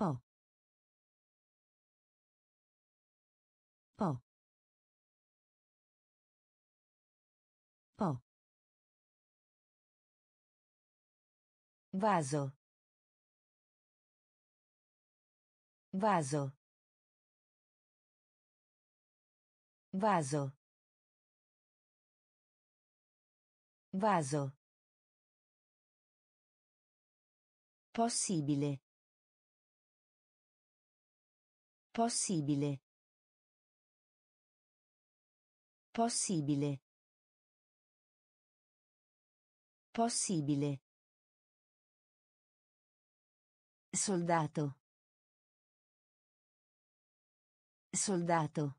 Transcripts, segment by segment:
Po. Po. Po. Vaso. Vaso. Vaso. Vaso. Possibile. Possibile. Possibile. Possibile. Soldato. Soldato.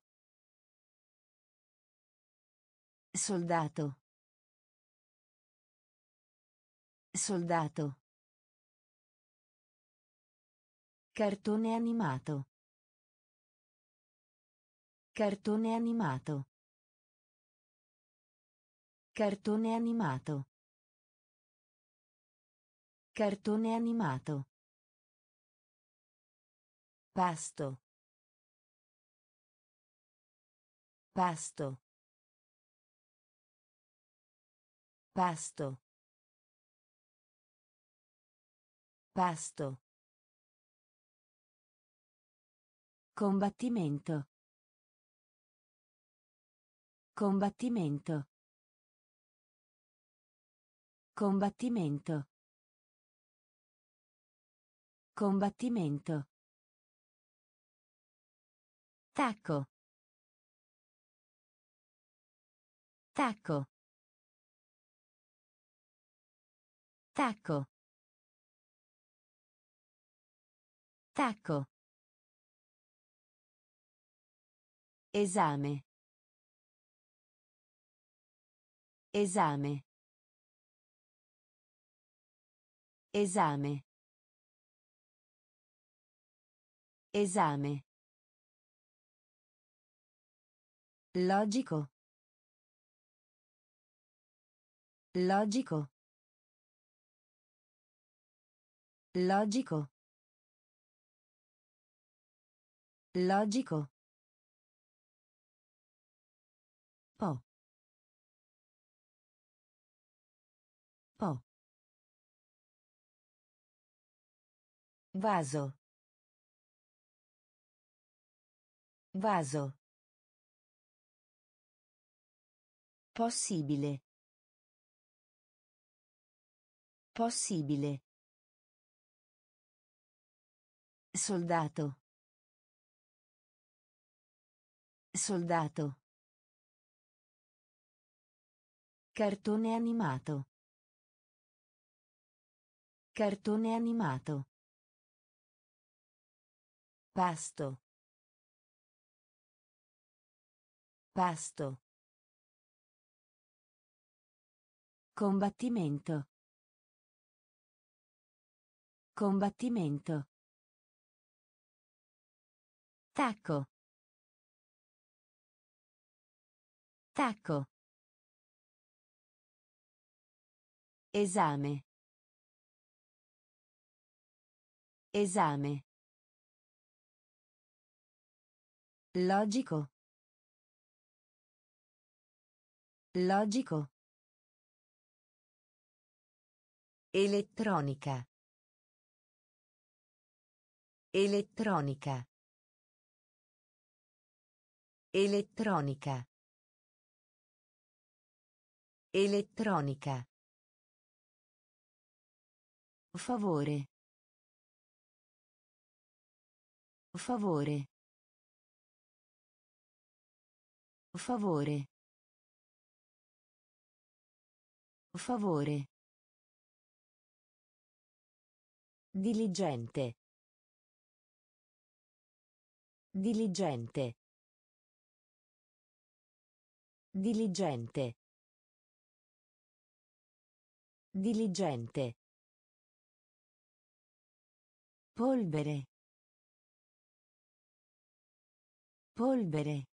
Soldato. Soldato. Cartone animato. Cartone animato. Cartone animato. Cartone animato. Pasto. Pasto. Pasto. Pasto. Combattimento. Combattimento. Combattimento. Combattimento. Tacco. Tacco. Tacco. Tacco. Esame. Esame. Esame. Esame. Logico. Logico. Logico. Logico. Vaso. Vaso. Possibile. Possibile. Soldato. Soldato. Cartone animato. Cartone animato. Pasto. Pasto. Combattimento. Combattimento. Tacco. Tacco. Esame. Esame. Logico. Logico. Elettronica. Elettronica. Elettronica. Elettronica. Favore. Favore. Favore. Favore. Diligente. Diligente. Diligente. Diligente. Polvere. Polvere.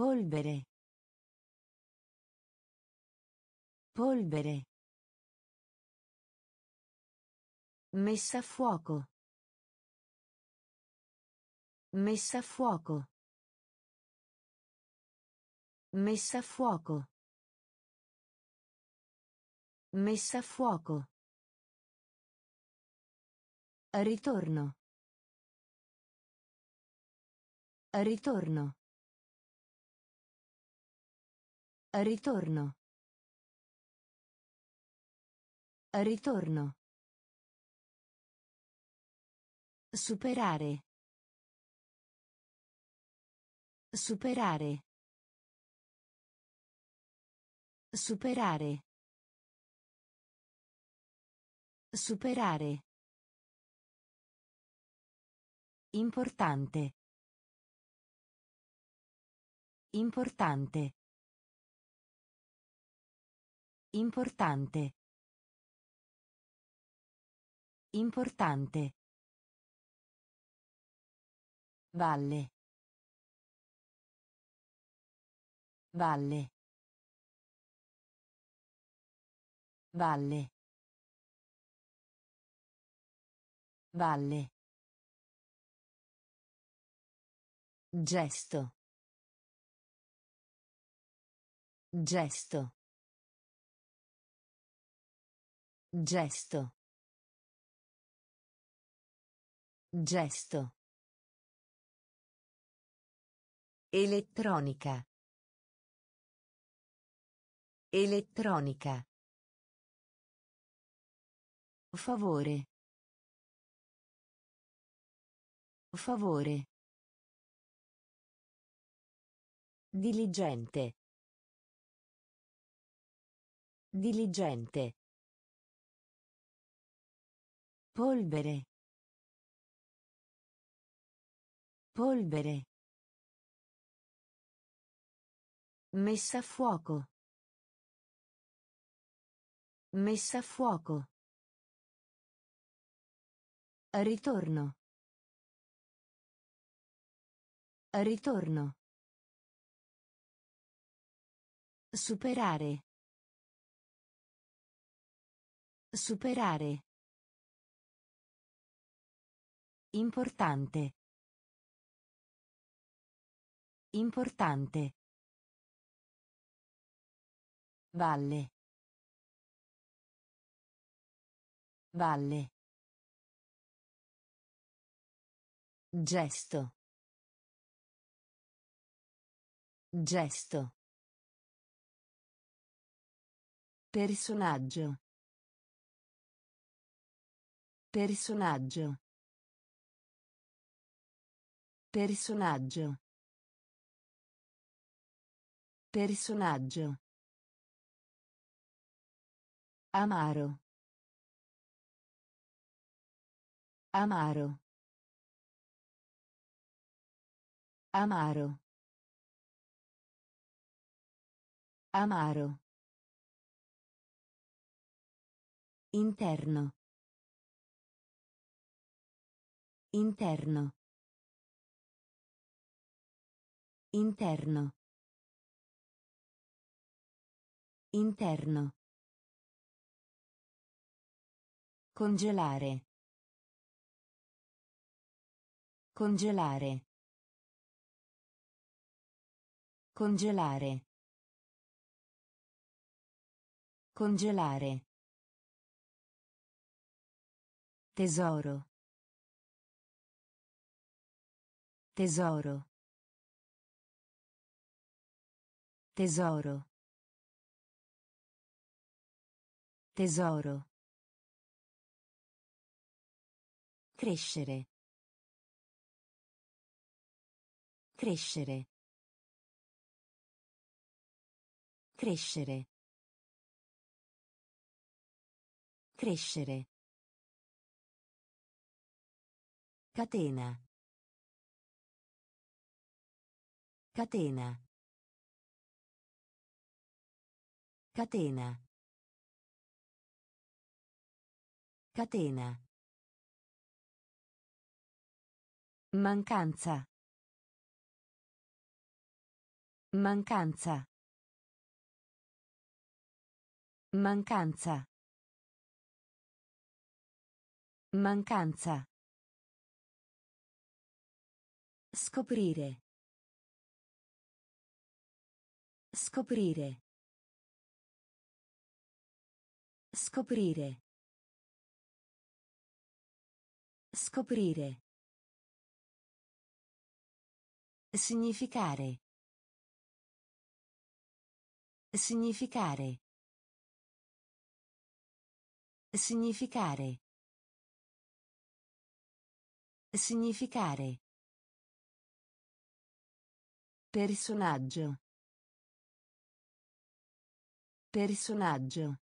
Polvere. Polvere. Messa a fuoco. Messa a fuoco. Messa a fuoco. Messa a fuoco. Ritorno. Ritorno. Ritorno. Ritorno. Superare. Superare. Superare. Superare. Importante. Importante. Importante. Importante. Valle. Valle. Valle. Valle. Gesto. Gesto. Gesto. Gesto. Elettronica. Elettronica. Favore. Favore. Diligente. Diligente. Polvere. Polvere. Messa a fuoco. Messa a fuoco. Ritorno. Ritorno. Superare. Superare. Importante. Importante. Valle. Valle. Gesto. Gesto. Personaggio. Personaggio. Personaggio. Personaggio. Amaro. Amaro. Amaro. Amaro. Interno. Interno. Interno. Interno. Congelare. Congelare. Congelare. Congelare. Tesoro. Tesoro. Tesoro. Tesoro. Crescere. Crescere. Crescere. Crescere. Catena. Catena. Catena. Catena. Mancanza. Mancanza. Mancanza. Mancanza. Scoprire. Scoprire. Scoprire. Scoprire. Significare. Significare. Significare. Significare. Personaggio. Personaggio.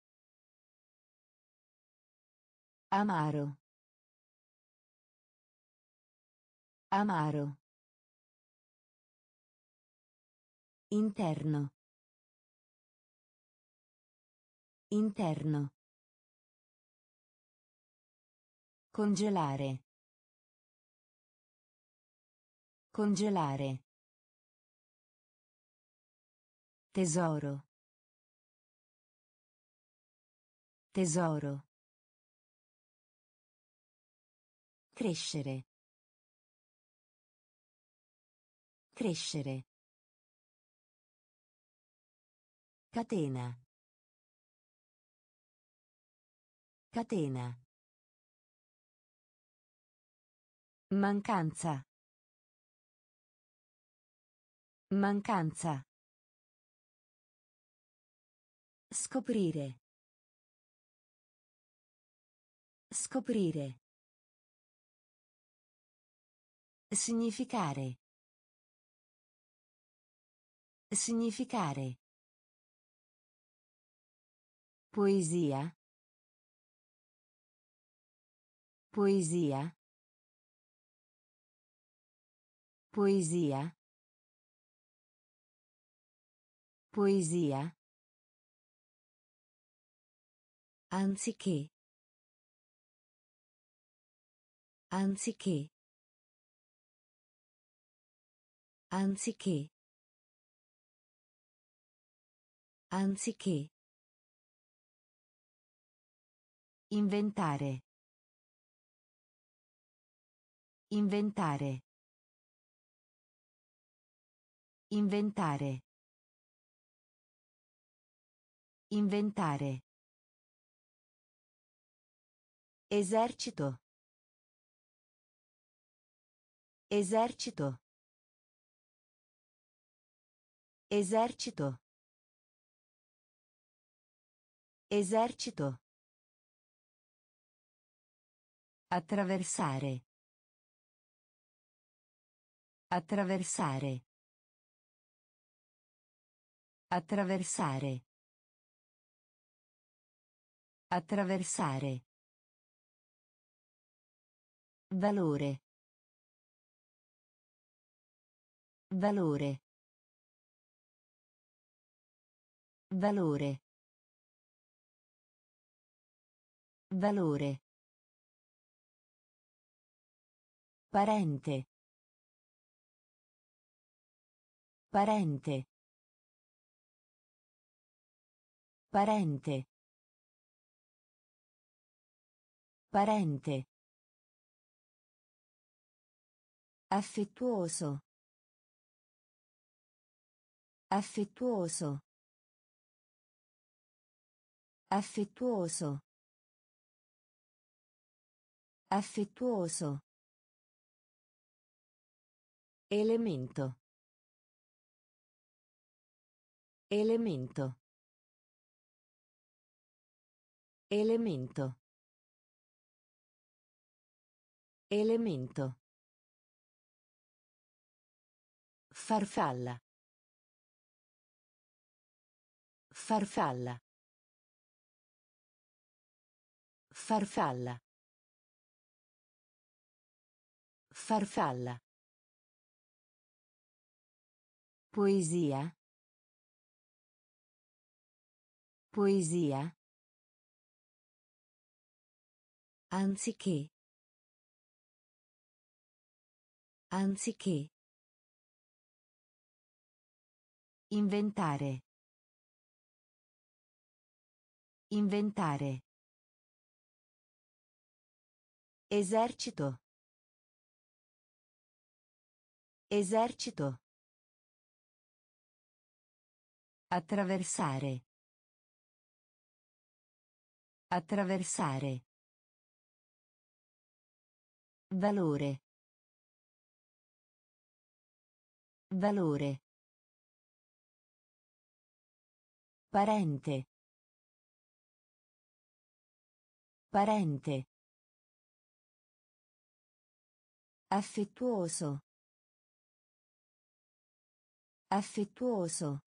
Amaro. Amaro. Interno. Interno. Congelare. Congelare. Tesoro. Tesoro. Crescere. Crescere. Catena. Catena. Mancanza. Mancanza. Scoprire. Scoprire. Significare. Significare. Poesia. Poesia. Poesia. Poesia. Anziché. Anziché. Anziché. Anziché. Inventare. Inventare. Inventare. Inventare. Esercito. Esercito. Esercito. Esercito. Attraversare. Attraversare. Attraversare. Attraversare. Valore. Valore. Valore. Valore. Parente. Parente. Parente. Parente. Affettuoso. Affettuoso. Affettuoso. Affettuoso. Elemento. Elemento. Elemento. Elemento. Farfalla. Farfalla. Farfalla. Farfalla. Poesia. Poesia. Anziché. Anziché. Inventare. Inventare. Esercito. Esercito. Attraversare. Attraversare. Valore. Valore. Parente. Parente. Affettuoso. Affettuoso.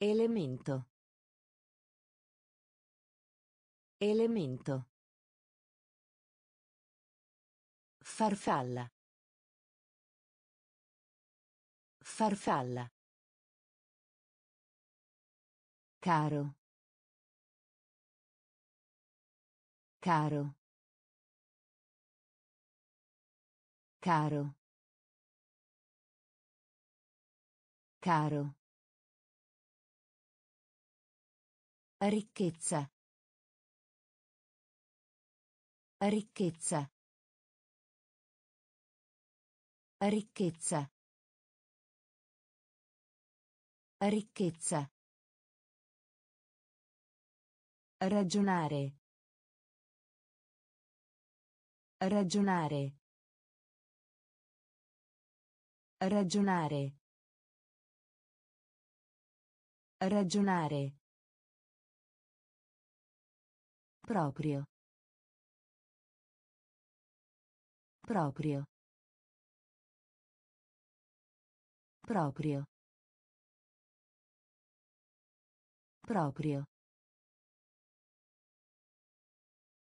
Elemento. Elemento. Farfalla. Farfalla. Caro. Caro. Caro. Caro. Ricchezza. Ricchezza. Ricchezza. Ricchezza. Ragionare. Ragionare. Ragionare. Ragionare. Proprio. Proprio. Proprio. Proprio.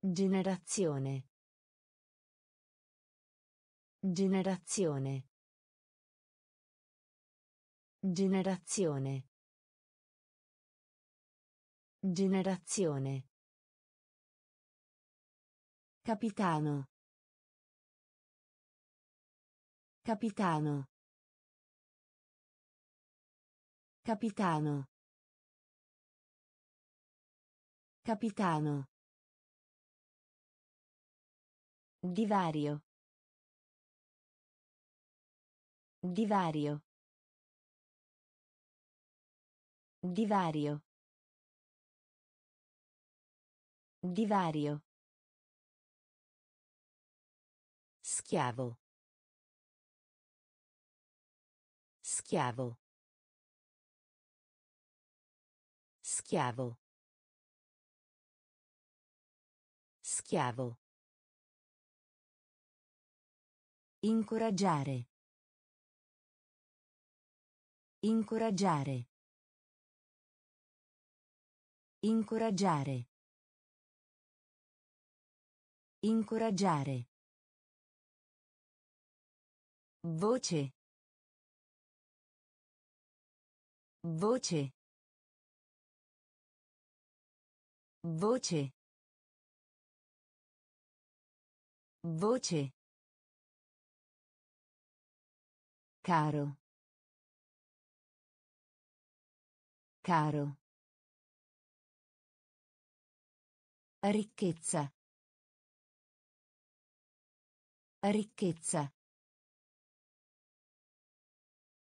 Generazione. Generazione. Generazione. Generazione. Capitano. Capitano. Capitano. Capitano. Divario. Divario. Divario. Divario. Schiavo. Schiavo. Schiavo. Schiavo. Incoraggiare. Incoraggiare. Incoraggiare. Incoraggiare. Voce. Voce. Voce. Voce. Caro. Caro. Ricchezza. Ricchezza.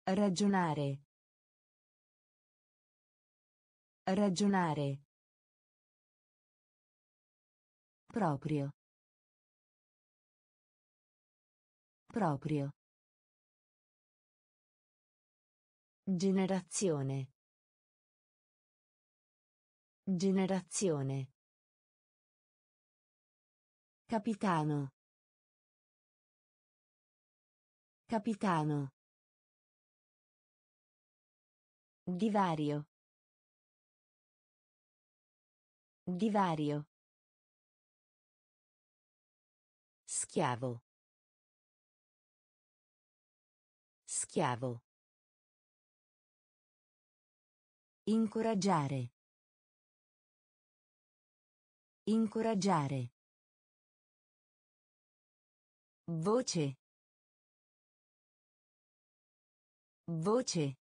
Ragionare. Ragionare. Proprio. Proprio. Generazione. Generazione. Capitano. Capitano. Divario. Divario. Schiavo. Schiavo. Incoraggiare. Incoraggiare. Voce. Voce.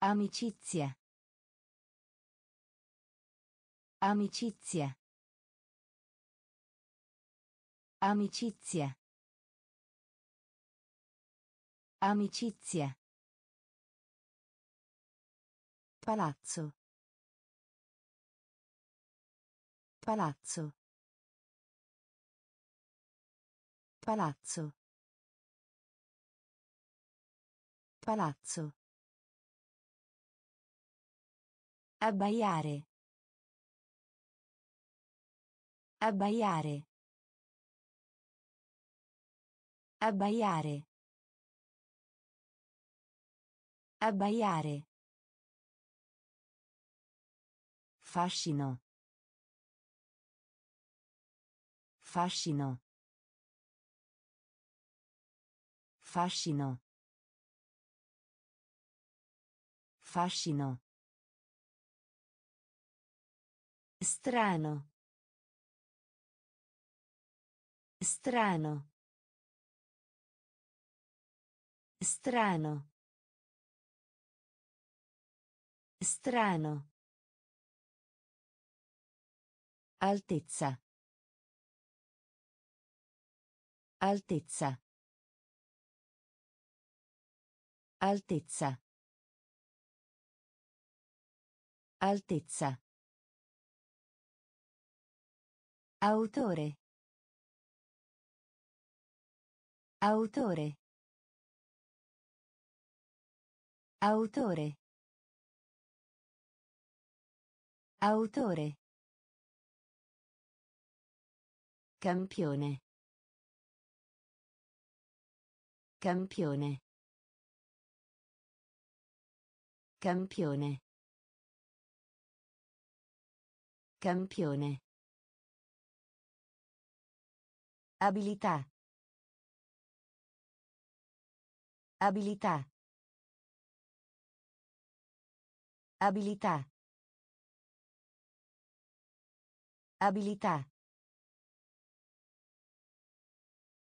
Amicizia. Amicizia. Amicizia. Amicizia. Palazzo. Palazzo. Palazzo. Palazzo. Abbaiare. Abbaiare. Abbaiare. Abbaiare. Fascino. Fascino. Fascino. Fascino. Strano. Strano. Strano. Strano. Altezza. Altezza. Altezza. Altezza. Autore. Autore. Autore. Autore. Campione. Campione. Campione. Campione. Abilità. Abilità. Abilità. Abilità.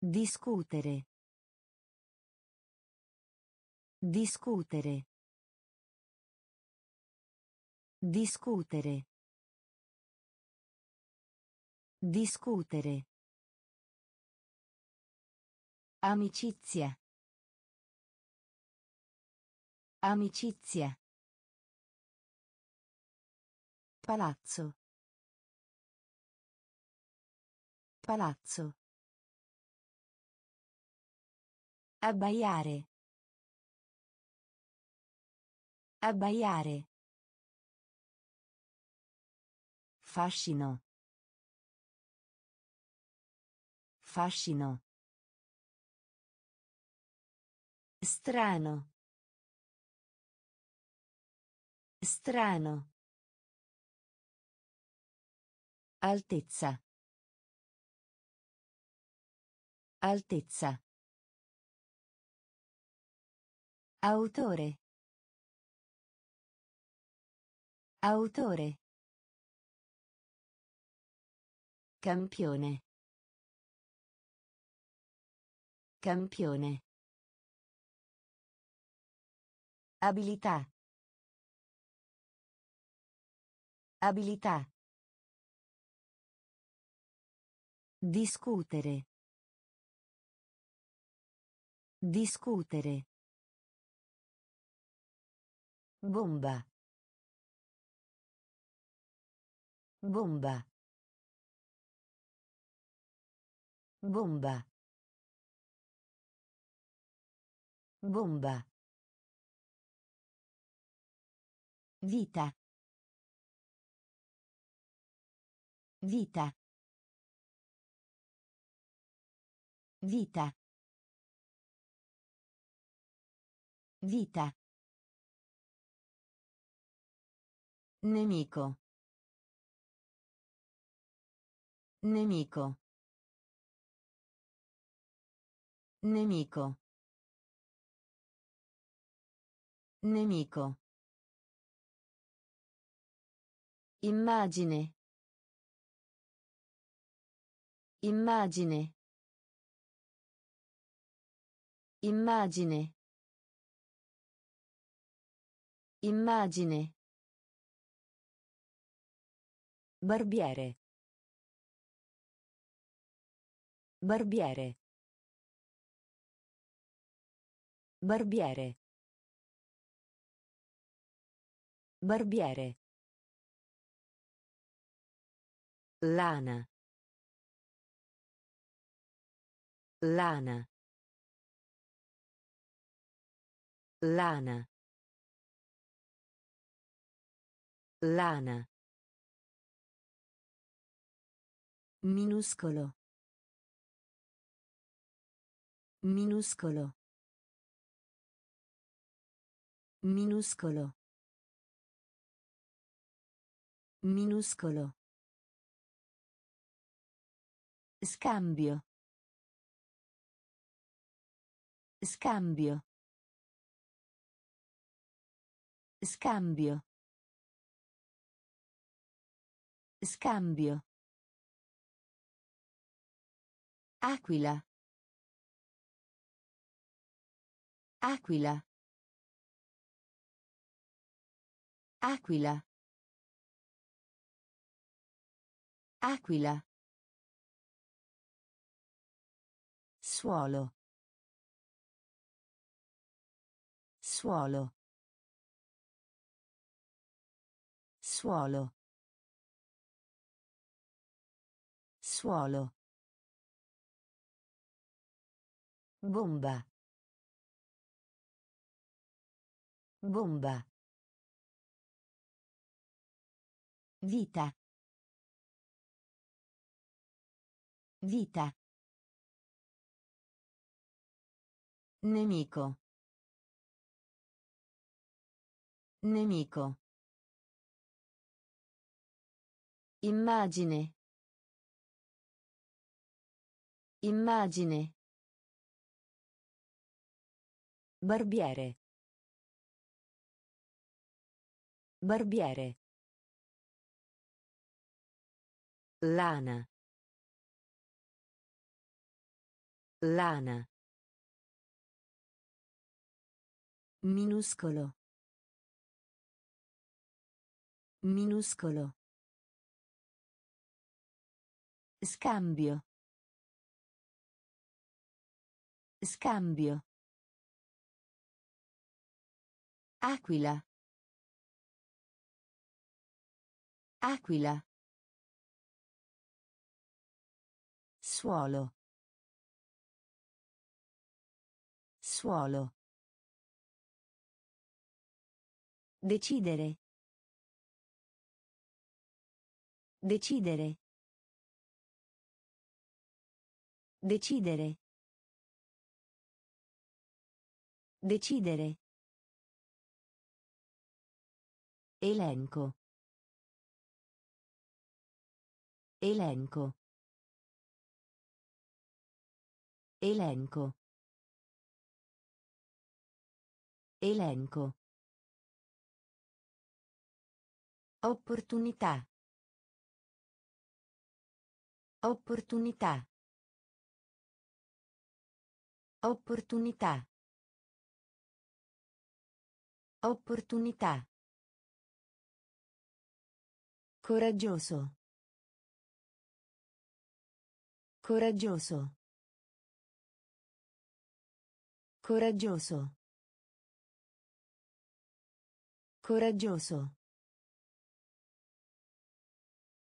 Discutere. Discutere. Discutere. Discutere. Amicizia. Amicizia. Palazzo. Palazzo. Abbaiare. Abbaiare. Fascino. Fascino. Strano. Strano. Altezza. Altezza. Autore. Autore. Campione. Campione. Abilità. Abilità. Discutere. Discutere. Bomba. Bomba. Bomba. Bomba. Vita. Vita. Vita. Vita. Nemico. Nemico. Nemico. Nemico. Immagine. Immagine. Immagine. Immagine. Barbiere. Barbiere. Barbiere. Barbiere. Lana. Lana. Lana. Lana. Minuscolo. Minuscolo. Minuscolo. Minuscolo. Scambio. Scambio. Scambio. Scambio. Aquila. Aquila. Aquila. Aquila. Suolo. Suolo. Suolo. Suolo. Bomba. Bomba. Vita. Vita. Nemico. Nemico. Immagine. Immagine. Barbiere. Barbiere. Lana. Lana. Minuscolo. Minuscolo. Scambio. Scambio. Aquila. Aquila. Suolo. Suolo. Decidere. Decidere. Decidere. Decidere. Elenco. Elenco. Elenco. Elenco. Opportunità. Opportunità. Opportunità. Opportunità. Coraggioso. Coraggioso. Coraggioso. Coraggioso.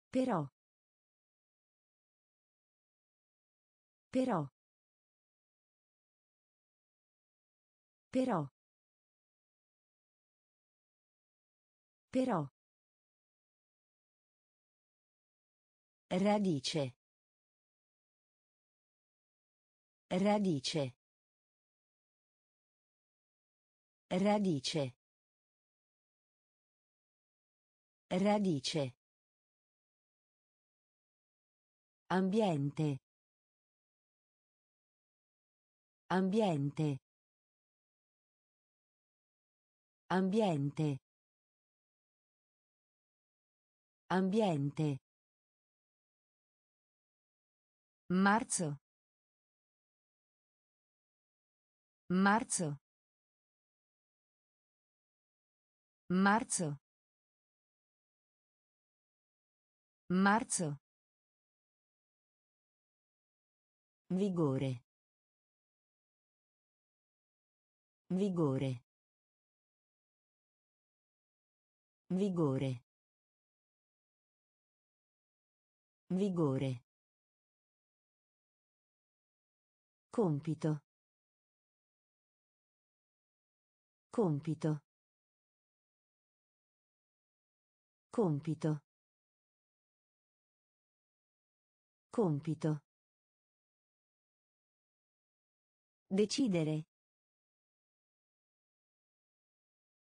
Però. Però. Però. Però. Radice. Radice. Radice. Radice. Ambiente. Ambiente. Ambiente. Ambiente. Marzo. Marzo. Marzo. Marzo. Vigore. Vigore. Vigore. Vigore. Compito. Compito. Compito. Compito. Decidere.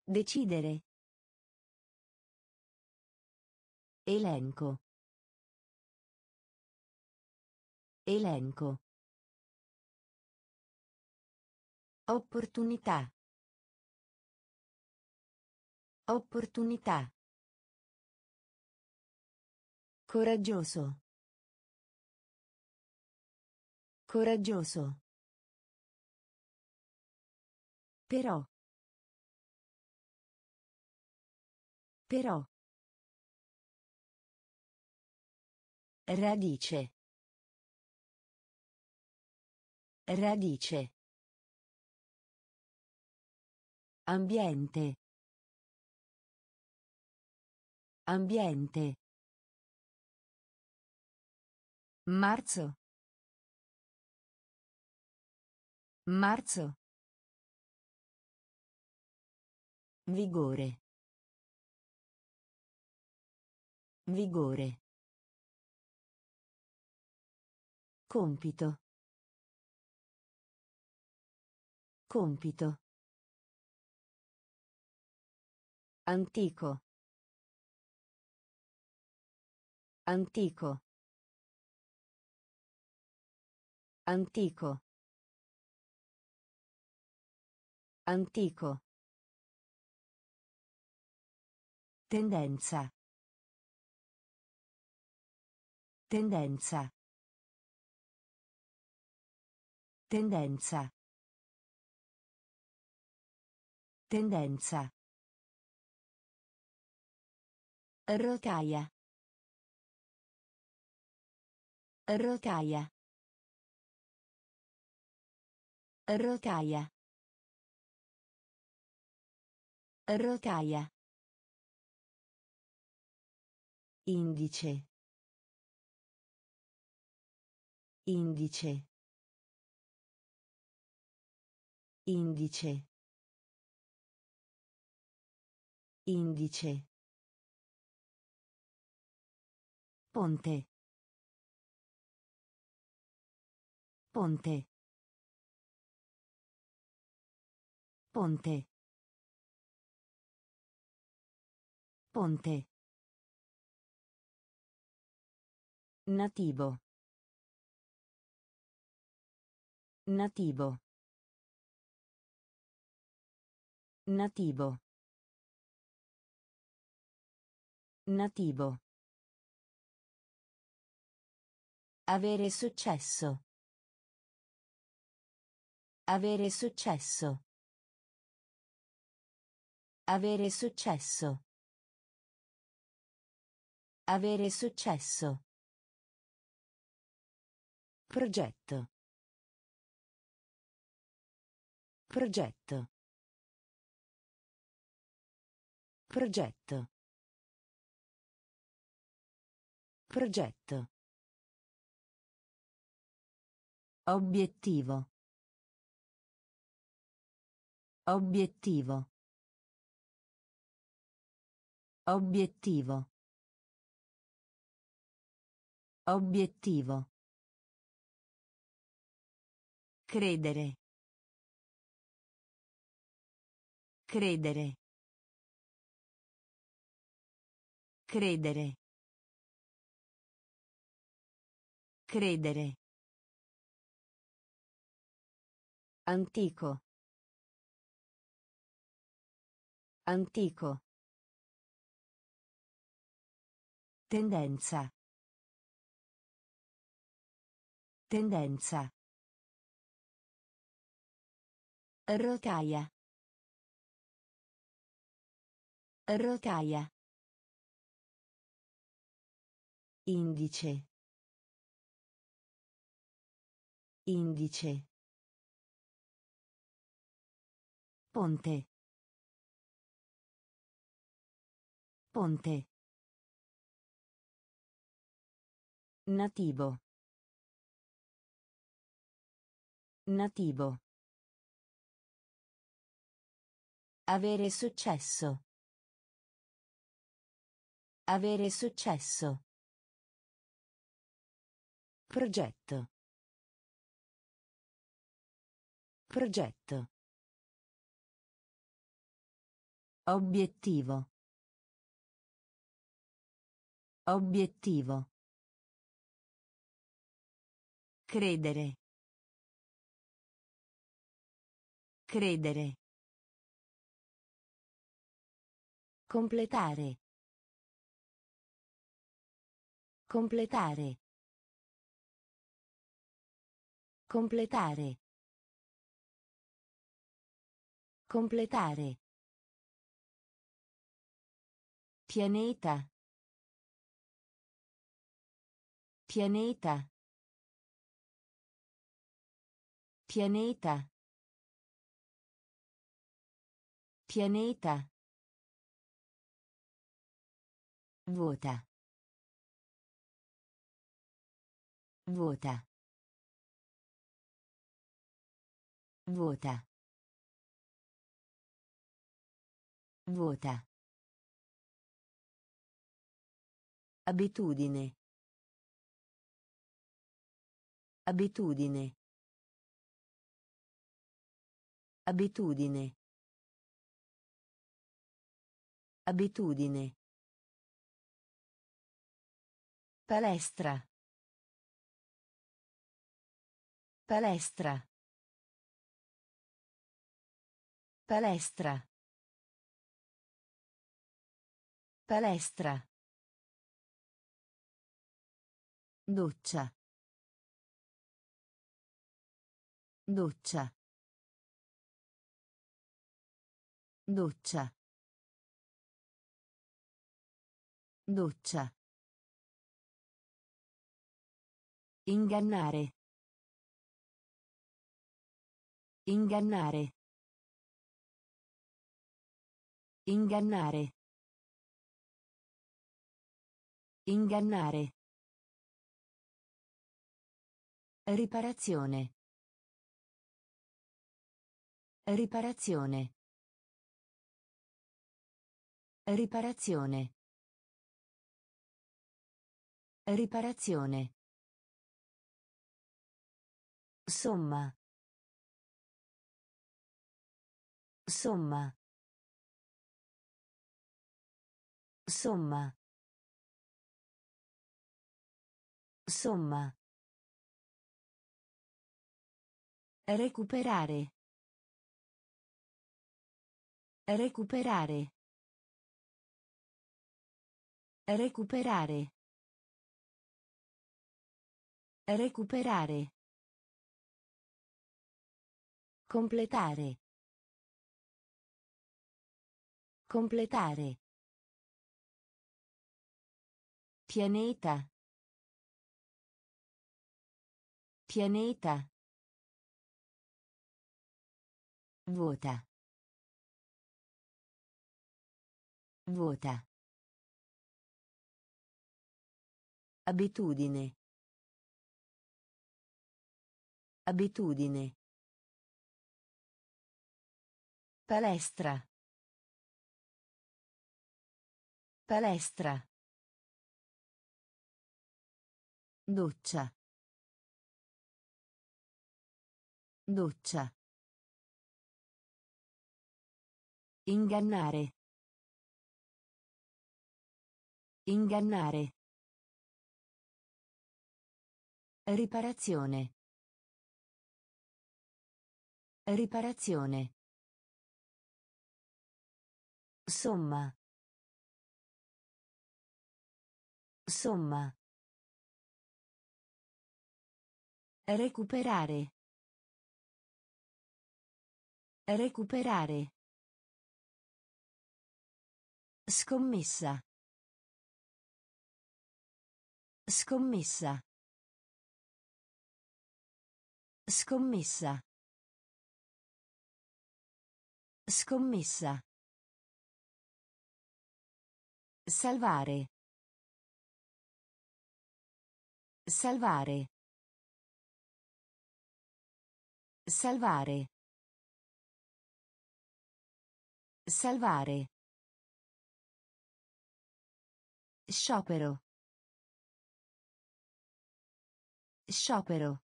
Decidere. Elenco. Elenco. Opportunità. Opportunità. Coraggioso. Coraggioso. Però. Però. Radice. Radice. Ambiente. Ambiente. Marzo. Marzo. Vigore. Vigore. Compito. Compito. Antico. Antico. Antico. Antico. Tendenza. Tendenza. Tendenza. Tendenza. Rotaia. Rotaia. Rotaia. Rotaia. Indice. Indice. Indice. Indice. Ponte. Ponte. Ponte. Ponte. Nativo. Nativo. Nativo. Nativo. Avere successo. Avere successo. Avere successo. Avere successo. Progetto. Progetto. Progetto. Progetto. Obiettivo. Obiettivo. Obiettivo. Obiettivo. Credere. Credere. Credere. Credere. Antico. Antico. Tendenza. Tendenza. Rotaia. Rotaia. Indice. Indice. Ponte. Ponte. Nativo. Nativo. Avere successo. Avere successo. Progetto. Progetto. Obiettivo. Obiettivo. Credere. Credere. Completare. Completare. Completare. Completare. Pianeta. Pianeta. Pianeta. Pianeta. Vota. Vota. Vota. Vota. Abitudine. Abitudine. Abitudine. Abitudine. Palestra. Palestra. Palestra. Palestra. Doccia. Doccia. Doccia. Doccia. Ingannare. Ingannare. Ingannare. Ingannare. Riparazione. Riparazione. Riparazione. Riparazione. Somma. Somma. Somma. Somma. Recuperare. Recuperare. Recuperare. Recuperare. Completare. Completare. Pianeta. Pianeta. Vota. Vota. Abitudine. Abitudine. Palestra. Palestra. Doccia. Doccia. Ingannare. Ingannare. Riparazione. Riparazione. Somma. Somma. Recuperare. Recuperare. Scommessa. Scommessa. Scommessa. Scommessa. Salvare. Salvare. Salvare. Salvare. Sciopero. Sciopero.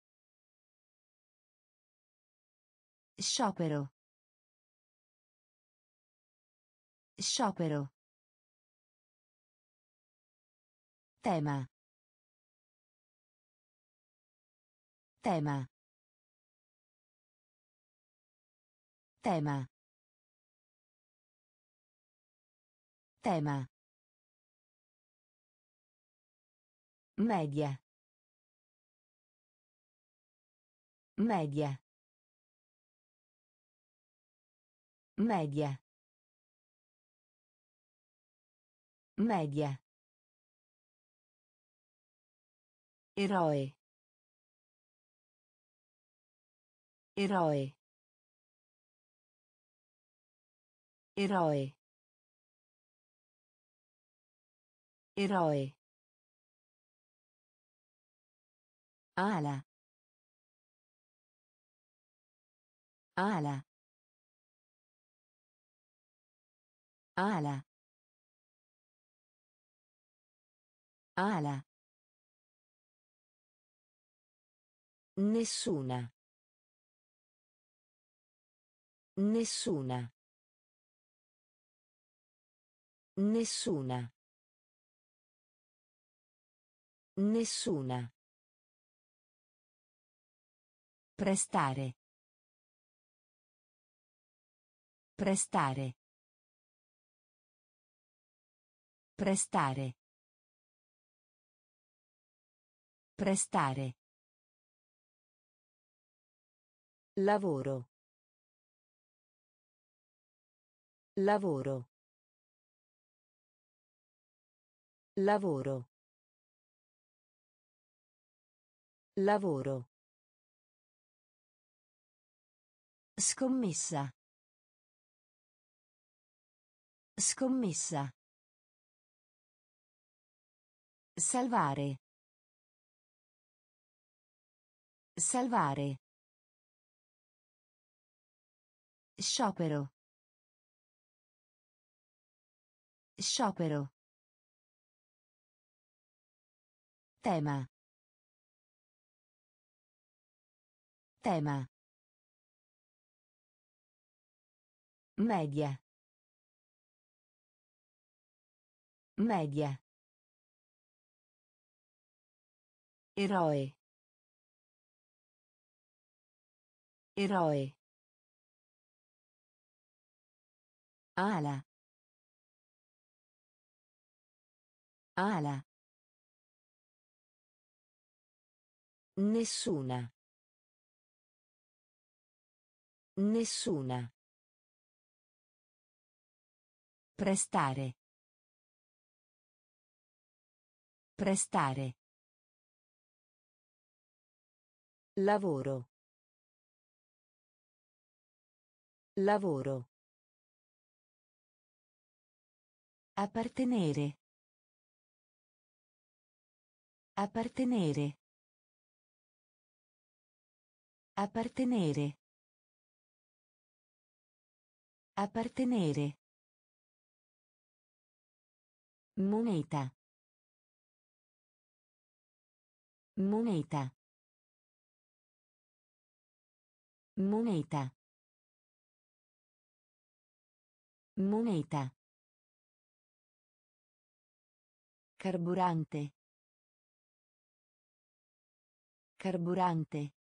Sciopero. Sciopero. Tema. Tema. Tema. Tema. Media. Media. Media. Media. Eroe. Eroe. Eroe. Eroe. Ala. Ala. Ala. Ala. Nessuna. Nessuna. Nessuna. Nessuna. Prestare. Prestare. Prestare. Prestare. Lavoro. Lavoro. Lavoro. Lavoro. Scommessa. Scommessa. Salvare. Salvare. Sciopero. Sciopero. Tema. Tema. Media. Media. Eroe. Eroe. Ala. Ala. Nessuna. Nessuna. Prestare. Prestare. Lavoro. Lavoro. Appartenere. Appartenere. Appartenere. Appartenere. Moneta. Moneta. Moneta. Moneta. Carburante. Carburante.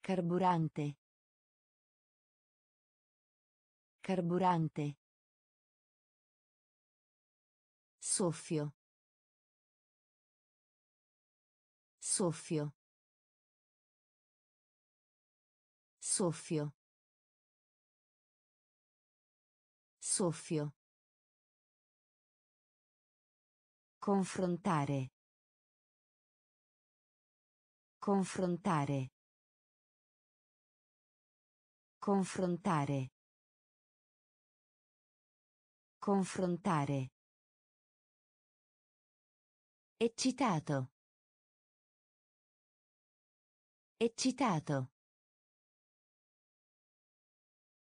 Carburante. Carburante. Soffio. Soffio. Soffio. Soffio. Confrontare. Confrontare. Confrontare. Confrontare. Eccitato. Eccitato.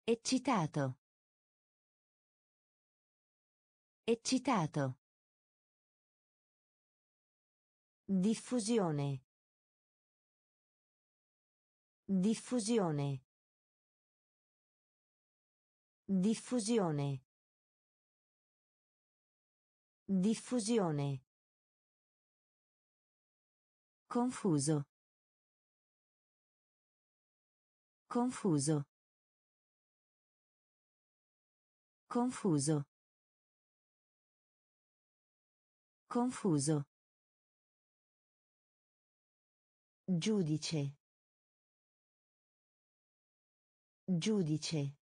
Eccitato. Eccitato. Diffusione. Diffusione. Diffusione. Diffusione. Confuso. Confuso. Confuso. Confuso. Giudice. Giudice.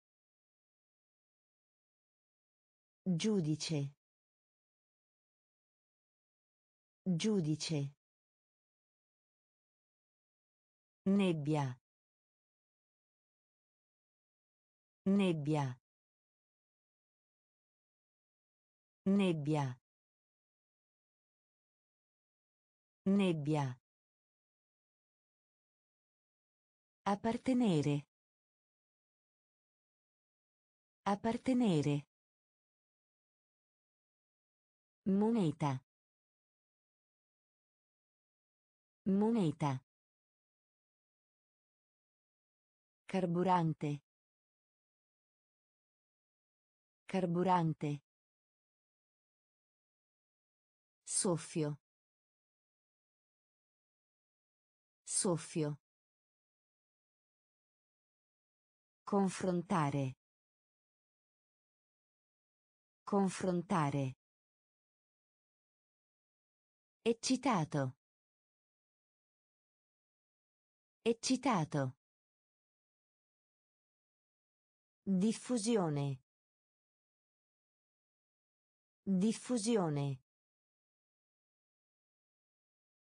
Giudice. Giudice. Nebbia. Nebbia. Nebbia. Nebbia. Appartenere. Appartenere. Moneta. Moneta. Carburante. Carburante. Soffio. Soffio. Confrontare. Confrontare. Eccitato. Eccitato. Diffusione. Diffusione.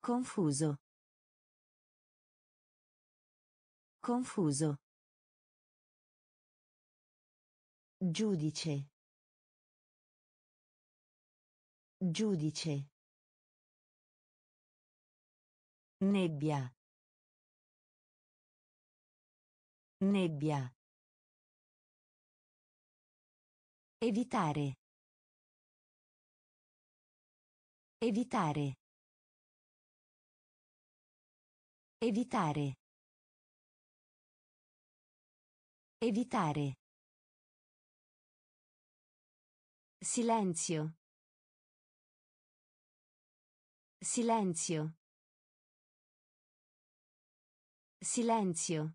Confuso. Confuso. Giudice. Giudice. Nebbia. Nebbia. Evitare. Evitare. Evitare. Evitare. Silenzio. Silenzio. Silenzio.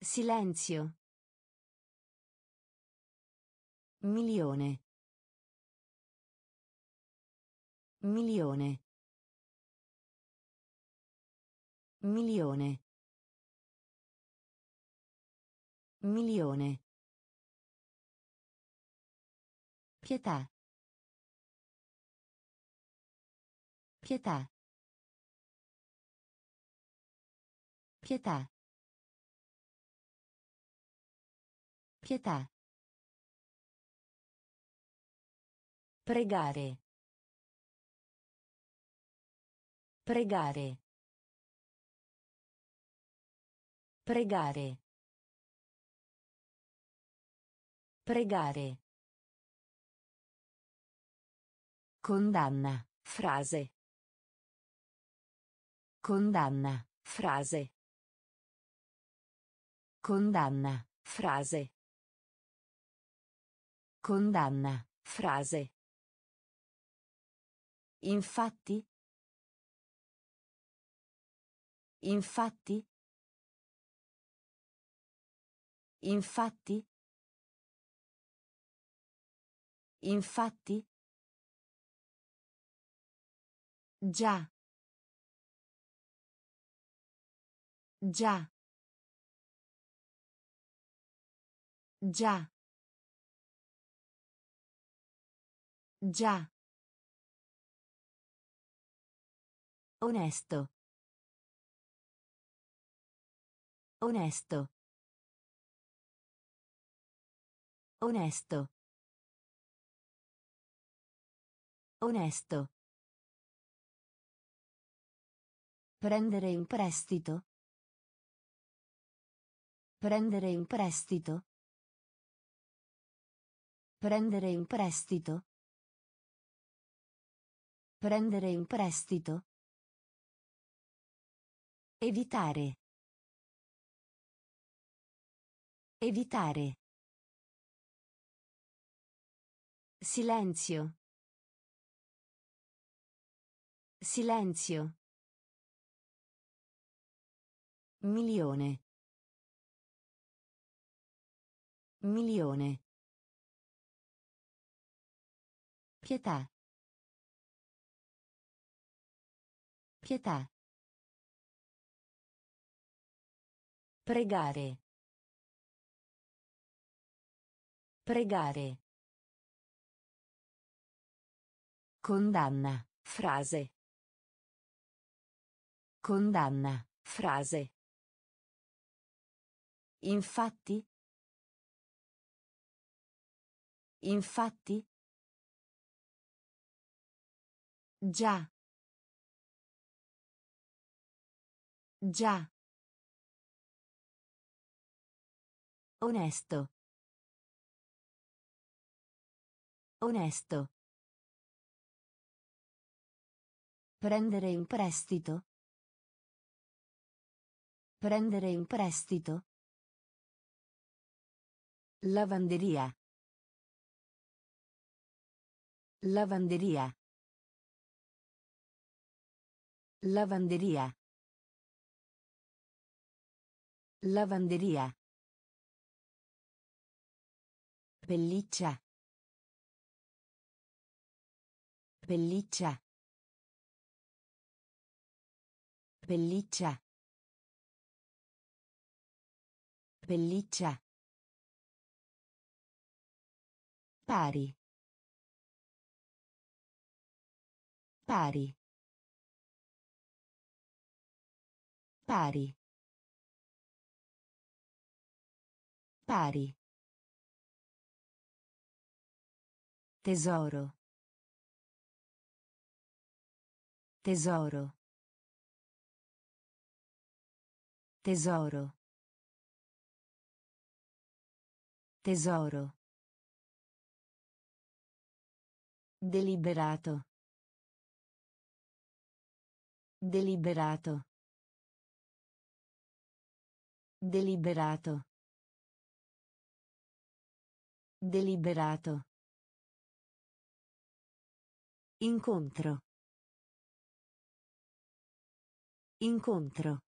Silenzio. Milione. Milione. Milione. Milione. Pietà. Pietà. Pietà. Pietà. Pregare. Pregare. Pregare. Pregare. Condanna. Frase. Condanna. Frase. Condanna. Frase. Condanna. Frase. Infatti. Infatti. Infatti. Infatti. Già. Già. Già. Già. Onesto. Onesto. Onesto. Onesto. Prendere in prestito. Prendere in prestito. Prendere in prestito. Prendere in prestito. Evitare. Evitare. Silenzio. Silenzio. Milione. Milione. Pietà. Pietà. Pregare. Pregare. Condanna. Frase. Condanna. Frase. Infatti. Infatti. Già. Già. Onesto. Onesto. Prendere in prestito. Prendere in prestito. Lavanderia. Lavanderia. Lavanderia. Lavanderia. Pelliccia. Pelliccia. Pelliccia. Pelliccia. Pari. Pari. Pari. Pari. Tesoro. Tesoro. Tesoro. Tesoro. Deliberato. Deliberato. Deliberato. Deliberato. Incontro. Incontro.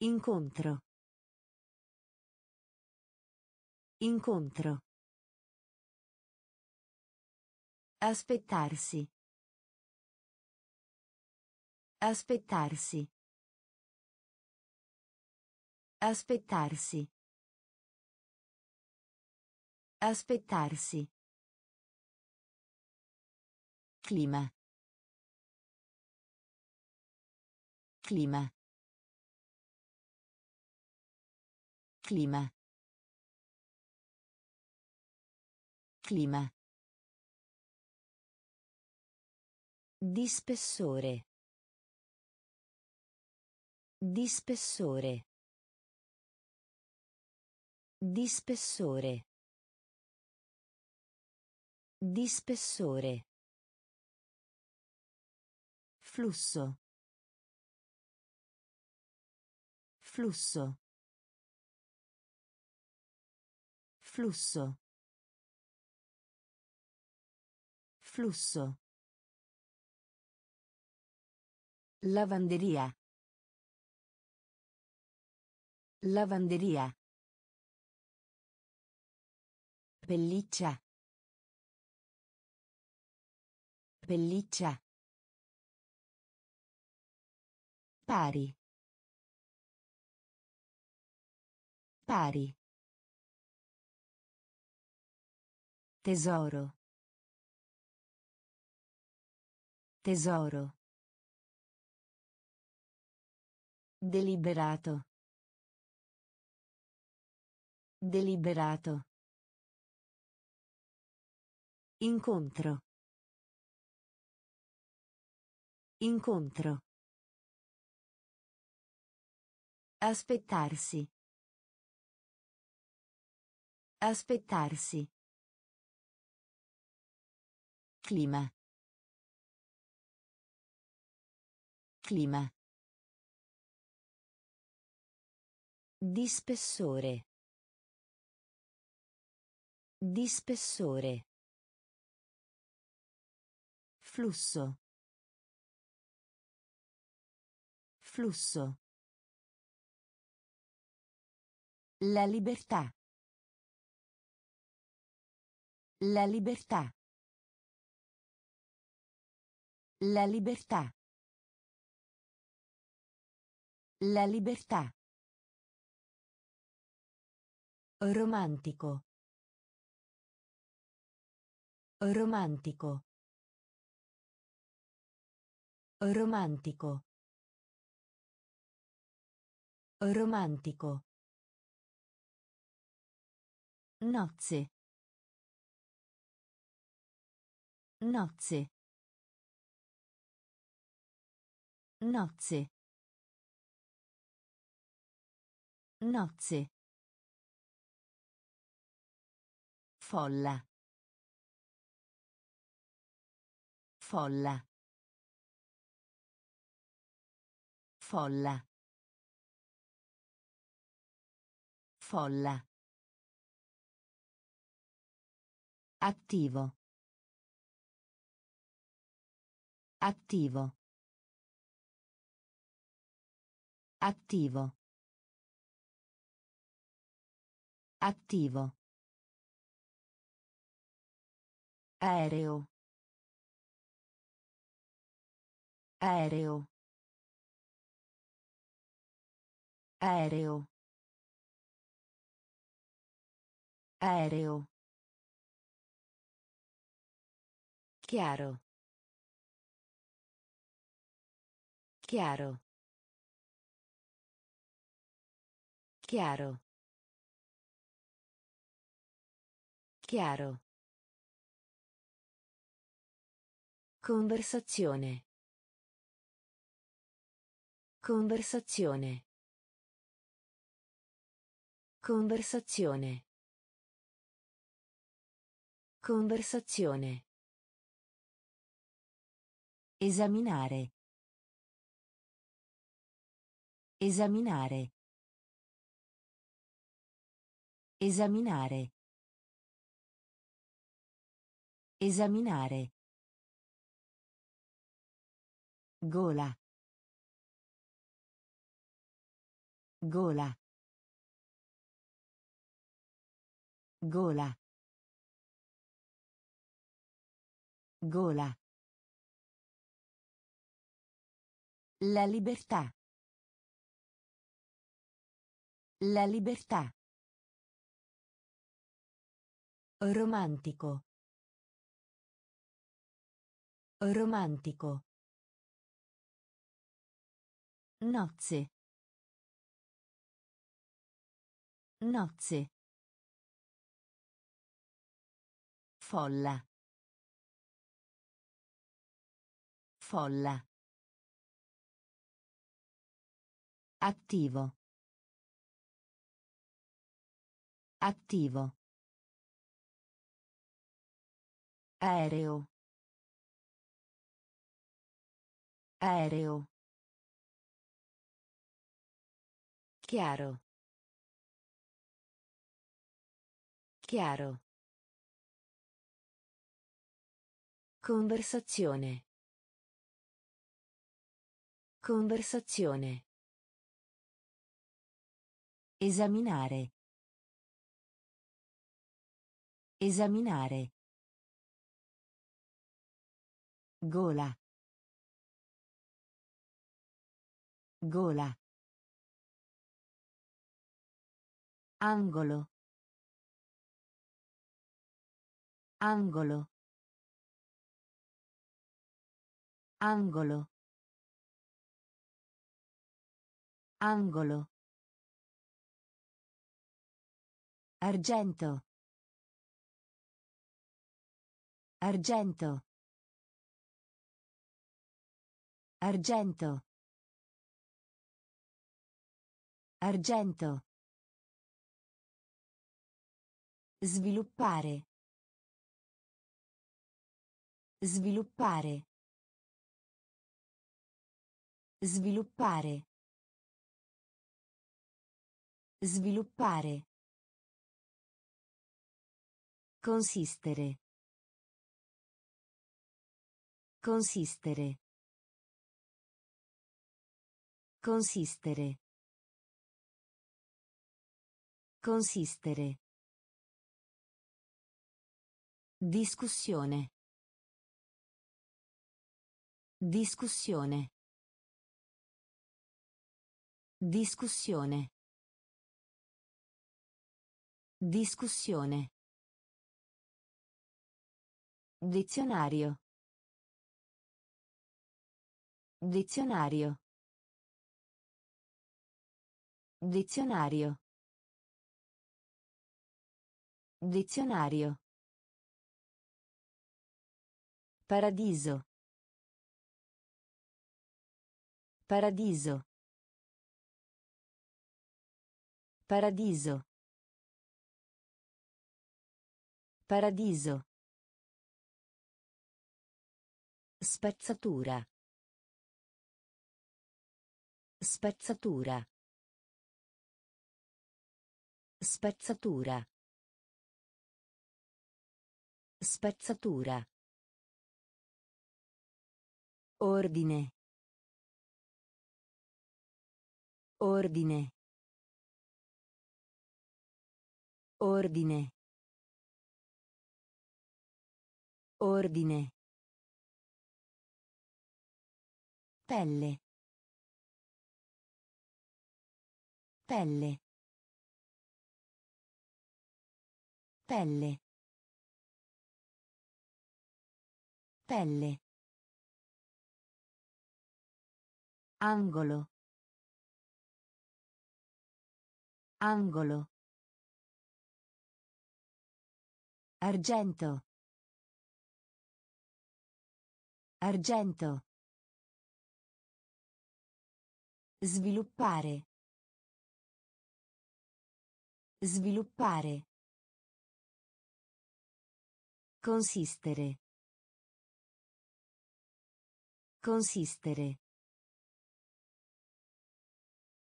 Incontro. Incontro. Aspettarsi. Aspettarsi. Aspettarsi. Aspettarsi. Clima. Clima. Clima. Clima. Di spessore. Di spessore. Di spessore. Di spessore. Flusso. Flusso. Flusso. Flusso. Lavanderia. Lavanderia. Pelliccia. Pelliccia. Pari. Pari. Tesoro. Tesoro. Deliberato. Deliberato. Incontro. Incontro. Aspettarsi. Aspettarsi. Clima. Clima. Di spessore. Di spessore. Flusso. Flusso. La libertà. La libertà. La libertà. La libertà. Romantico. Romantico. Romantico. Romantico. Nozze. Nozze. Nozze. Nozze. Folla. Folla. Folla. Folla. Attivo. Attivo. Attivo. Attivo. Aereo. Aereo. Aereo. Aereo. Chiaro. Chiaro. Chiaro. Chiaro. Conversazione. Conversazione. Conversazione. Conversazione. Esaminare. Esaminare. Esaminare. Esaminare. Gola. Gola. Gola. Gola. La libertà. La libertà. Romantico. Romantico. Nozze. Nozze. Folla. Folla. Attivo. Attivo. Aereo. Aereo. Chiaro. Chiaro. Conversazione. Conversazione. Esaminare. Esaminare. Gola. Gola. Angolo. Angolo. Angolo. Angolo. Argento. Argento. Argento. Argento. Sviluppare. Sviluppare. Sviluppare. Sviluppare. Consistere. Consistere. Consistere. Consistere. Discussione. Discussione. Discussione. Discussione. Dizionario. Dizionario. Dizionario. Dizionario. Paradiso. Paradiso. Paradiso. Paradiso. Spezzatura. Spezzatura. Spezzatura. Spezzatura. Ordine. Ordine. Ordine. Ordine. Pelle. Pelle. Pelle. Pelle. Angolo. Angolo. Argento. Argento. Sviluppare. Sviluppare. Consistere. Consistere.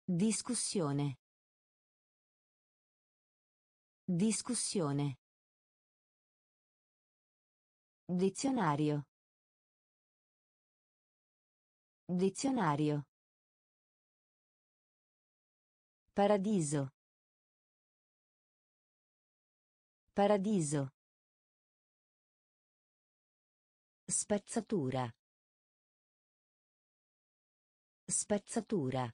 Discussione. Discussione. Dizionario. Dizionario. Paradiso. Paradiso. Spezzatura. Spezzatura.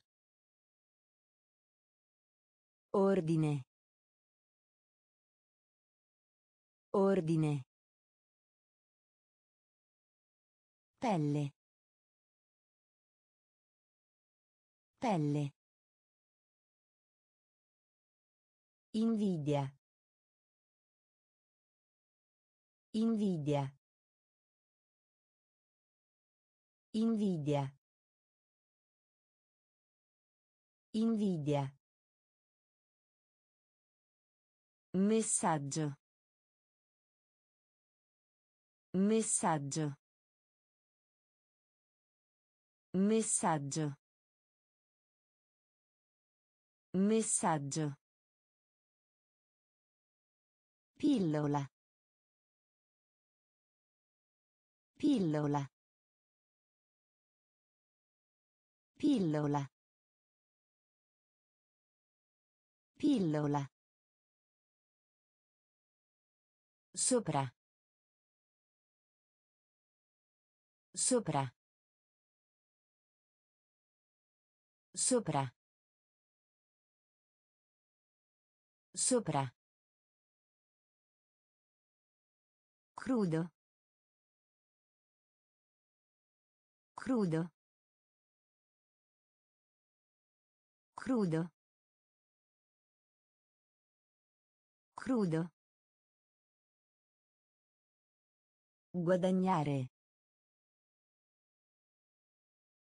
Ordine. Ordine. Pelle. Pelle. Invidia. Invidia. Invidia. Invidia. Messaggio. Messaggio. Messaggio. Messaggio. Pillola. Pillola. Pillola. Pillola. Sopra. Sopra. Sopra. Sopra. Crudo. Crudo. Crudo. Crudo. Guadagnare.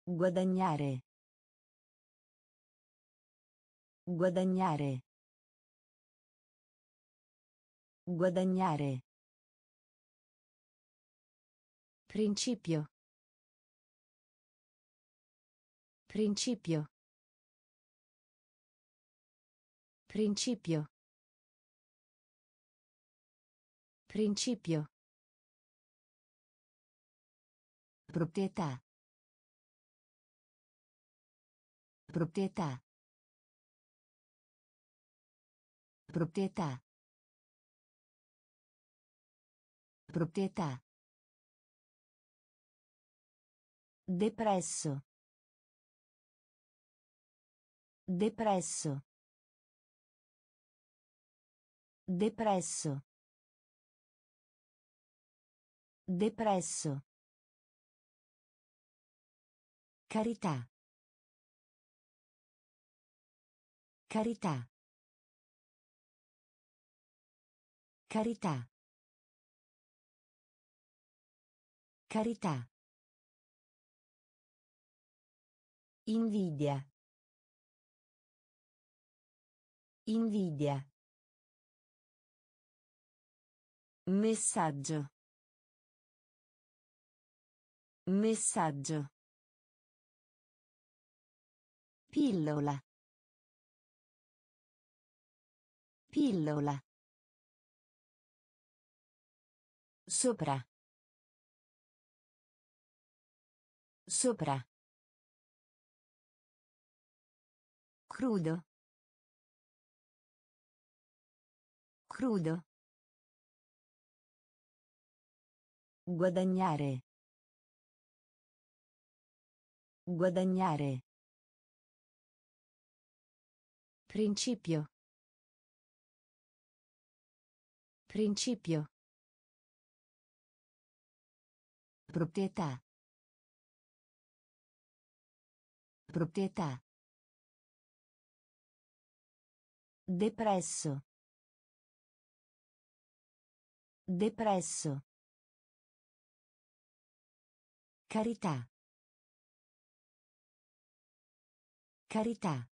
Guadagnare. Guadagnare. Guadagnare. Principio. Principio. Principio. Principio. Proprietà. Proprietà. Proprietà. Proprietà. Depresso. Depresso. Depresso. Depresso. Carità. Carità. Carità. Carità. Invidia. Invidia. Messaggio. Messaggio. Pillola. Pillola. Sopra. Sopra. Crudo. Crudo. Guadagnare. Guadagnare. Principio. Principio. Proprietà. Proprietà. Depresso. Depresso. Carità. Carità.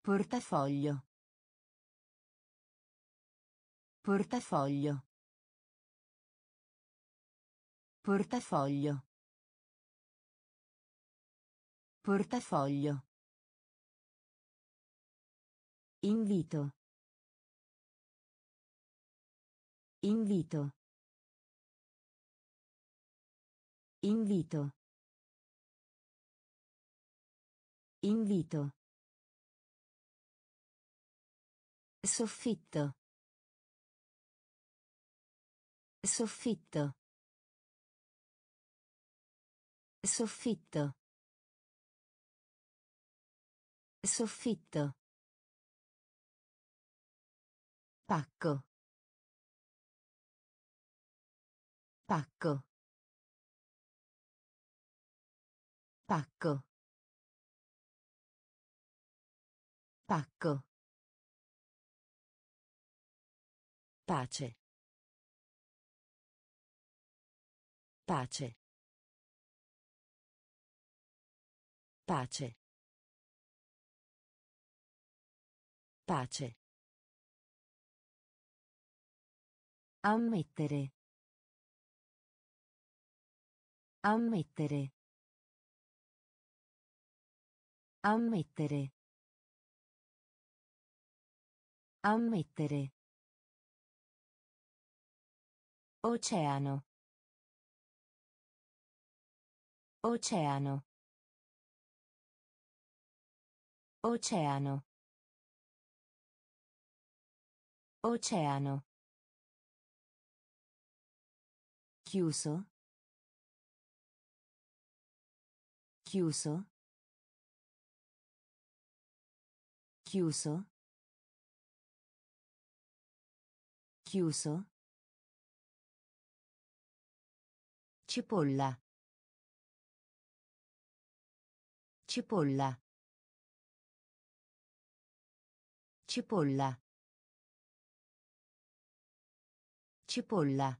Portafoglio. Portafoglio. Portafoglio. Portafoglio. Invito. Invito. Invito. Invito. Soffitto. Soffitto. Soffitto. Soffitto. Pacco. Pacco. Pacco. Pacco. Pace. Pace. Pace. Pace. Ammettere. Ammettere. Ammettere. Ammettere. Oceano. Oceano. Oceano. Oceano. Chiuso. Chiuso. Chiuso. Chiuso. Cipolla. Cipolla. Cipolla. Cipolla.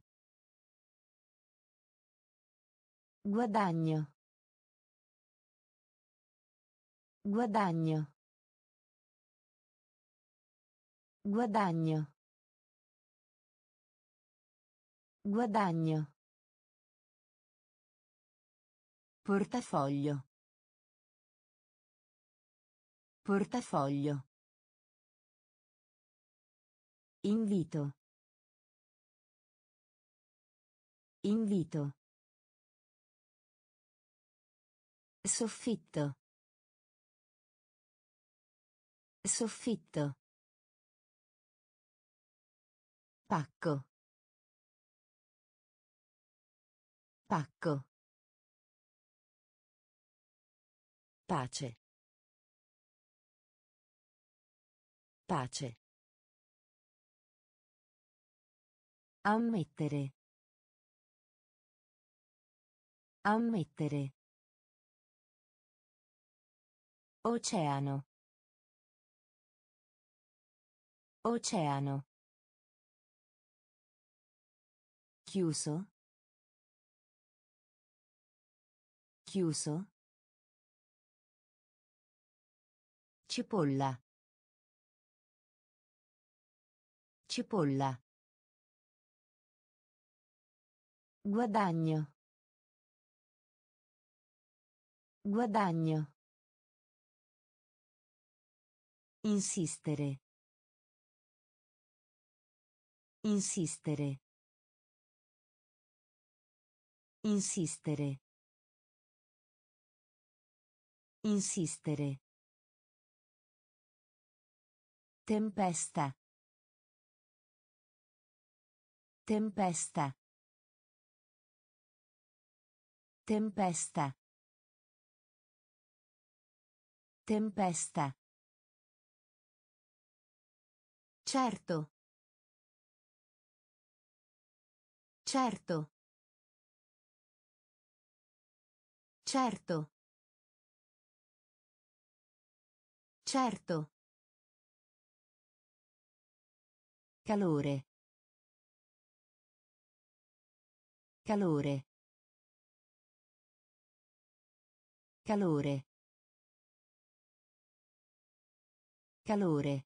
Guadagno. Guadagno. Guadagno. Guadagno. Portafoglio. Portafoglio. Invito. Invito. Soffitto. Soffitto. Pacco. Pacco. Pace. Pace. Ammettere. Ammettere. Oceano. Oceano. Chiuso. Chiuso. Cipolla. Cipolla. Guadagno. Guadagno. Insistere. Insistere. Insistere. Insistere. Tempesta. Tempesta. Tempesta. Tempesta. Certo. Certo. Certo. Certo. Calore. Calore. Calore. Calore.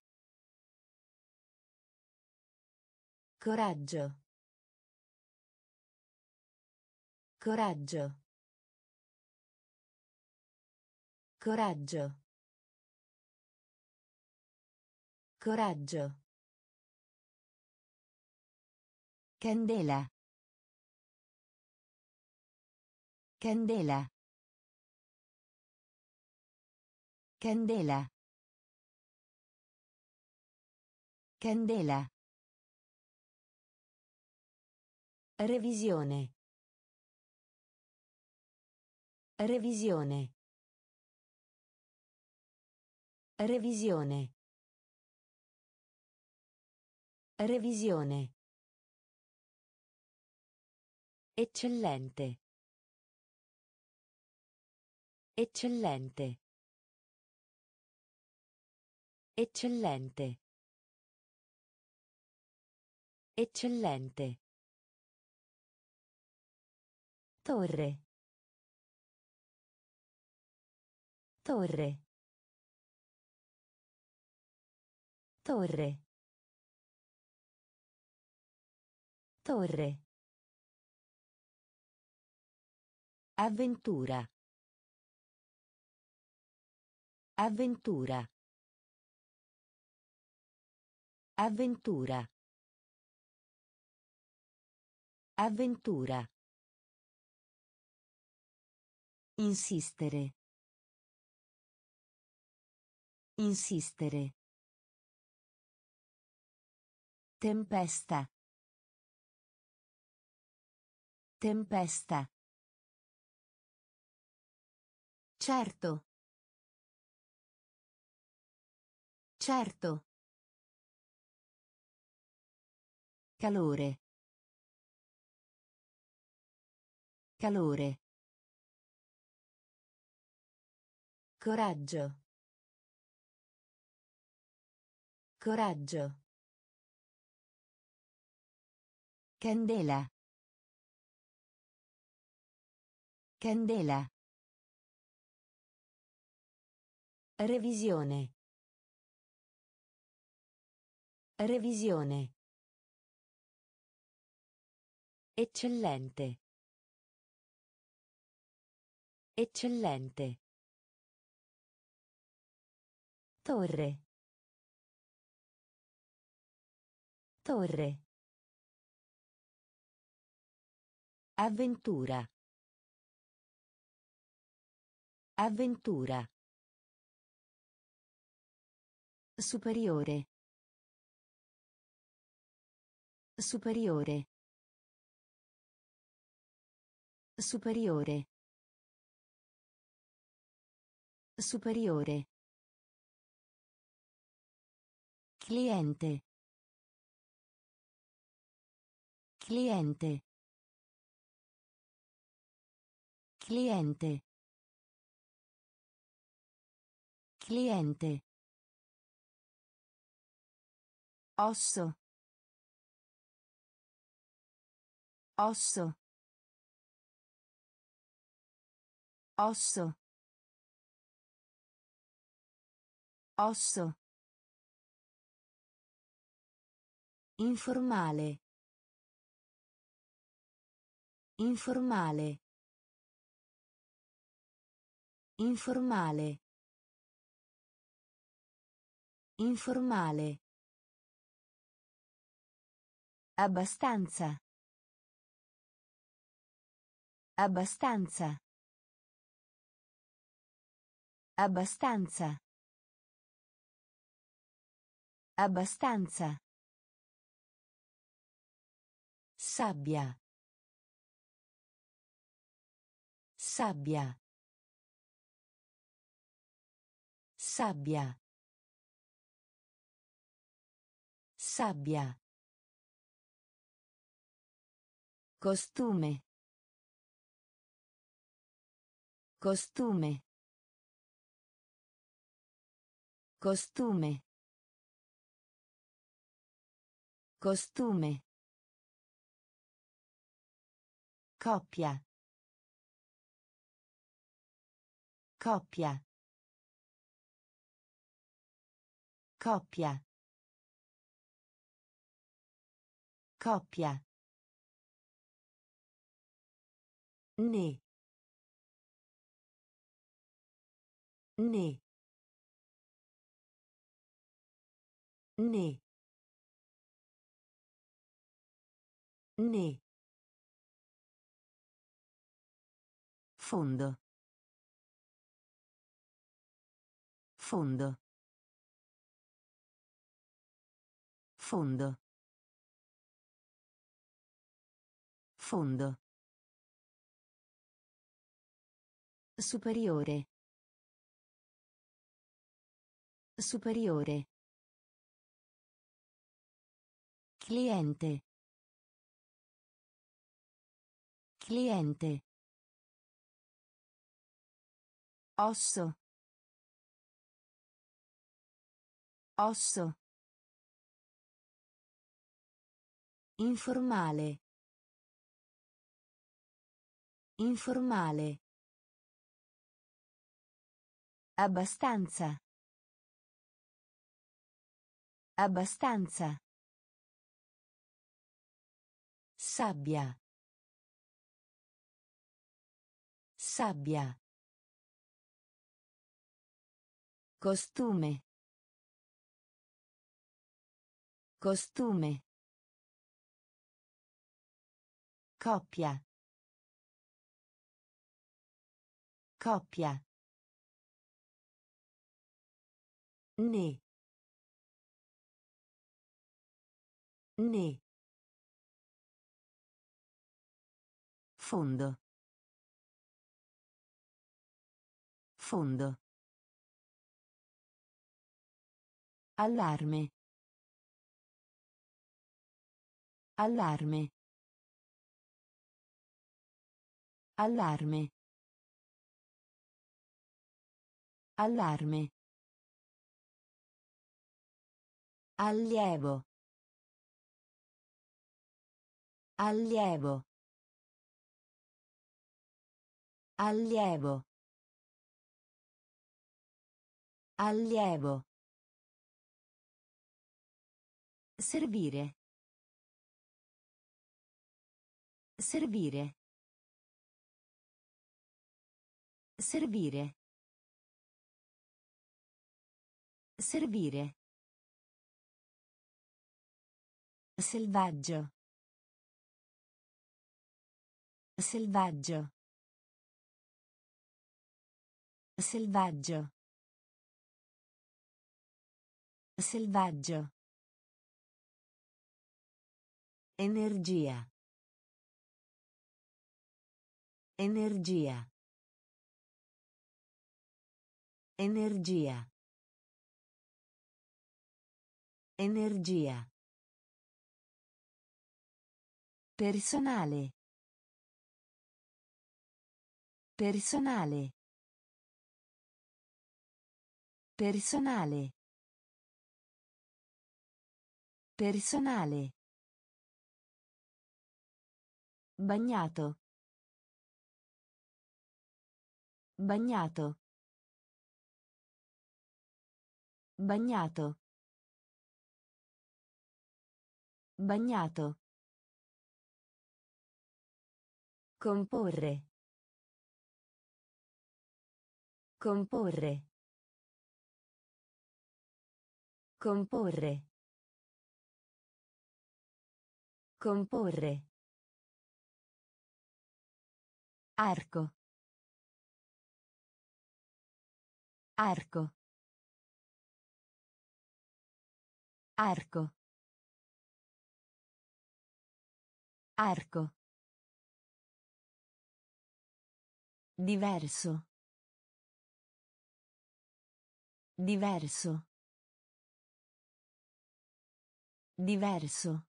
Coraggio. Coraggio. Coraggio. Coraggio. Candela. Candela. Candela. Candela. Revisione. Revisione. Revisione. Revisione. Eccellente. Eccellente. Eccellente. Eccellente. Torre. Torre. Torre. Torre. Avventura. Avventura. Avventura. Avventura. Insistere. Insistere. Tempesta. Tempesta. Certo. Certo. Calore. Calore. Coraggio. Coraggio. Candela. Candela. Revisione. Revisione. Eccellente. Eccellente. Torre. Torre. Avventura. Avventura. Superiore. Superiore. Superiore. Superiore. Cliente. Cliente. Cliente. Cliente. Osso. Osso. Osso. Osso. Informale. Informale. Informale. Informale. Abbastanza. Abbastanza. Abbastanza. Abbastanza. Sabbia. Sabbia. Sabbia. Sabbia. Costume. Costume. Costume. Costume. Coppia. Coppia. Coppia. Coppia. Né. Né. Né. Né. Fondo. Fondo. Fondo. Fondo. Superiore. Superiore. Cliente. Cliente. Osso. Osso. Informale. Informale. Abbastanza. Abbastanza. Sabbia. Sabbia. Costume. Costume. Coppia. Coppia. Né. Né. Fondo. Fondo. Allarme. Allarme. Allarme. Allarme. Allievo. Allievo. Allievo. Allievo. Servire. Servire. Servire. Servire. Selvaggio. Selvaggio. Selvaggio. Selvaggio. Energia. Energia. Energia. Energia. Personale. Personale. Personale. Personale. Bagnato. Bagnato. Bagnato. Bagnato. Comporre. Comporre. Comporre. Comporre. Arco. Arco. Arco. Arco. Diverso. Diverso. Diverso.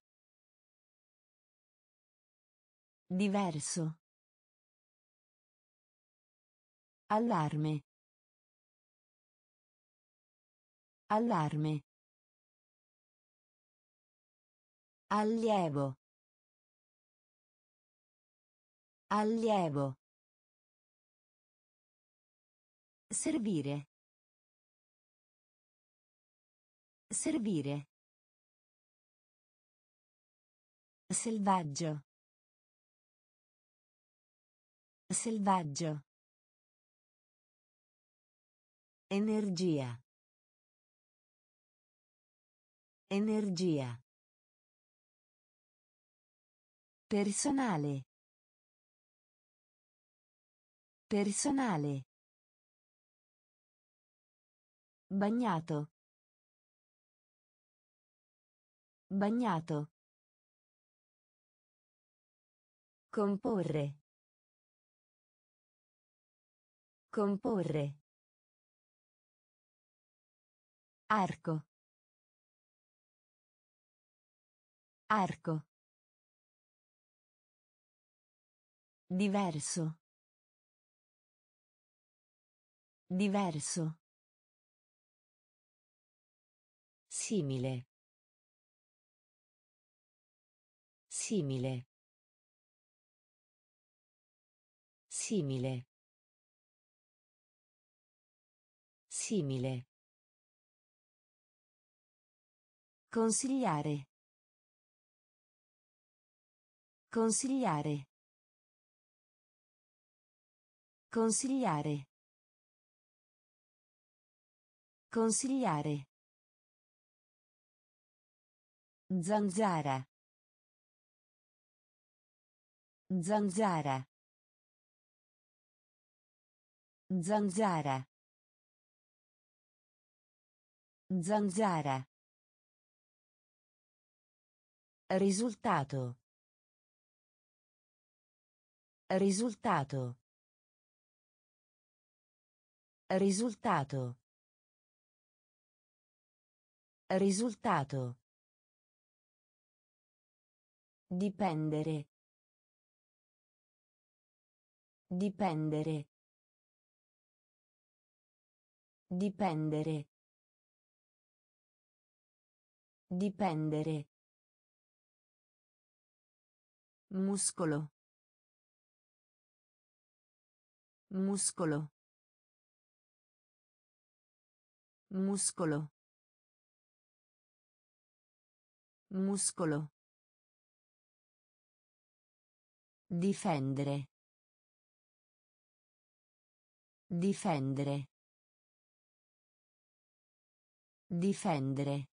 Diverso. Allarme. Allarme. Allievo. Allievo. Servire. Servire. Selvaggio. Selvaggio. Energia. Energia. Personale. Personale. Bagnato. Bagnato. Comporre. Comporre. Arco. Arco. Diverso. Diverso. Simile. Simile. Simile. Simile. Consigliare. Consigliare. Consigliare. Consigliare. Zanzara. Zanzara. Zanzara. Zanzara. Risultato. Risultato. Risultato. Risultato. Dipendere. Dipendere. Dipendere. Dipendere. Muscolo. Muscolo. Muscolo. Muscolo. Difendere. Difendere. Difendere.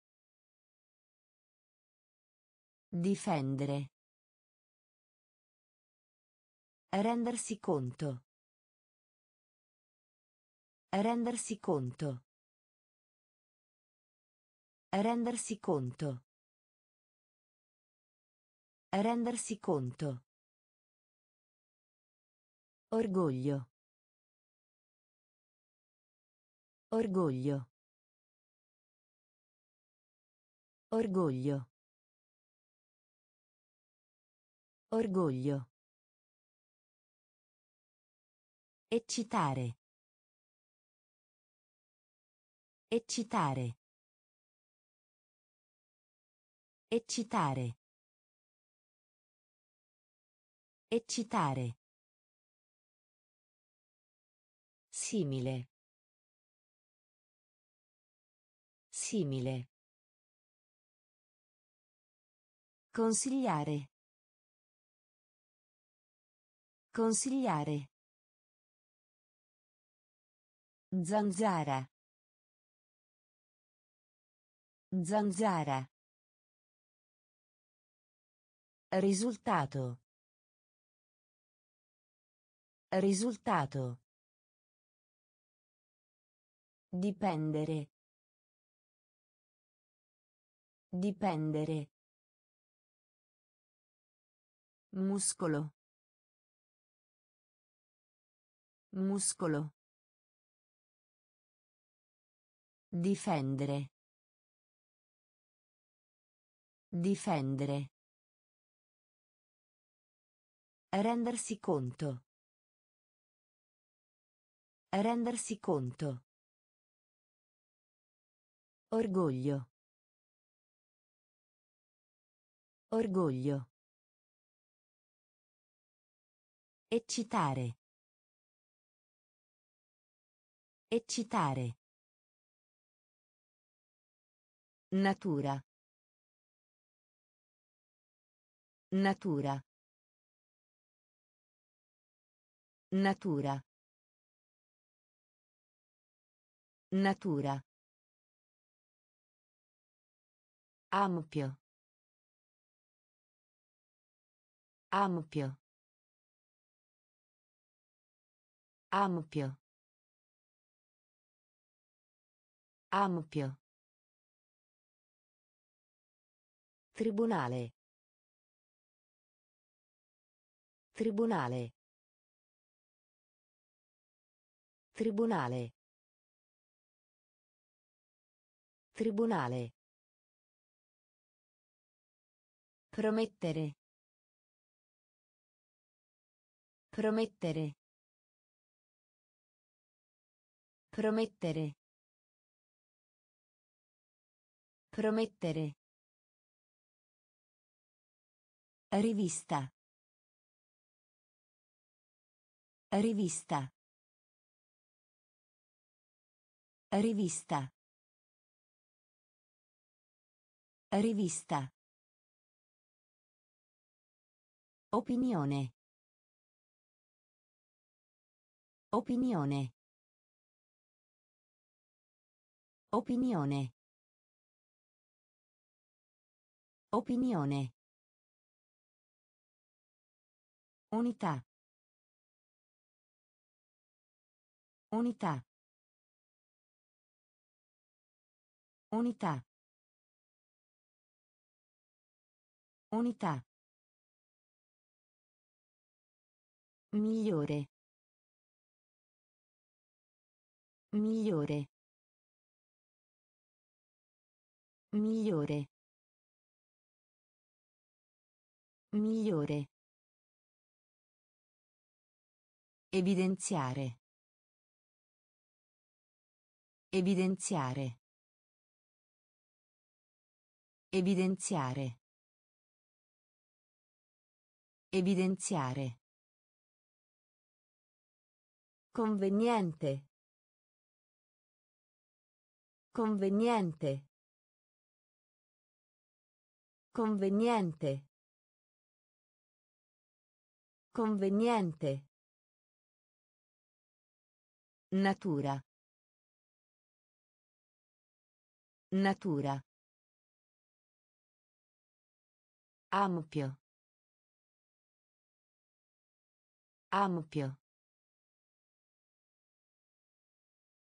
Difendere. Rendersi conto. Rendersi conto. Rendersi conto. Rendersi conto. Orgoglio. Orgoglio. Orgoglio. Orgoglio. Eccitare. Eccitare. Eccitare. Eccitare. Simile. Simile. Consigliare. Consigliare. Zanzara. Zanzara. Risultato. Risultato. Dipendere. Dipendere. Muscolo. Muscolo. Difendere. Difendere. Rendersi conto. Rendersi conto. Orgoglio. Orgoglio. Eccitare. Eccitare. Natura. Natura. Natura. Natura. Ampio. Ampio. Ampio. Ampio. Tribunale. Tribunale. Tribunale. Tribunale. Promettere. Promettere. Promettere. Promettere. Rivista. Rivista. Rivista. Rivista. Opinione. Opinione. Opinione. Opinione. Unità. Unità. Unità. Unità. Migliore. Migliore. Migliore. Migliore. Evidenziare. Evidenziare. Evidenziare. Evidenziare. Conveniente. Conveniente. Conveniente. Conveniente. Natura. Natura. Ampio. Ampio.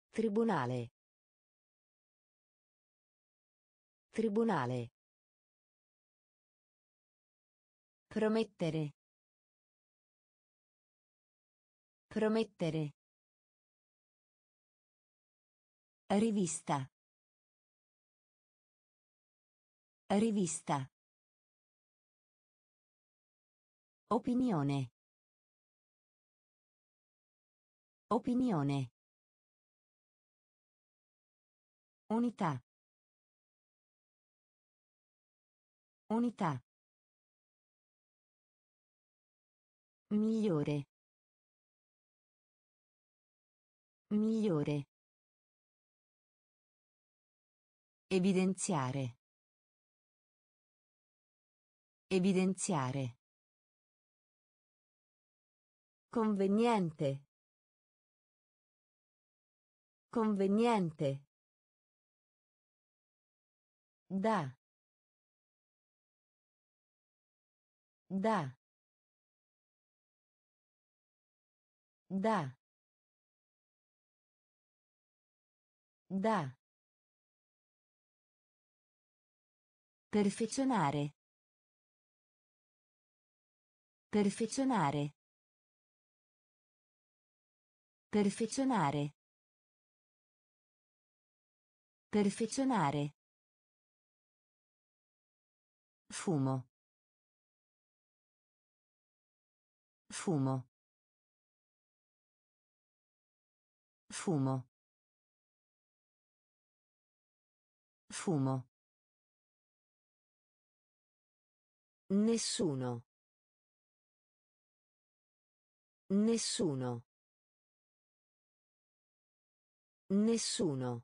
Tribunale. Tribunale. Promettere. Promettere. Rivista. Rivista. Opinione. Opinione. Unità. Unità. Migliore. Migliore. Evidenziare. Evidenziare. Conveniente. Conveniente. Da. Da. Da. Da. Perfezionare. Perfezionare. Perfezionare. Perfezionare. Fumo. Fumo. Fumo. Fumo. Nessuno. Nessuno. Nessuno.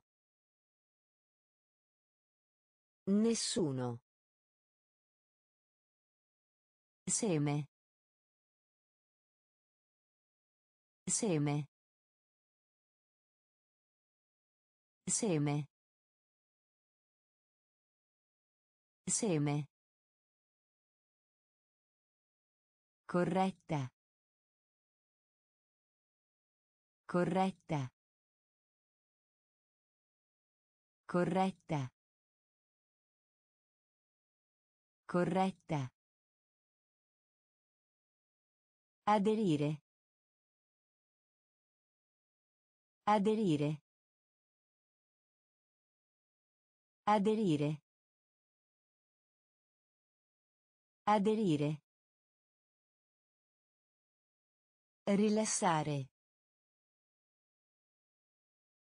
Nessuno. Seme. Seme. Seme. Seme. Corretta. Corretta. Corretta. Corretta. Aderire. Aderire. Aderire. Aderire. Rilassare.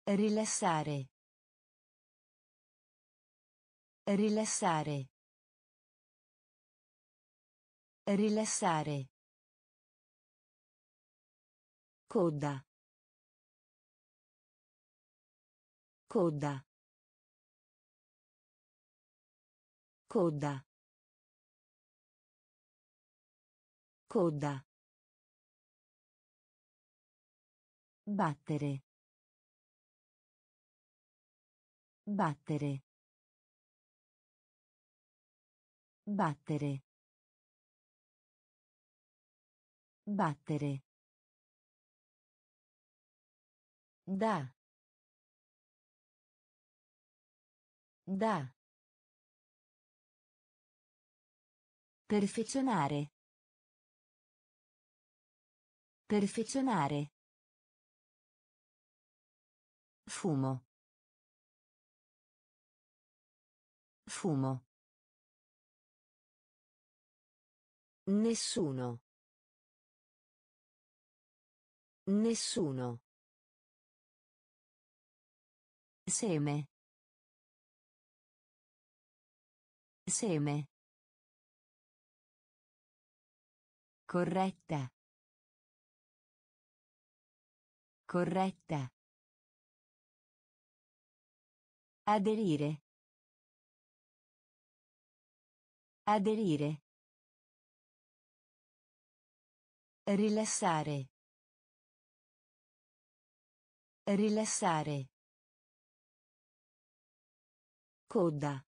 Rilassare. Rilassare. Rilassare. Coda. Coda. Coda. Coda. Battere. Battere. Battere. Battere. Da. Da. Perfezionare. Perfezionare. Fumo. Fumo. Nessuno. Nessuno. Seme. Seme. Corretta. Corretta. Aderire. Aderire. Rilassare. Rilassare. Coda.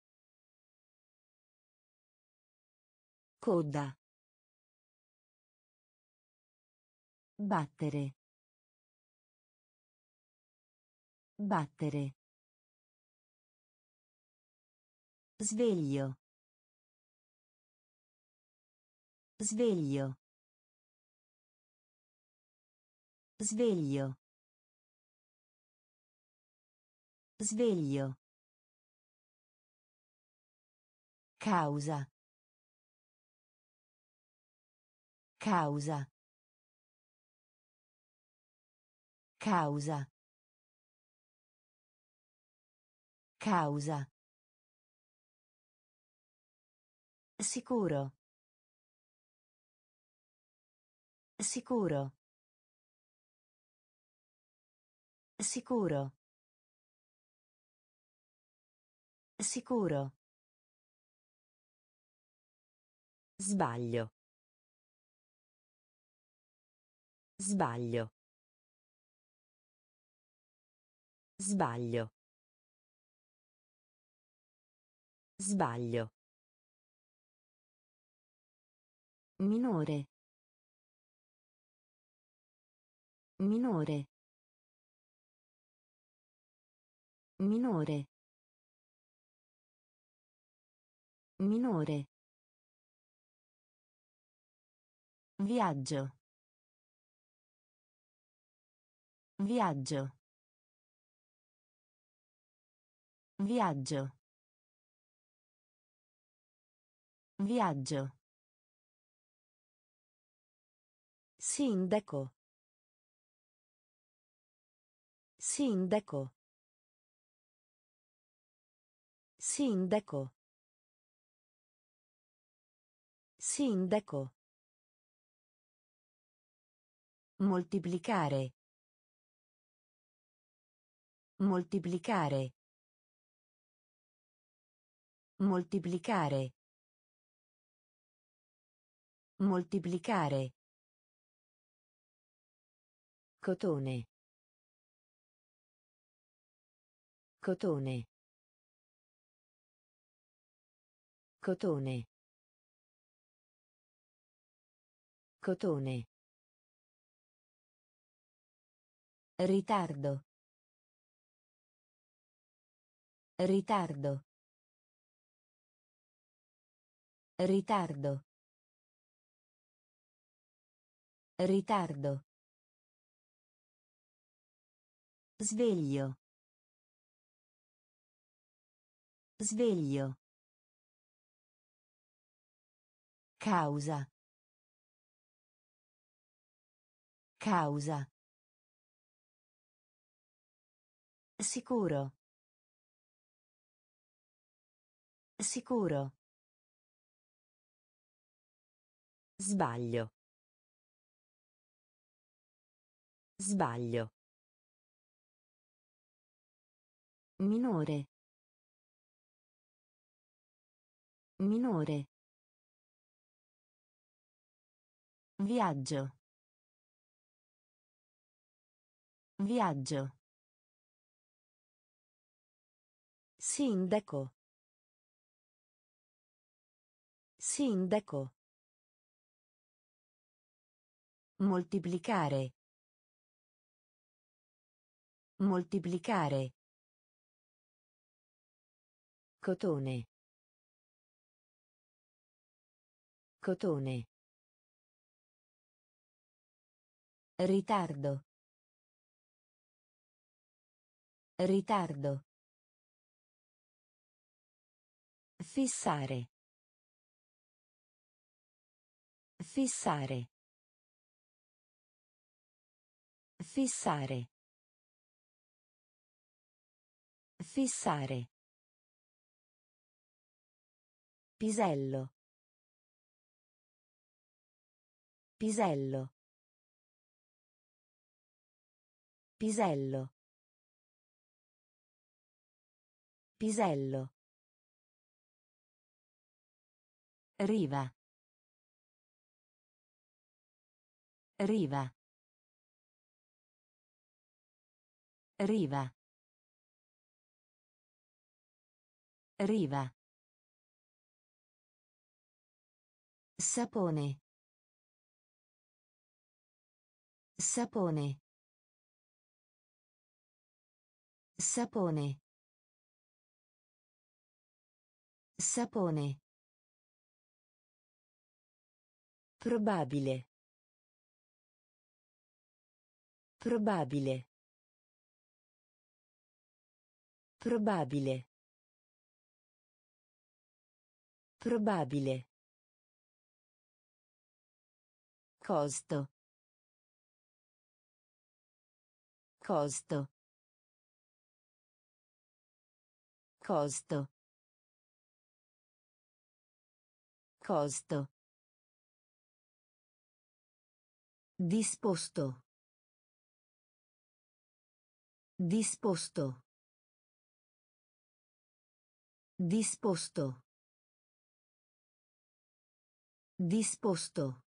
Coda. Battere. Battere. Sveglio. Sveglio. Sveglio. Sveglio. Causa. Causa. Causa. Causa. Sicuro. Sicuro. Sicuro. Sicuro. Sbaglio. Sbaglio. Sbaglio. Sbaglio. Minore. Minore. Minore. Minore. Viaggio. Viaggio. Viaggio. Viaggio. Sindaco. Sindaco. Sindaco. Sindaco. Moltiplicare. Moltiplicare. Moltiplicare. Moltiplicare. Cotone. Cotone. Cotone. Cotone. Ritardo. Ritardo. Ritardo. Ritardo. Sveglio. Sveglio. Causa. Causa. Sicuro. Sicuro. Sbaglio. Sbaglio. Minore. Minore. Viaggio. Viaggio. Sindaco. Sindaco. Moltiplicare. Moltiplicare. Cotone. Cotone. Ritardo. Ritardo. Fissare. Fissare. Fissare. Fissare. Pisello. Pisello. Pisello. Pisello. Riva. Riva. Riva. Riva. Sapone. Sapone. Sapone. Sapone. Probabile. Probabile. Probabile. Probabile. Costo. Costo. Costo. Costo. Disposto. Disposto. Disposto. Disposto.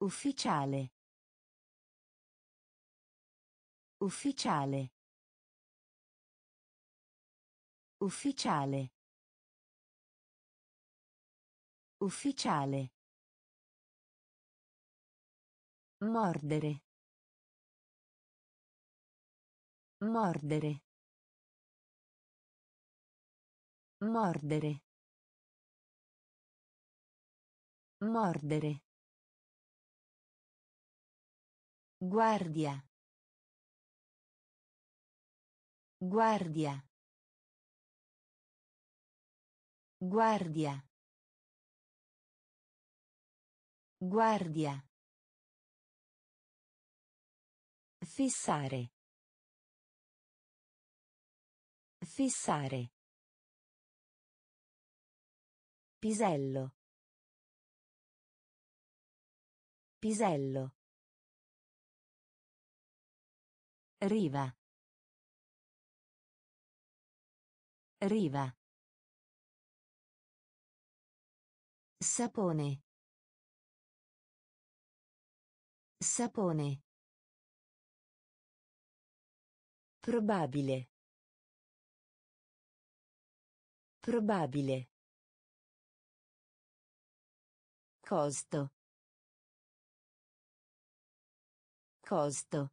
Ufficiale. Ufficiale. Ufficiale. Ufficiale. Mordere. Mordere. Mordere. Mordere. Guardia. Guardia. Guardia. Guardia. Fissare. Fissare. Pisello. Pisello. Riva. Riva. Sapone. Sapone. Probabile. Probabile. Costo. Costo.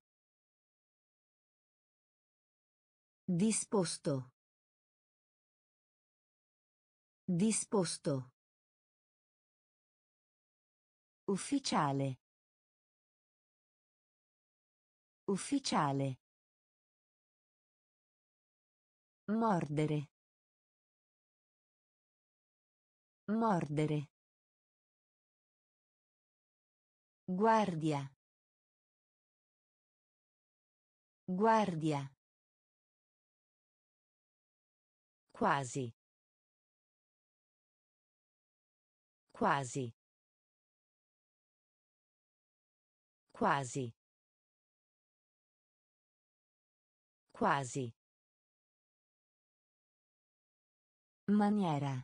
Disposto. Disposto. Ufficiale. Ufficiale. Mordere. Mordere. Guardia. Guardia. Quasi. Quasi. Quasi. Quasi. Maniera.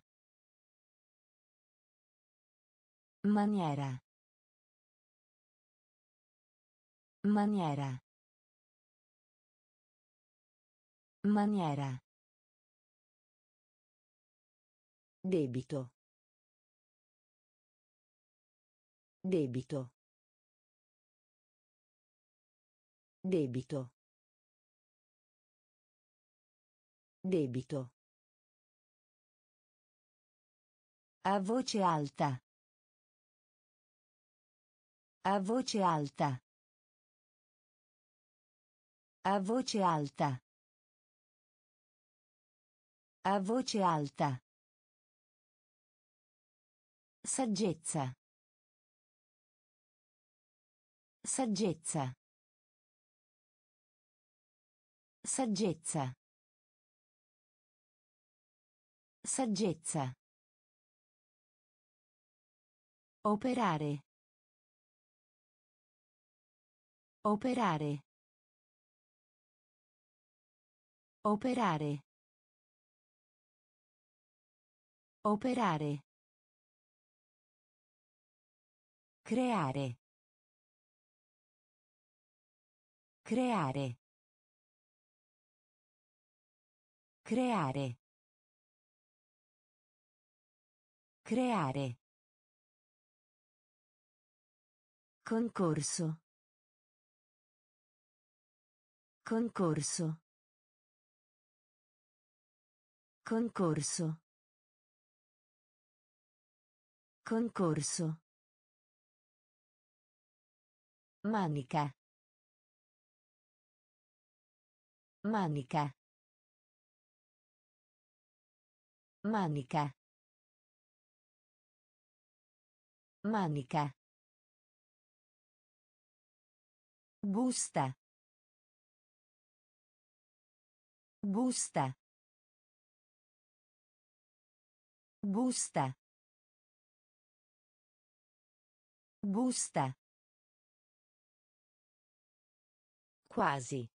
Maniera. Maniera. Maniera. Debito. Debito. Debito. Debito. A voce alta. A voce alta. A voce alta. A voce alta. Saggezza. Saggezza. Saggezza. Saggezza. Operare. Operare. Operare. Operare. Creare. Creare. Creare. Creare. Concorso. Concorso. Concorso. Concorso. Manica. Manica. Manica. Manica. Busta. Busta. Busta. Busta. Quasi.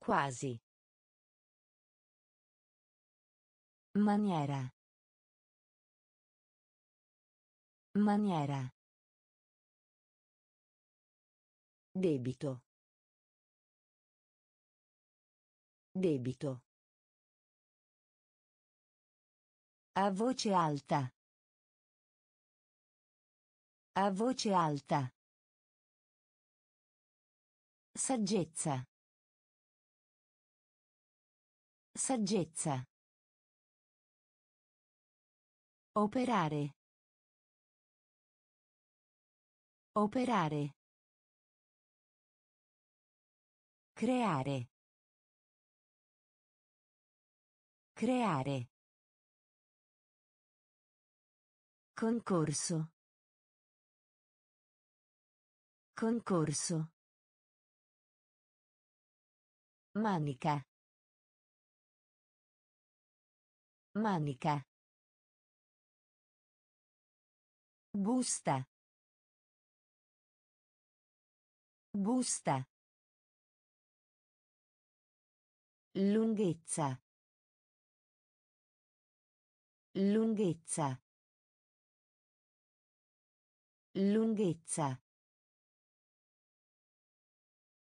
Quasi. Maniera. Maniera. Debito. Debito. A voce alta. A voce alta. Saggezza. Saggezza. Operare. Operare. Creare. Creare. Concorso. Concorso. Manica. Manica. Busta. Busta. Lunghezza. Lunghezza. Lunghezza.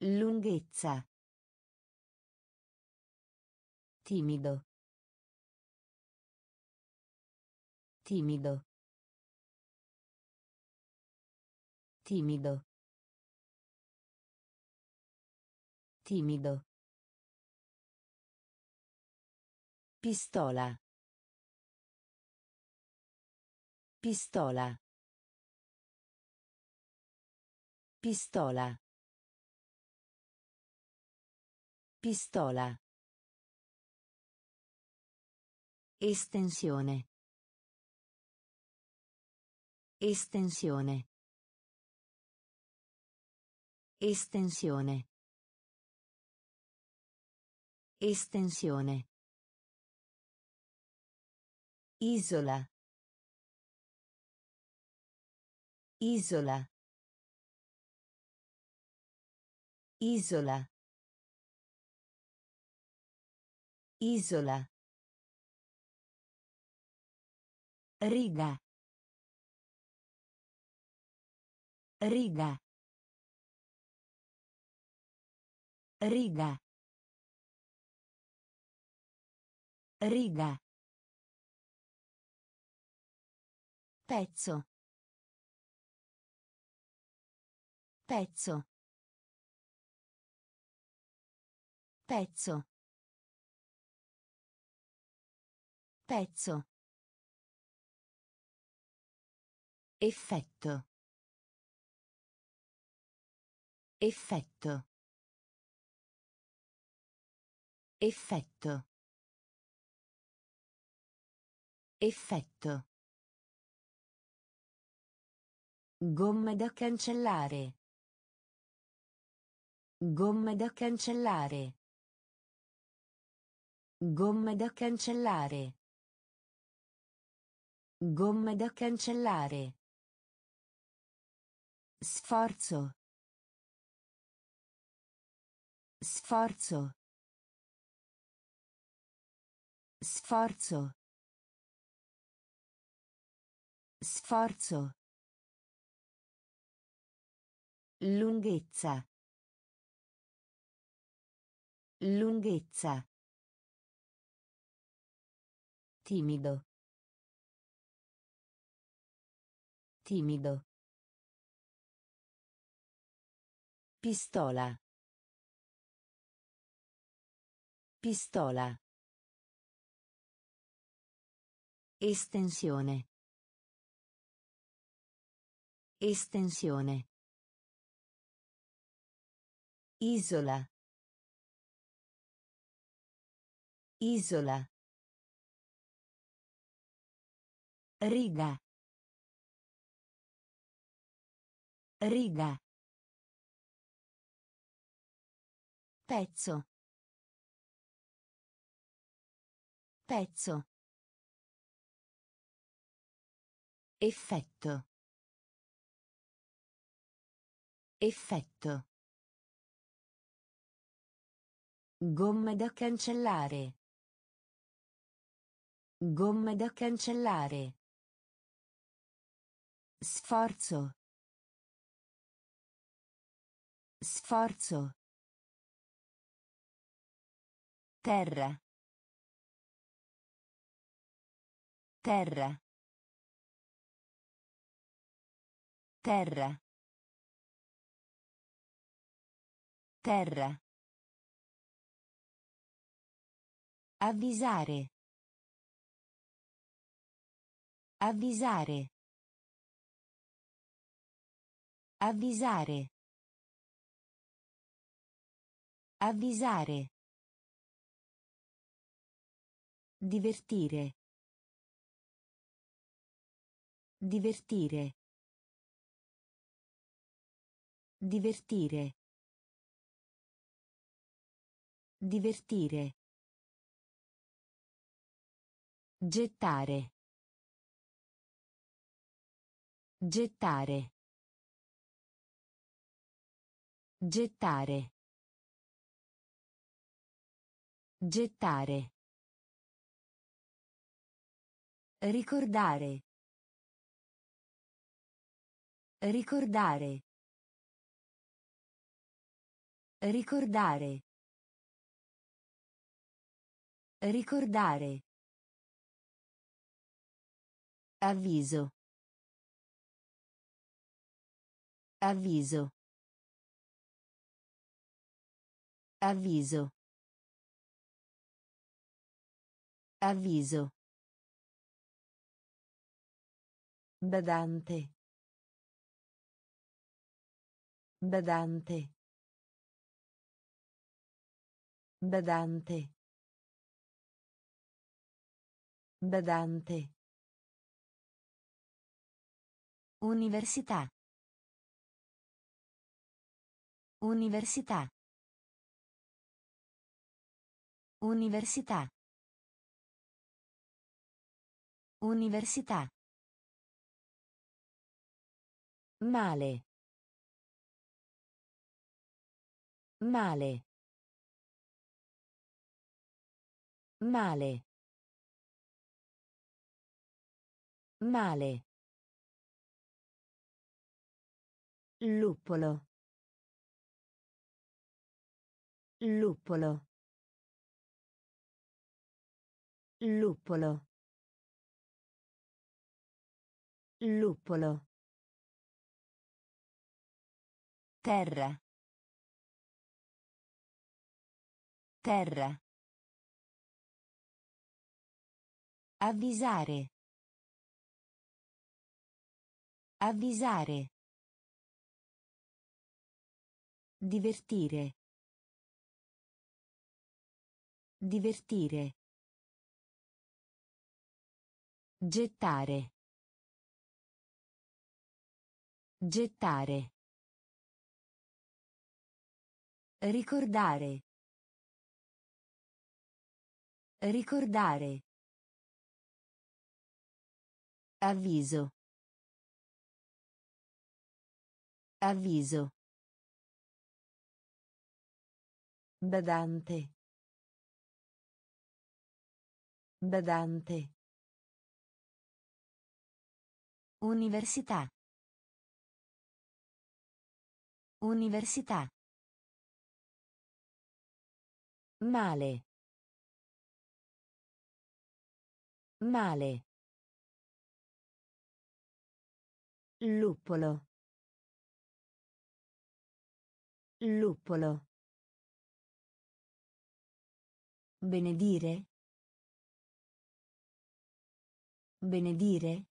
Lunghezza. Timido. Timido. Timido. Timido. Pistola. Pistola. Pistola. Pistola. Estensione. Estensione. Estensione. Estensione. Isola. Isola. Isola. Isola. Riga. Riga. Riga. Riga. Pezzo. Pezzo. Pezzo. Pezzo. Effetto. Effetto. Effetto. Effetto. Gomme da cancellare. Gomme da cancellare. Gomme da cancellare. Gomme da cancellare. Sforzo. Sforzo. Sforzo. Sforzo. Lunghezza. Lunghezza. Timido. Timido. Pistola. Pistola. Estensione. Estensione. Isola. Isola. Riga. Riga. Pezzo. Pezzo. Effetto. Effetto. Gomme da cancellare. Gomme da cancellare. Sforzo. Sforzo. Terra. Terra. Terra. Terra. Avvisare. Avvisare. Avvisare. Avvisare. Divertire. Divertire. Divertire. Divertire. Gettare. Gettare. Gettare. Gettare. Ricordare. Ricordare. Ricordare. Ricordare. Avviso. Avviso. Avviso. Avviso. Badante. Badante. Badante. Badante. Università. Università. Università. Università. Male. Male. Male. Male. Luppolo. Luppolo. Luppolo. Luppolo. Terra. Terra. Avvisare. Avvisare. Divertire. Divertire. Gettare. Gettare. Ricordare. Ricordare. Avviso. Avviso. Badante. Badante. Università. Università. Male. Male. Luppolo. Luppolo. Benedire. Benedire.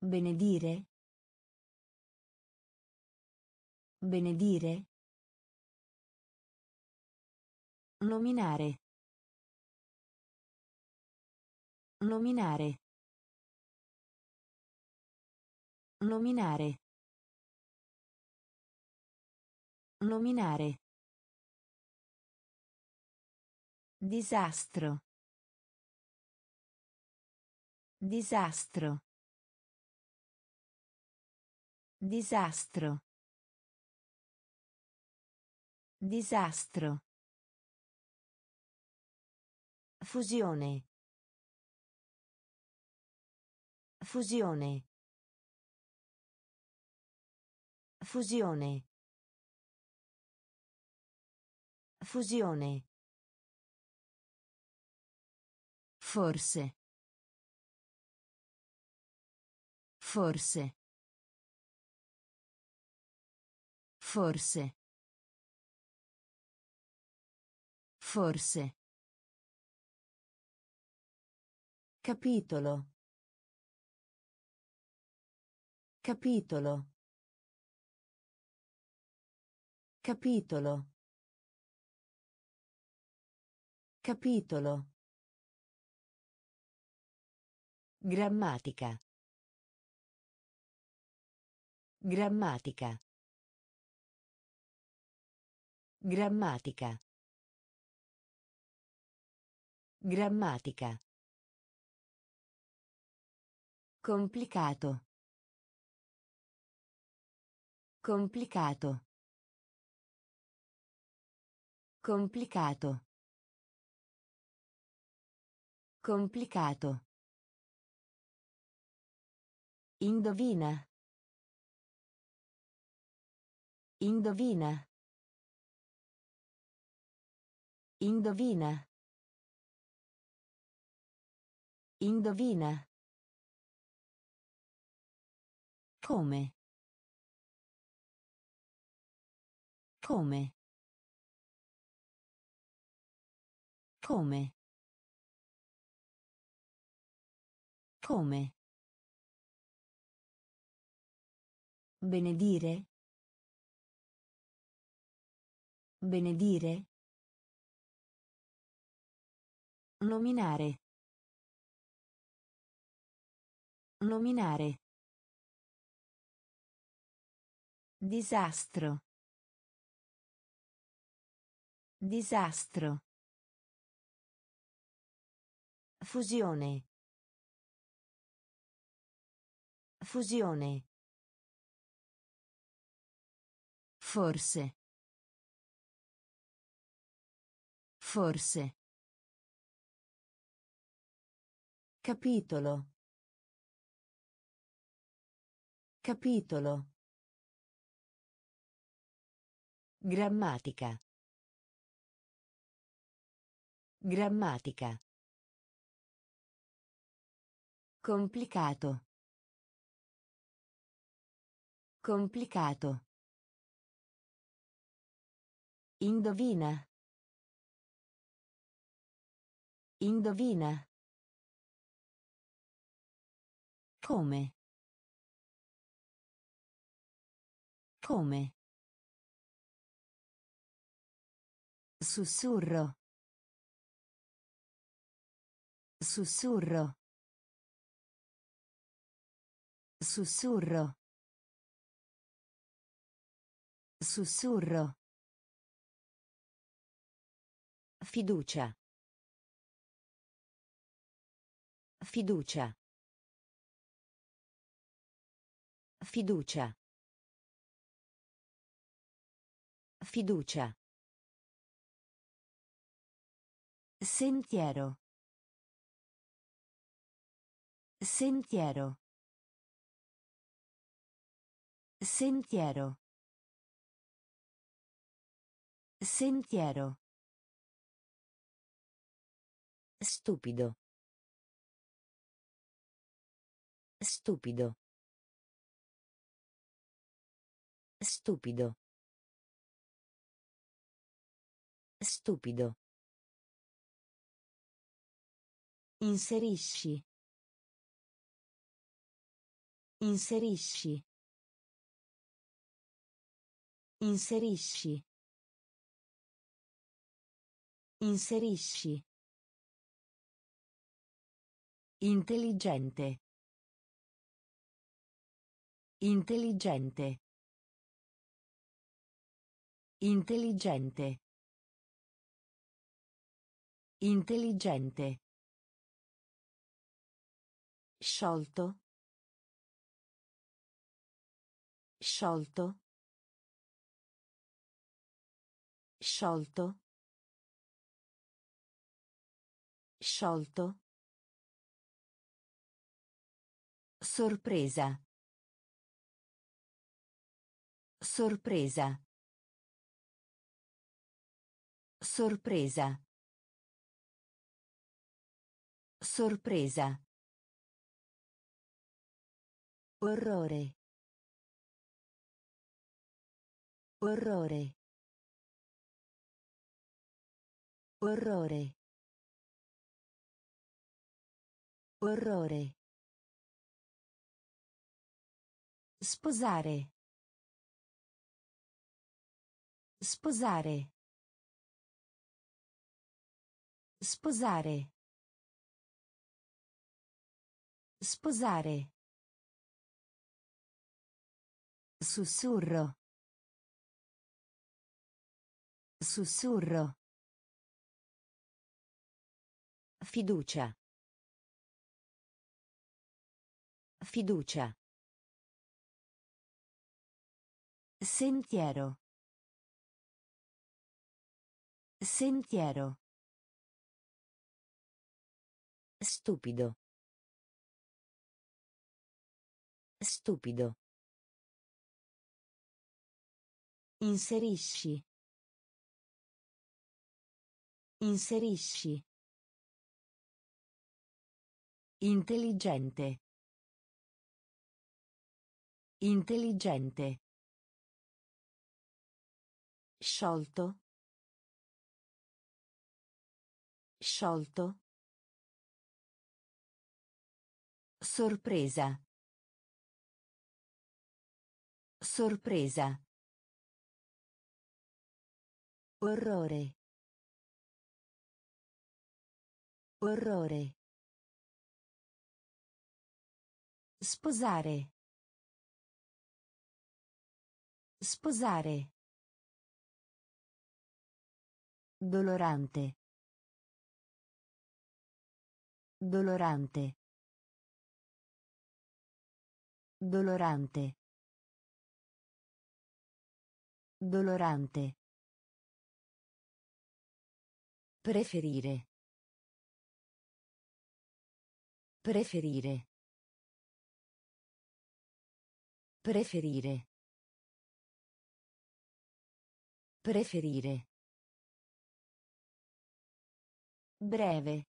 Benedire. Benedire. Nominare. Nominare. Nominare. Nominare. Disastro. Disastro. Disastro. Disastro. Fusione. Fusione. Fusione. Fusione. Forse. Forse. Forse. Forse. Capitolo. Capitolo. Capitolo. Capitolo. Grammatica. Grammatica. Grammatica. Grammatica. Complicato. Complicato. Complicato. Complicato. Indovina. Indovina. Indovina. Indovina. Come? Come? Come? Come? Benedire? Benedire? Nominare. Nominare. Disastro. Disastro. Fusione. Fusione. Forse. Forse. Capitolo. Capitolo. Grammatica. Grammatica. Complicato. Complicato. Indovina. Indovina. Come? Come? Sussurro. Sussurro. Sussurro. Sussurro. Fiducia. Fiducia. Fiducia. Fiducia. Sentiero. Sentiero. Sentiero. Sentiero. Stupido. Stupido. Stupido. Stupido. Inserisci. Inserisci. Inserisci. Inserisci. Intelligente. Intelligente. Intelligente. Intelligente. Sciolto. Sciolto. Sciolto. Sciolto. Sorpresa. Sorpresa. Sorpresa. Sorpresa. Orrore. Orrore. Orrore. Orrore. Sposare. Sposare. Sposare. Sposare. Sussurro. Sussurro. Fiducia. Fiducia. Sentiero. Sentiero. Stupido. Stupido. Inserisci. Inserisci. Intelligente. Intelligente. Sciolto. Sciolto. Sorpresa. Sorpresa. Orrore. Orrore. Sposare. Sposare. Dolorante. Dolorante. Dolorante. Dolorante. Preferire. Preferire. Preferire. Preferire. Breve.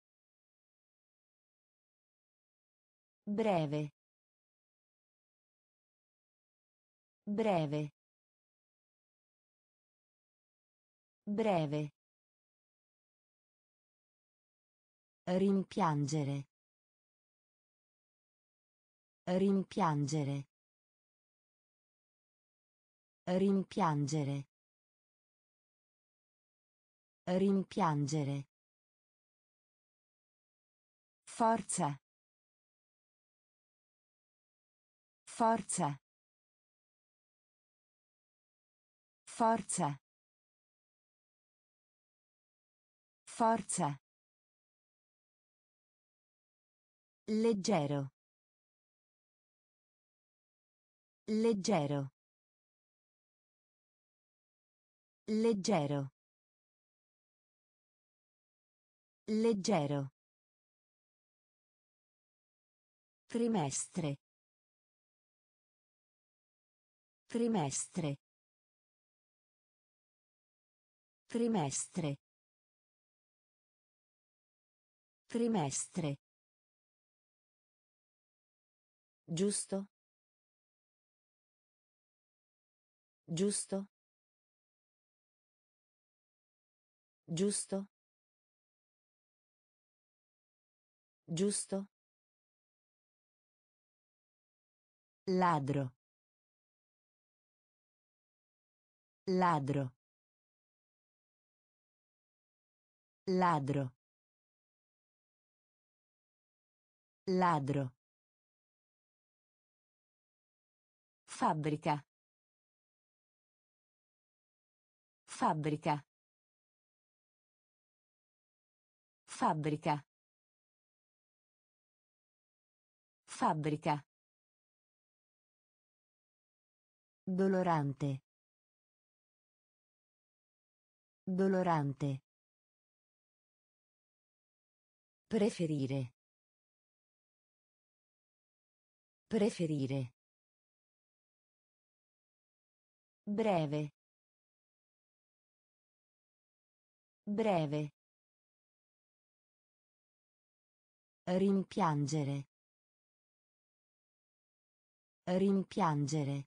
Breve. Breve. Breve. Rimpiangere. Rimpiangere. Rimpiangere. Rimpiangere. Forza. Forza. Forza. Forza. Leggero. Leggero. Leggero. Leggero. Trimestre. Trimestre. Trimestre. Trimestre. Giusto. Giusto. Giusto. Giusto. Ladro. Ladro. Ladro. Ladro. Fabbrica. Fabbrica. Fabbrica. Fabbrica. Dolorante. Dolorante. Preferire. Preferire. Breve. Breve. Rimpiangere. Rimpiangere.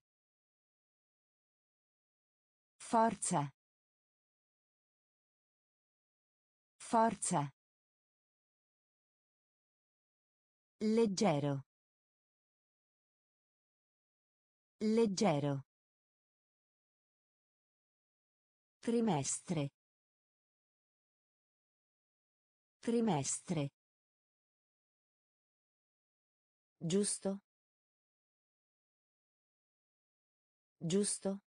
Forza. Forza. Leggero. Leggero. Trimestre. Trimestre. Giusto. Giusto.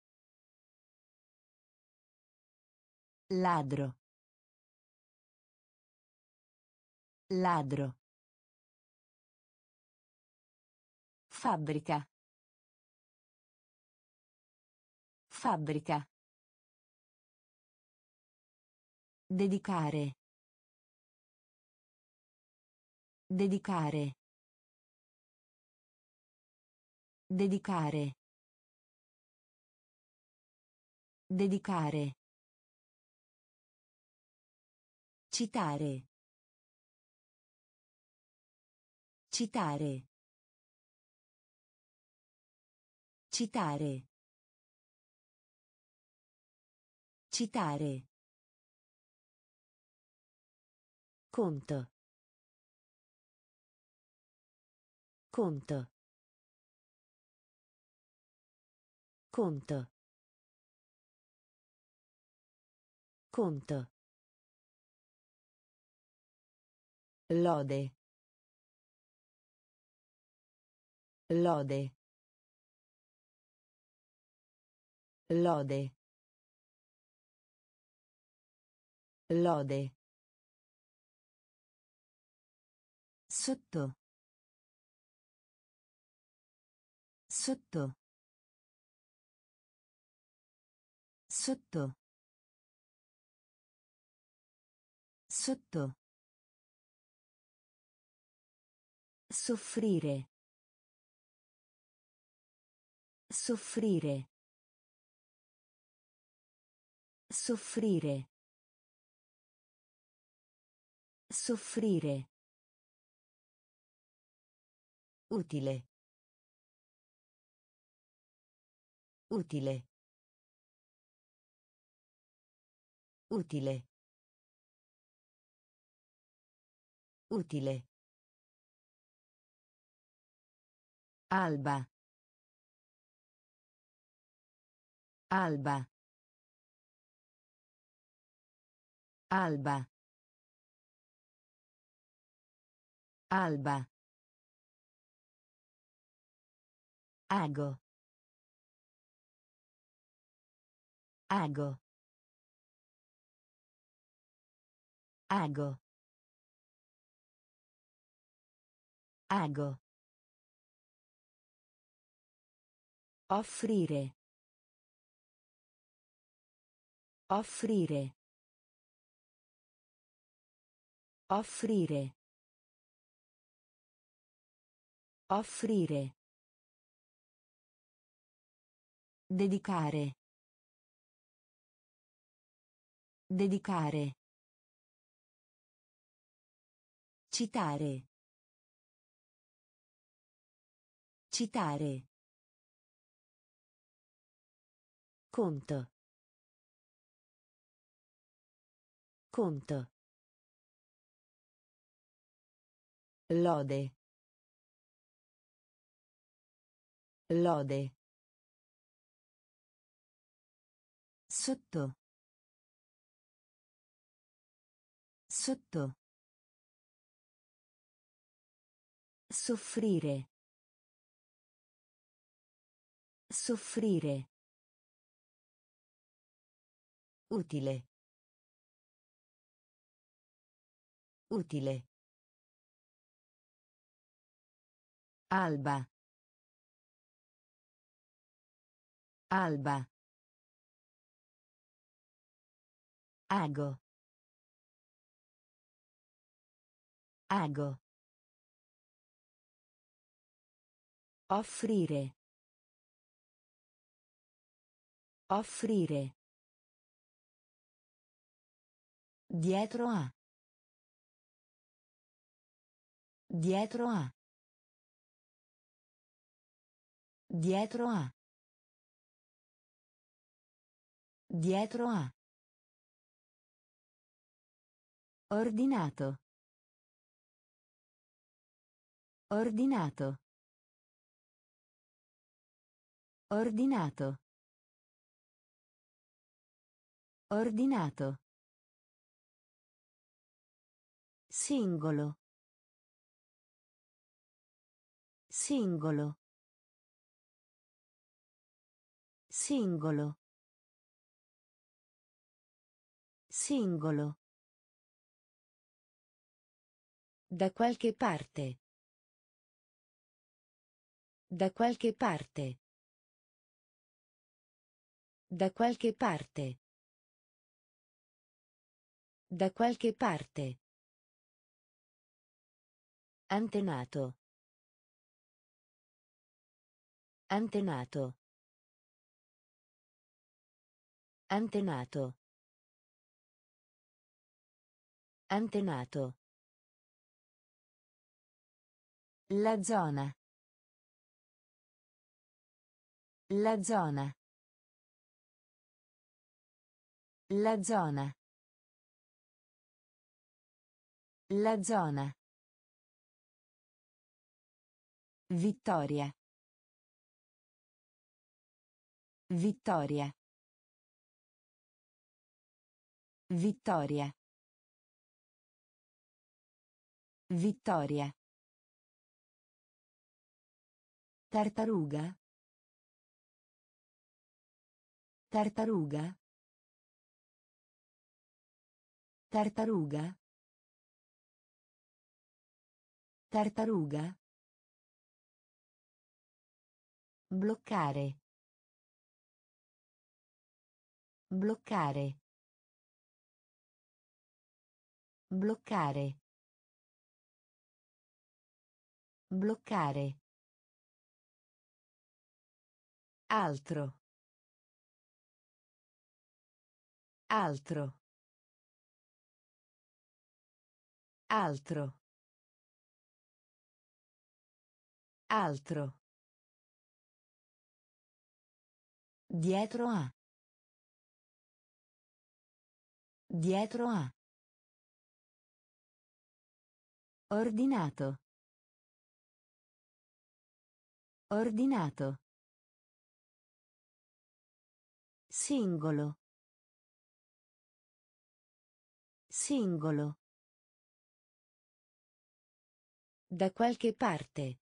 Ladro. Ladro. Fabbrica. Fabbrica. Dedicare. Dedicare. Dedicare. Dedicare. Citare. Citare. Citare. Citare. Conto. Conto. Conto. Conto. Lode. Lode. Lode. Lode. Sotto. Sotto. Sotto. Sotto. Soffrire. Soffrire. Soffrire. Soffrire. Utile. Utile. Utile. Utile. Alba. Alba. Alba. Alba. Ago. Ago. Ago. Ago. Offrire. Offrire. Offrire. Offrire. Dedicare. Dedicare. Citare. Citare. Conto. Conto. Lode. Lode. Sotto. Sotto. Soffrire. Soffrire. Utile. Utile. Alba. Alba. Ago. Ago. Offrire. Offrire. Dietro a. Dietro a. Dietro a. Dietro a. Ordinato. Ordinato. Ordinato. Ordinato. Singolo. Singolo. Singolo. Singolo. Da qualche parte. Da qualche parte. Da qualche parte. Da qualche parte. Antenato. Antenato. Antenato. Antenato. La zona. La zona. La zona. La zona. Vittoria. Vittoria. Vittoria. Vittoria. Tartaruga. Tartaruga. Tartaruga. Tartaruga. Bloccare. Bloccare. Bloccare. Bloccare. Altro. Altro. Altro. Altro. Dietro a. Dietro a. Ordinato. Ordinato. Singolo. Singolo. Da qualche parte.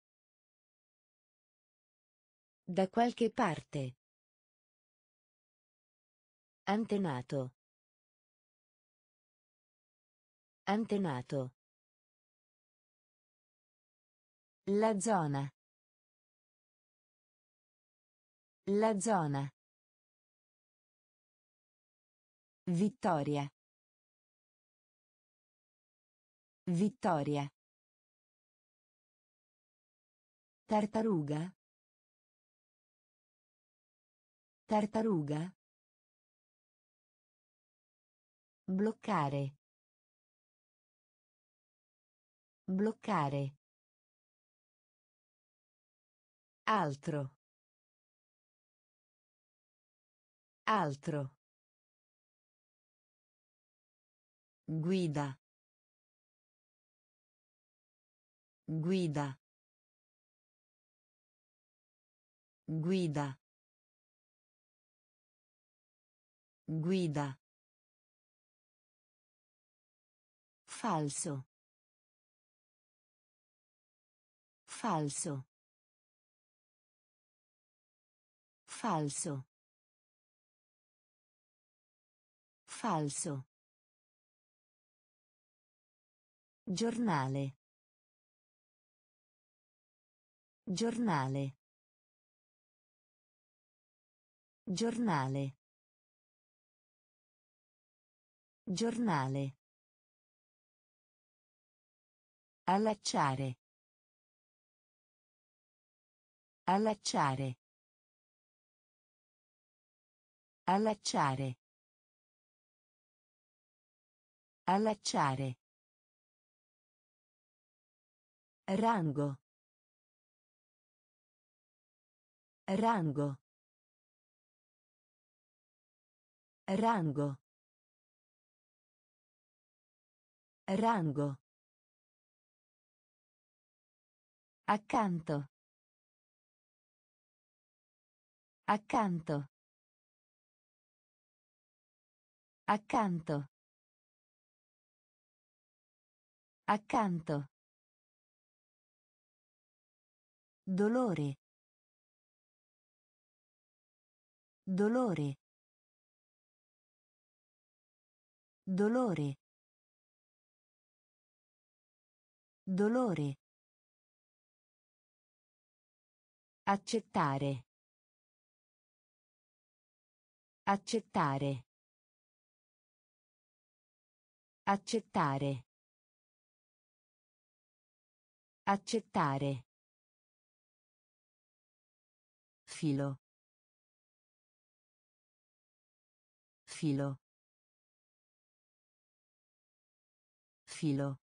Da qualche parte. Antenato. Antenato. La zona. La zona. Vittoria. Vittoria. Tartaruga. Tartaruga. Bloccare. Bloccare. Altro. Altro. Guida. Guida. Guida. Guida. Falso. Falso. Falso. Falso. Giornale. Giornale. Giornale. Giornale. Allacciare. Allacciare. Allacciare. Allacciare. Rango. Rango. Rango. Rango. Accanto. Accanto. Accanto. Accanto. Dolore. Dolore. Dolore. Dolore. Accettare. Accettare. Accettare. Accettare. Filo. Filo. Filo.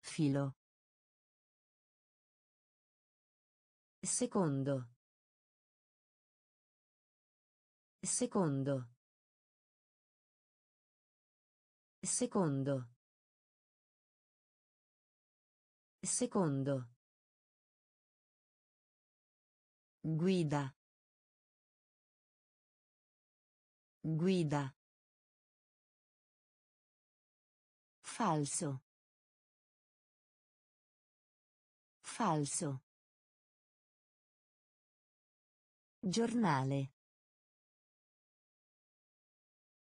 Filo. Secondo. Secondo. Secondo. Secondo. Guida. Guida. Falso. Falso. Giornale.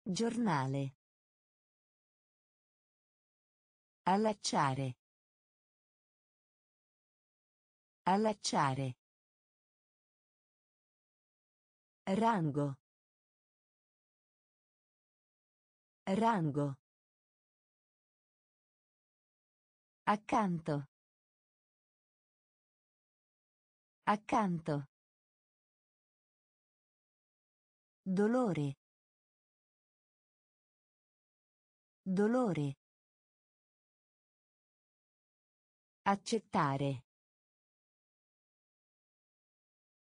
Giornale. Allacciare. Allacciare. Rango. Rango. Accanto. Accanto. Dolore. Dolore. Accettare.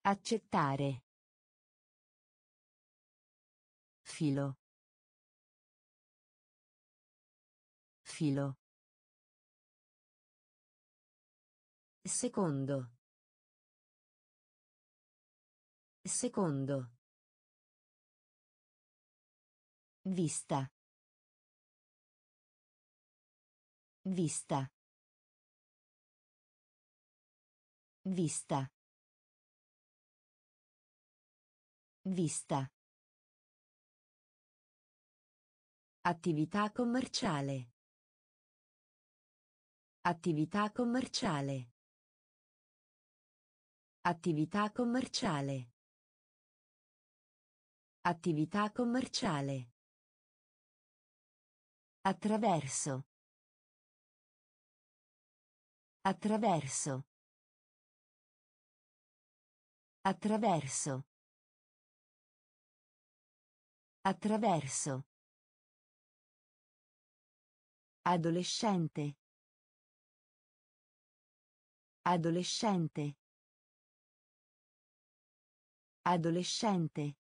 Accettare. Filo. Filo. Secondo. Secondo. Vista. Vista. Vista. Vista. Attività commerciale. Attività commerciale. Attività commerciale. Attività commerciale. Attraverso. Attraverso. Attraverso. Attraverso. Adolescente. Adolescente. Adolescente.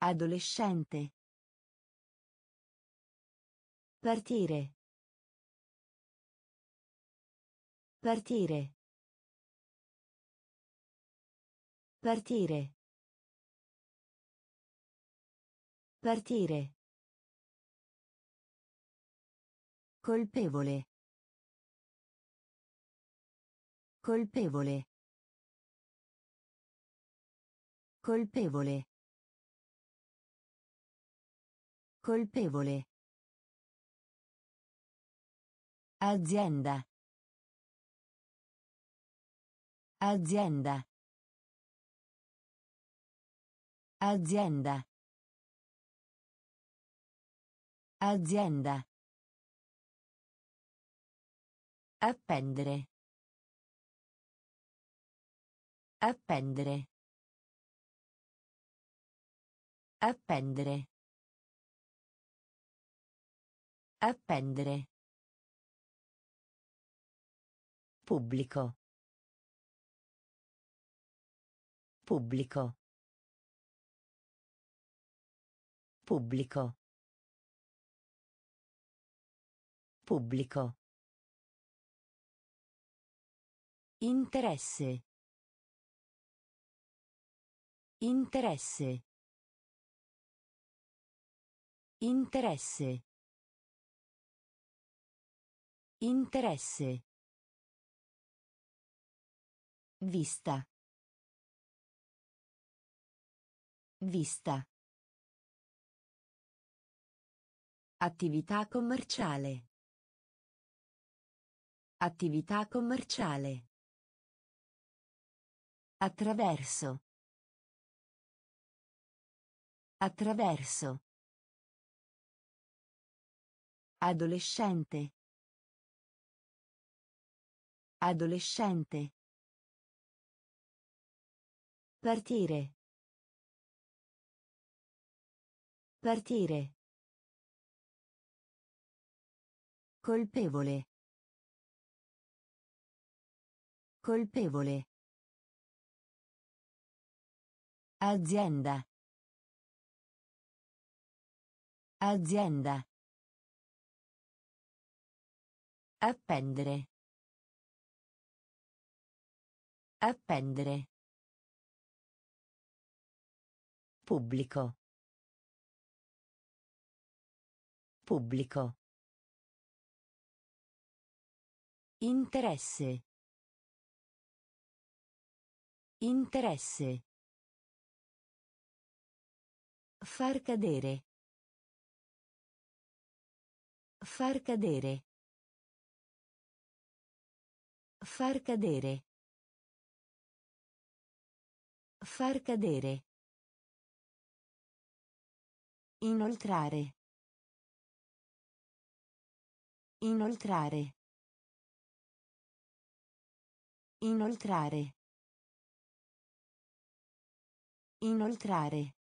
Adolescente. Partire. Partire. Partire. Partire. Colpevole. Colpevole. Colpevole. Colpevole. Azienda. Azienda. Azienda. Azienda. Appendere. Appendere. Appendere. Appendere. Pubblico. Pubblico. Pubblico. Pubblico. Interesse. Interesse. Interesse. Interesse. Vista. Vista. Attività commerciale. Attività commerciale. Attraverso. Attraverso. Adolescente. Adolescente. Partire. Partire. Colpevole. Colpevole. Azienda. Azienda. Appendere. Appendere. Pubblico. Pubblico. Interesse. Interesse. Far cadere. Far cadere. Far cadere. Far cadere. Inoltrare. Inoltrare. Inoltrare. Inoltrare.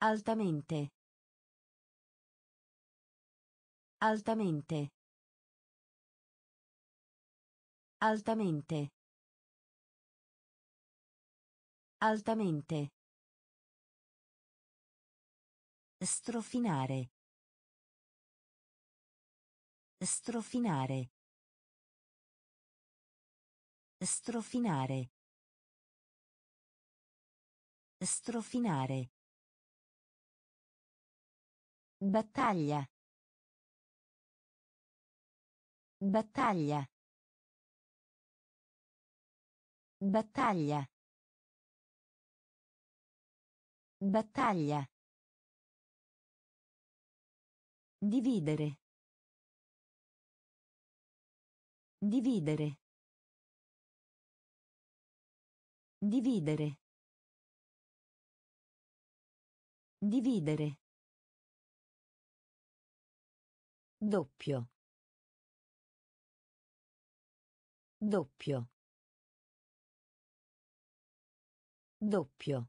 Altamente. Altamente. Altamente. Altamente. Strofinare. Strofinare. Strofinare. Strofinare. Battaglia. Battaglia. Battaglia. Battaglia. Dividere. Dividere. Dividere. Dividere. Doppio. Doppio. Doppio.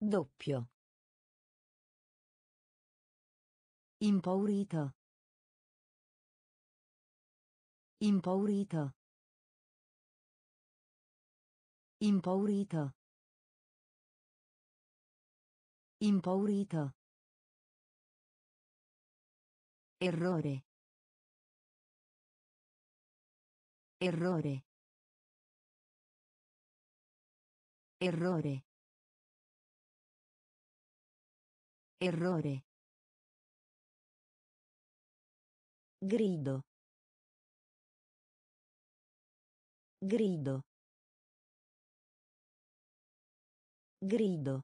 Doppio. Impaurito. Impaurito. Impaurito. Impaurito. Errore. Errore. Errore. Errore. Grido. Grido. Grido.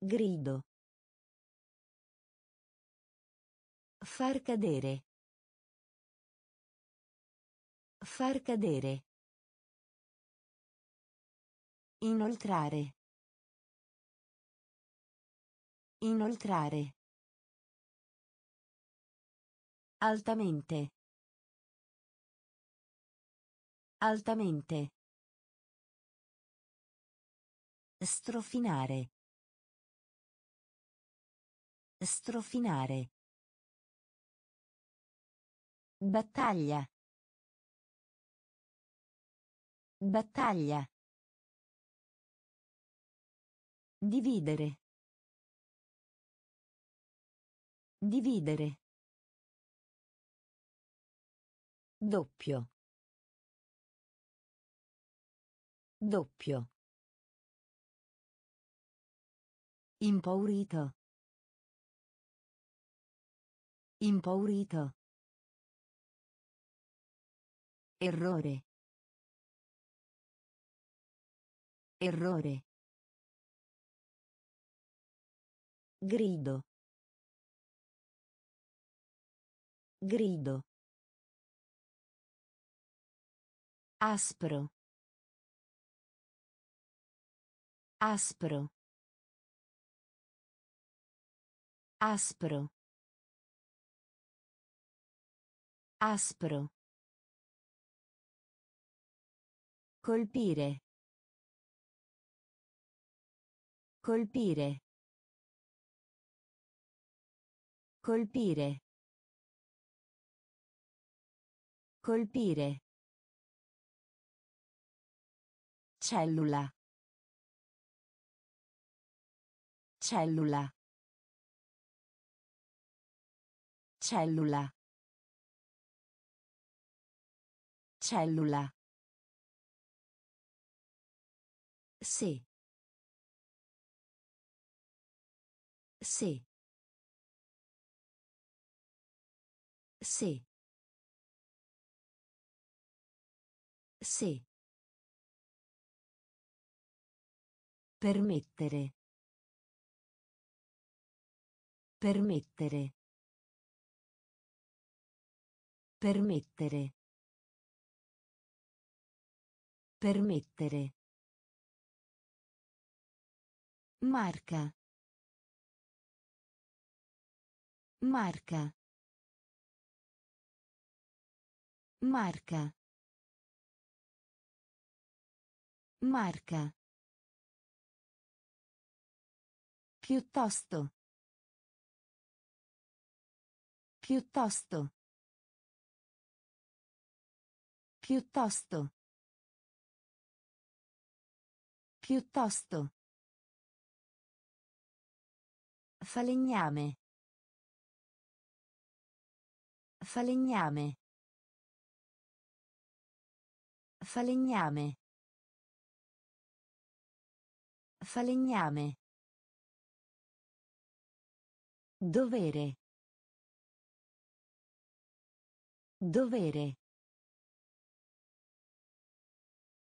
Grido. Far cadere. Far cadere. Inoltrare. Inoltrare. Altamente. Altamente. Strofinare. Strofinare. Battaglia. Battaglia. Dividere. Dividere. Doppio. Doppio. Impaurito. Impaurito. Errore. Errore. Grido. Grido. Aspro. Aspro. Aspro. Aspro. Colpire. Colpire. Colpire. Colpire. Cellula. Cellula. Cellula. Cellula. Sì. Sì. Sì. Sì. Permettere. Permettere. Permettere. Permettere. Marca. Marca. Marca. Marca. Piuttosto. Piuttosto. Piuttosto. Piuttosto. Falegname. Falegname. Falegname. Falegname. Dovere. Dovere.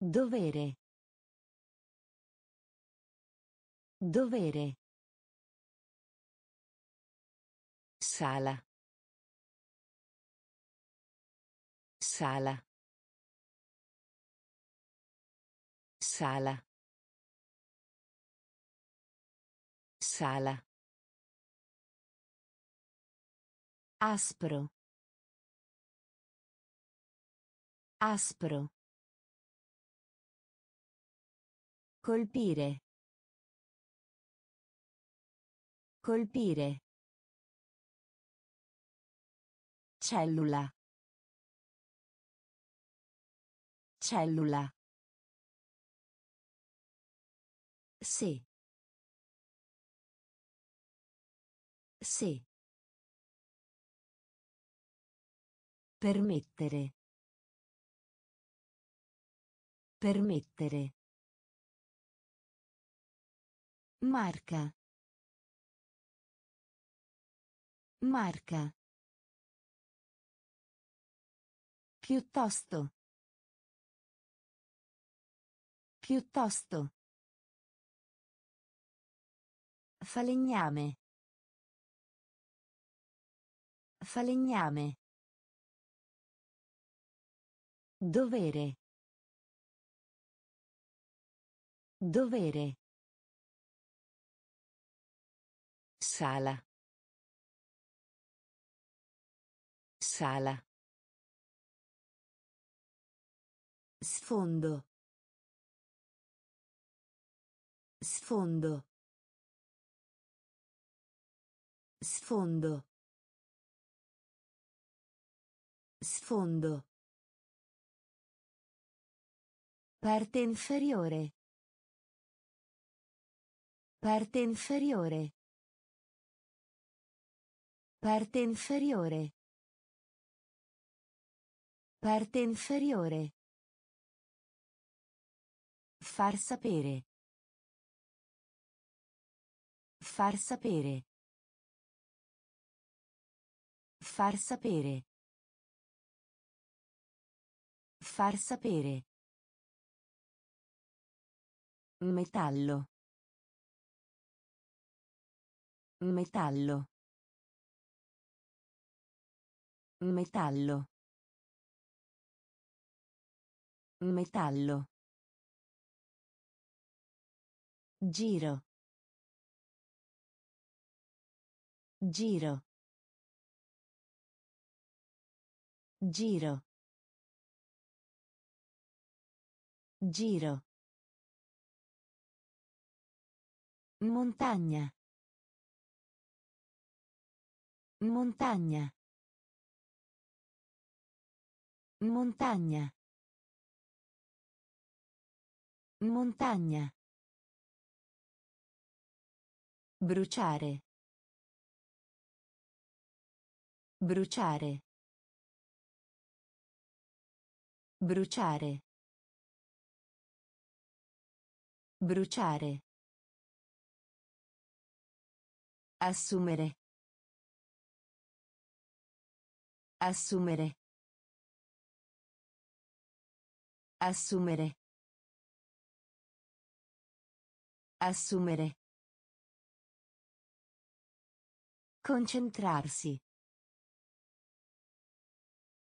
Dovere. Dovere. Sala. Sala. Sala. Sala. Aspro. Aspro. Colpire. Colpire. Cellula. Cellula. Sì. Sì. Permettere. Permettere. Marca. Marca. Piuttosto. Piuttosto. Falegname. Falegname. Dovere. Dovere. Sala. Sala. Sfondo. Sfondo. Sfondo. Sfondo. Parte inferiore. Parte inferiore. Parte inferiore. Parte inferiore. Far sapere. Far sapere. Far sapere. Far sapere. Metallo. Metallo. Metallo. Metallo. Giro. Giro. Giro. Giro. Montagna. Montagna. Montagna. Montagna. Bruciare. Bruciare. Bruciare. Bruciare. Assumere. Assumere. Assumere. Assumere. Concentrarsi.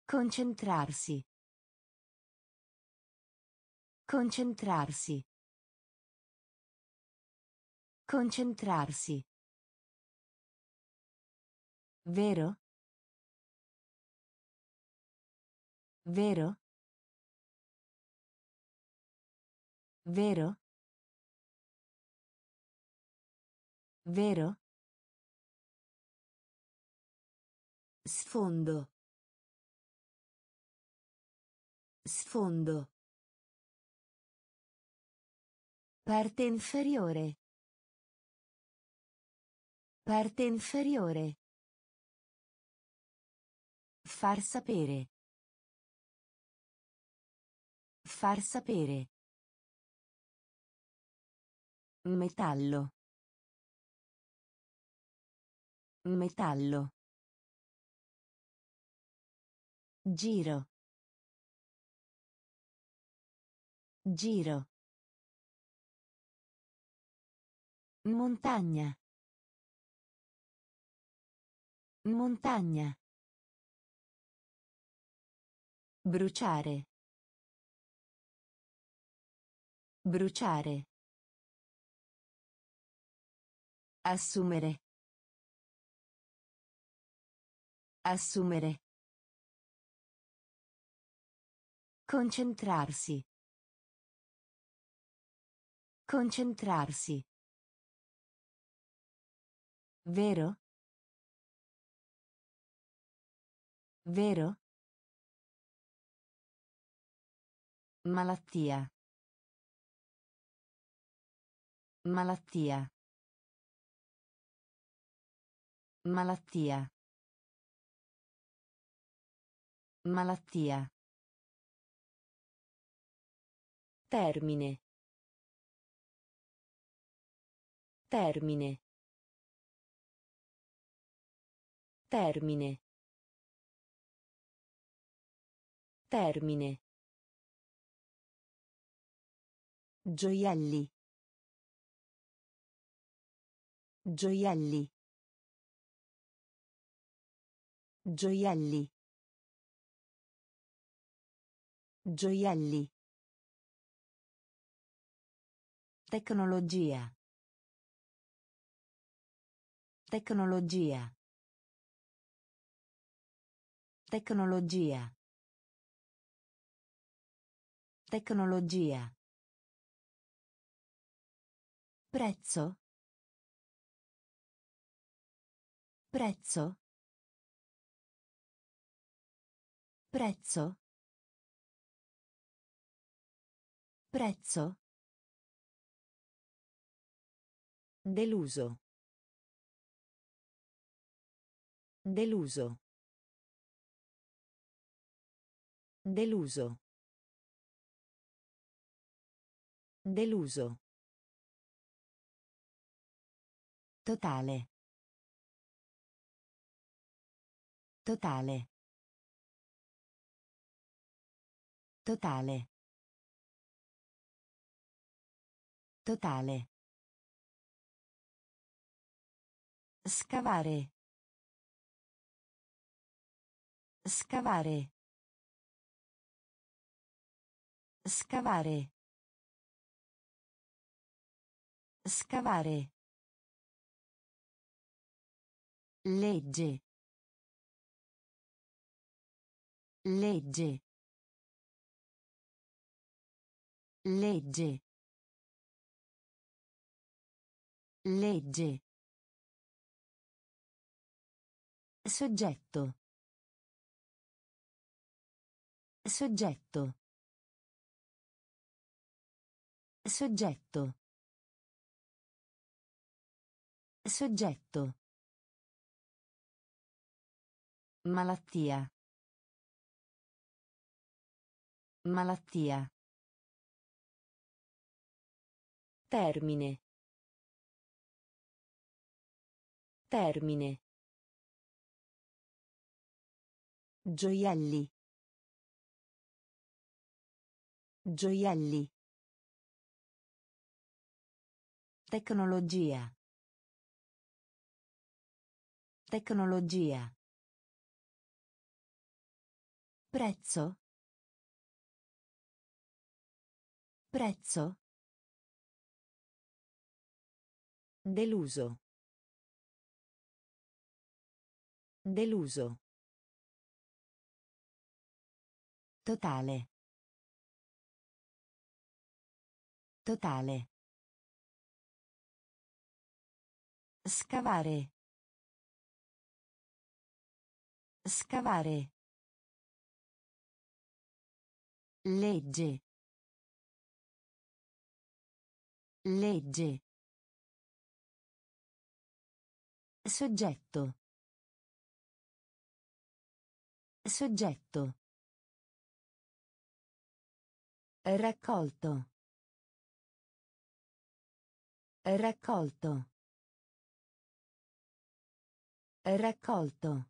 Concentrarsi. Concentrarsi. Concentrarsi. Vero? Vero? Vero? Vero? Sfondo. Sfondo. Parte inferiore. Parte inferiore. Far sapere. Far sapere. Metallo. Metallo. Giro. Giro. Montagna. Montagna. Bruciare. Bruciare. Assumere. Assumere. Concentrarsi. Concentrarsi. Vero? Vero? Malattia. Malattia. Malattia. Malattia. Termine. Termine. Termine. Termine. Gioielli. Gioielli. Gioielli. Gioielli. Tecnologia. Tecnologia. Tecnologia. Tecnologia. Prezzo. Prezzo. Prezzo. Prezzo. Deluso. Deluso. Deluso. Deluso. Totale. Totale. Totale. Totale. Scavare. Scavare. Scavare. Scavare. Legge. Legge. Legge. Legge. Soggetto. Soggetto. Soggetto. Soggetto. Malattia. Malattia. Termine. Termine. Gioielli. Gioielli. Tecnologia. Tecnologia. Prezzo. Prezzo. Deluso. Deluso. Totale. Totale. Scavare. Scavare. Legge. Legge. Soggetto. Soggetto. Raccolto. Raccolto. Raccolto.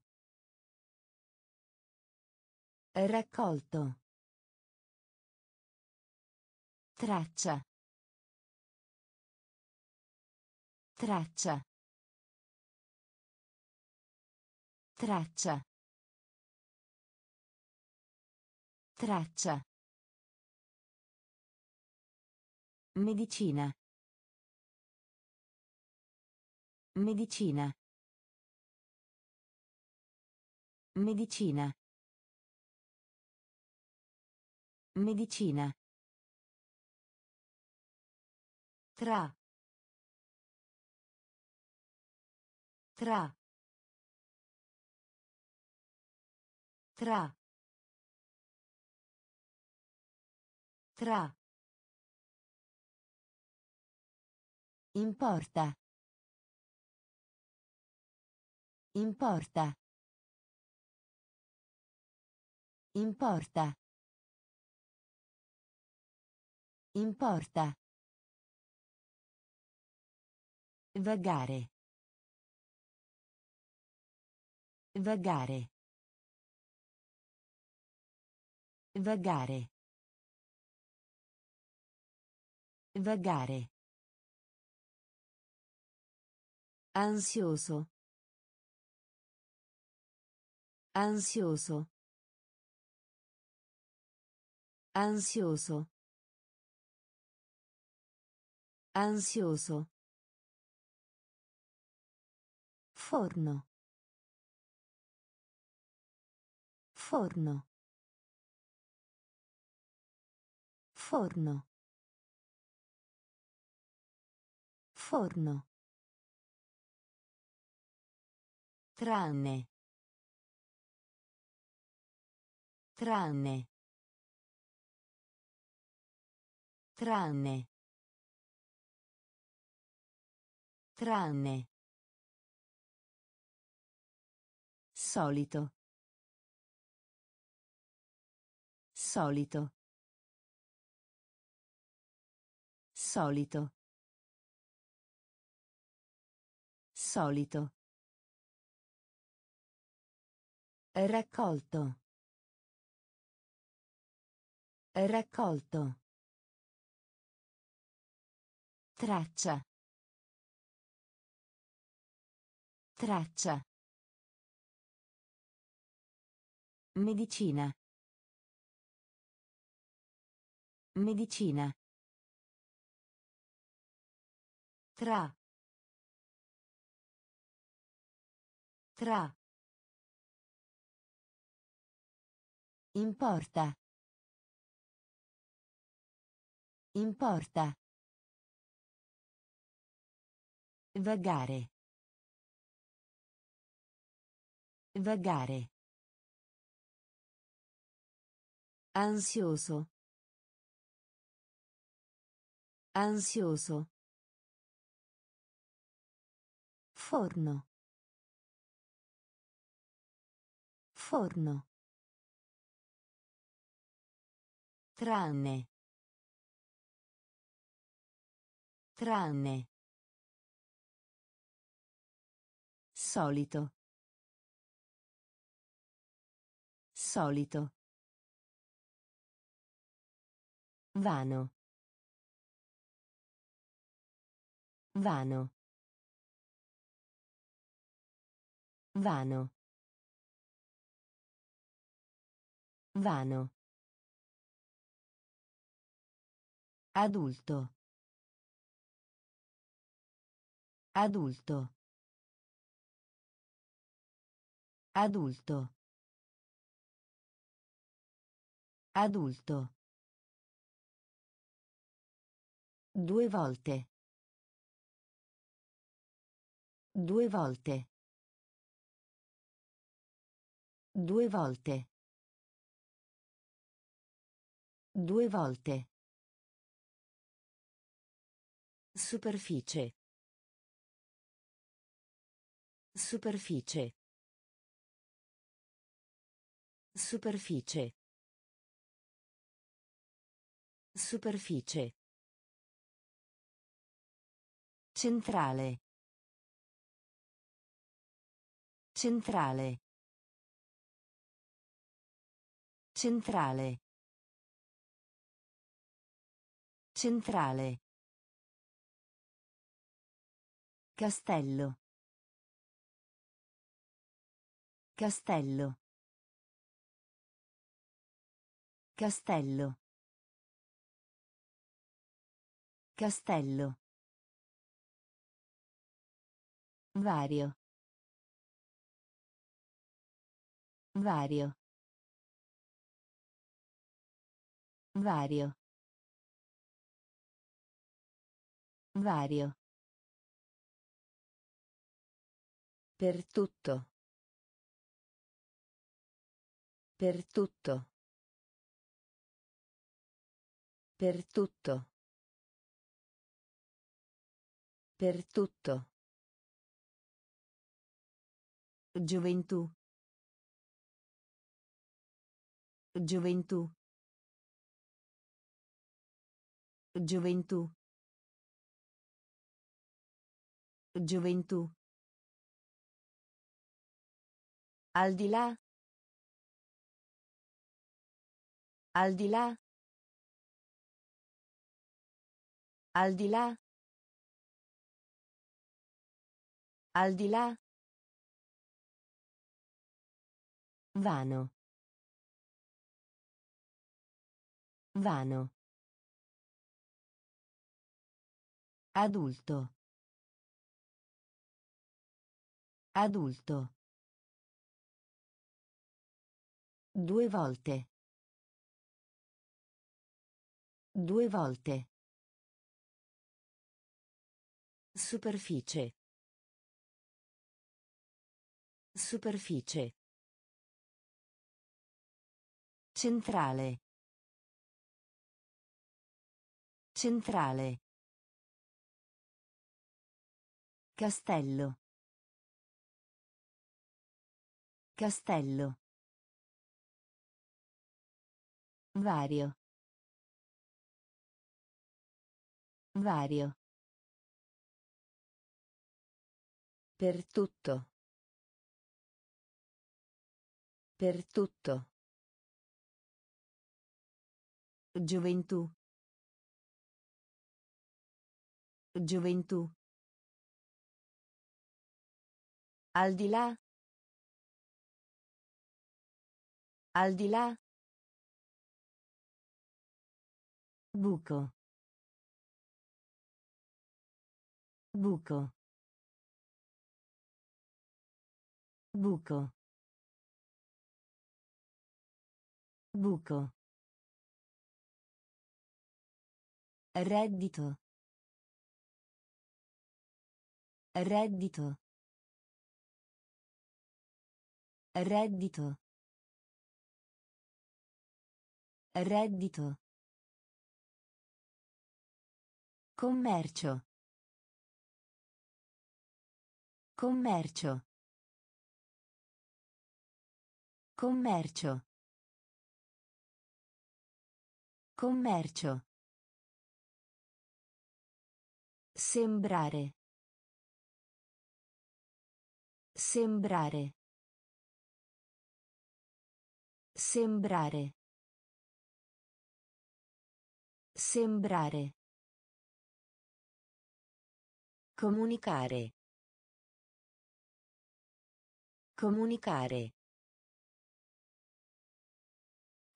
Raccolto. Traccia. Traccia. Traccia. Traccia. Medicina. Medicina. Medicina. Medicina. Tra. Tra. Tra. Tra. Importa. Importa. Importa. Importa. Vagare. Vagare. Vagare. Vagare. Ansioso. Ansioso. Ansioso. Ansioso. Forno. Forno. Forno. Forno. Tranne. Tranne. Tranne. Tranne. Solito. Solito. Solito. Solito. Raccolto. Raccolto. Traccia. Traccia. Medicina. Medicina. Tra. Tra. Importa. Importa. Vagare. Vagare. Ansioso. Ansioso. Forno. Forno. Tranne. Tranne. Solito. Solito. Vano. Vano. Vano. Vano. Adulto. Adulto. Adulto. Adulto. Due volte. Due volte. Due volte. Due volte. Superficie. Superficie. Superficie. Superficie. Centrale. Centrale. Centrale. Centrale. Castello. Castello. Castello. Castello. Vario. Vario. Vario. Vario. Per tutto. Per tutto. Per tutto. Per tutto. Gioventù. Gioventù. Gioventù. Gioventù. Al di là. Al di là. Al di là. Al di là. Vano. Vano. Adulto. Adulto. Due volte. Due volte. Superficie. Superficie. Centrale. Centrale. Castello. Castello. Vario. Vario. Per tutto. Per tutto. Gioventù. Gioventù. Al di là. Al di là. Buco. Buco. Buco. Buco. Reddito. Reddito. Reddito. Reddito. Commercio. Commercio. Commercio. Commercio. Sembrare. Sembrare. Sembrare. Sembrare. Comunicare. Comunicare.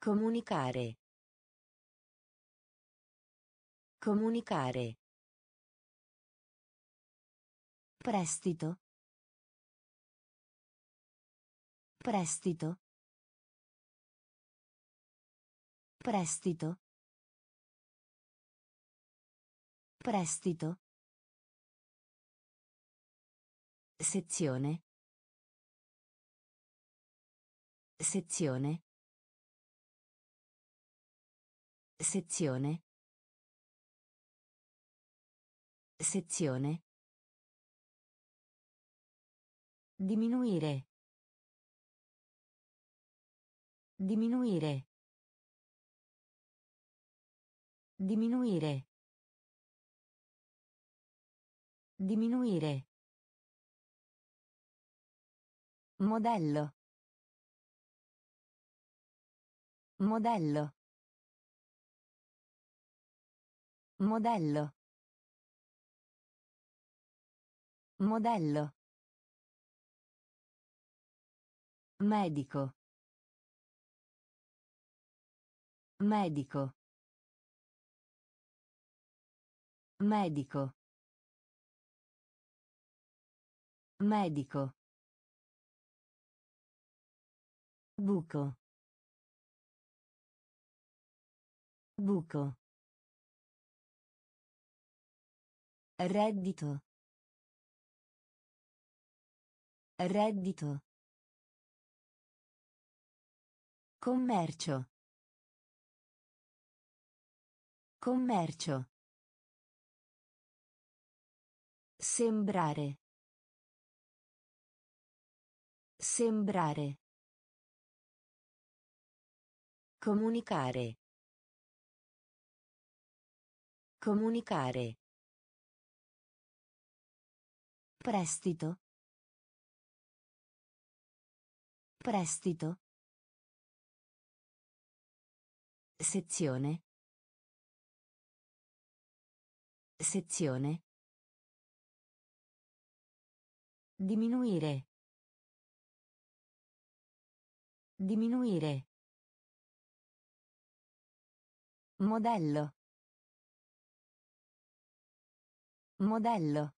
Comunicare. Comunicare. Prestito. Prestito. Prestito. Prestito. Sezione. Sezione. Sezione. Sezione. Diminuire. Diminuire. Diminuire. Diminuire. Modello. Modello. Modello. Modello. Medico. Medico. Medico. Medico. Buco. Buco. Reddito. Reddito. Commercio. Commercio. Sembrare. Sembrare. Comunicare. Comunicare. Prestito. Prestito. Sezione. Sezione. Diminuire. Diminuire. Modello. Modello.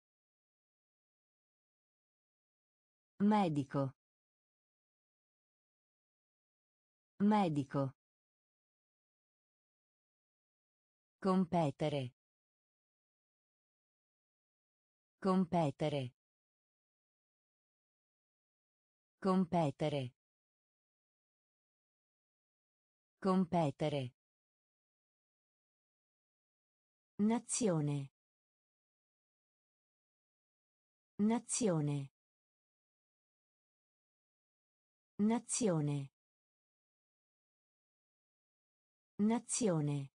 Medico. Medico. Competere. Competere. Competere. Competere. Nazione. Nazione. Nazione. Nazione.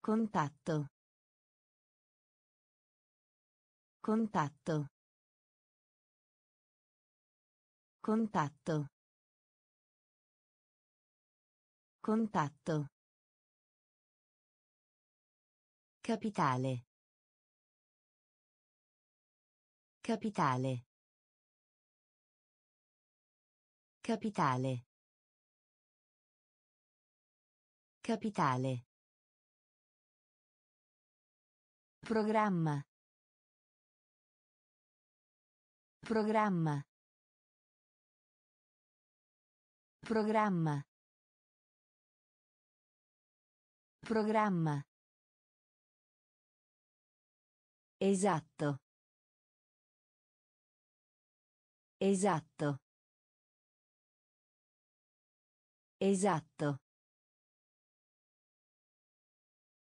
Contatto. Contatto. Contatto. Contatto. Capitale. Capitale. Capitale. Capitale. Programma. Programma. Programma. Programma. Esatto. Esatto. Esatto.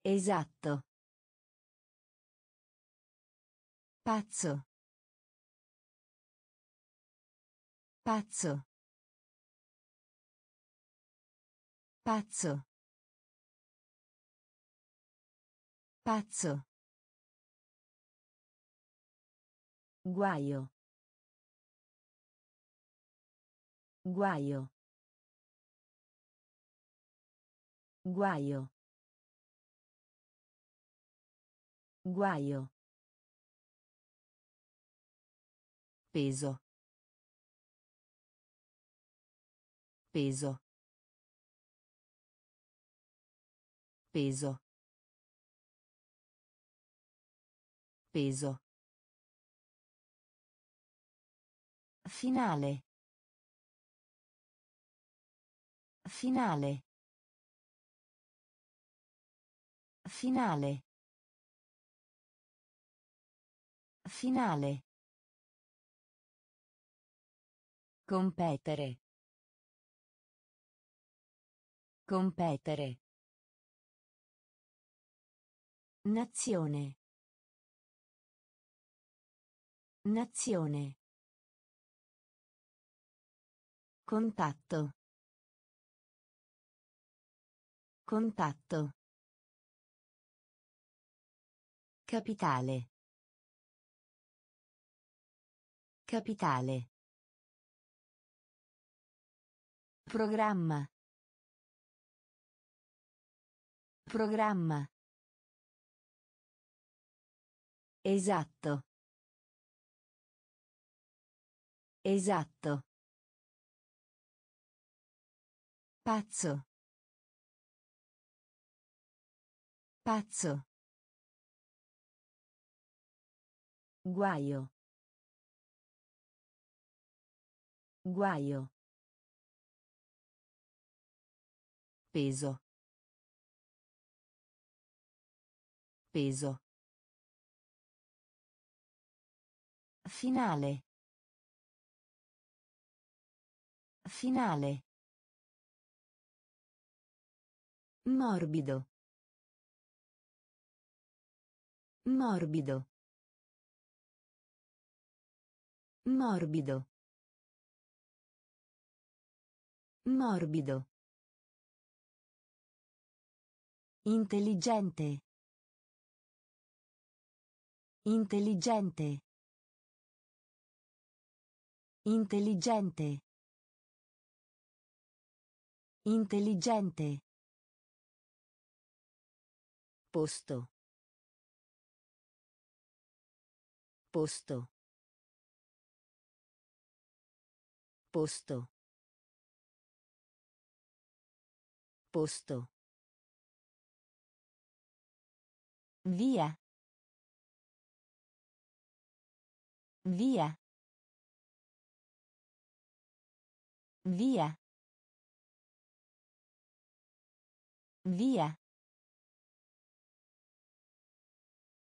Esatto. Pazzo. Pazzo. Pazzo. Pazzo. Guaio. Guaio. Guaio. Guaio. Peso. Peso. Peso. Peso. Finale. Finale. Finale. Finale. Competere. Competere. Nazione. Nazione. Contatto. Contatto. Capitale. Capitale. Programma. Programma. Esatto. Esatto. Pazzo. Pazzo. Guaio. Guaio. Peso. Peso. Finale. Finale. Morbido. Morbido. Morbido. Morbido. Intelligente. Intelligente. Intelligente. Intelligente. Posto. Posto. Posto. Posto. Via. Via. Via. Via.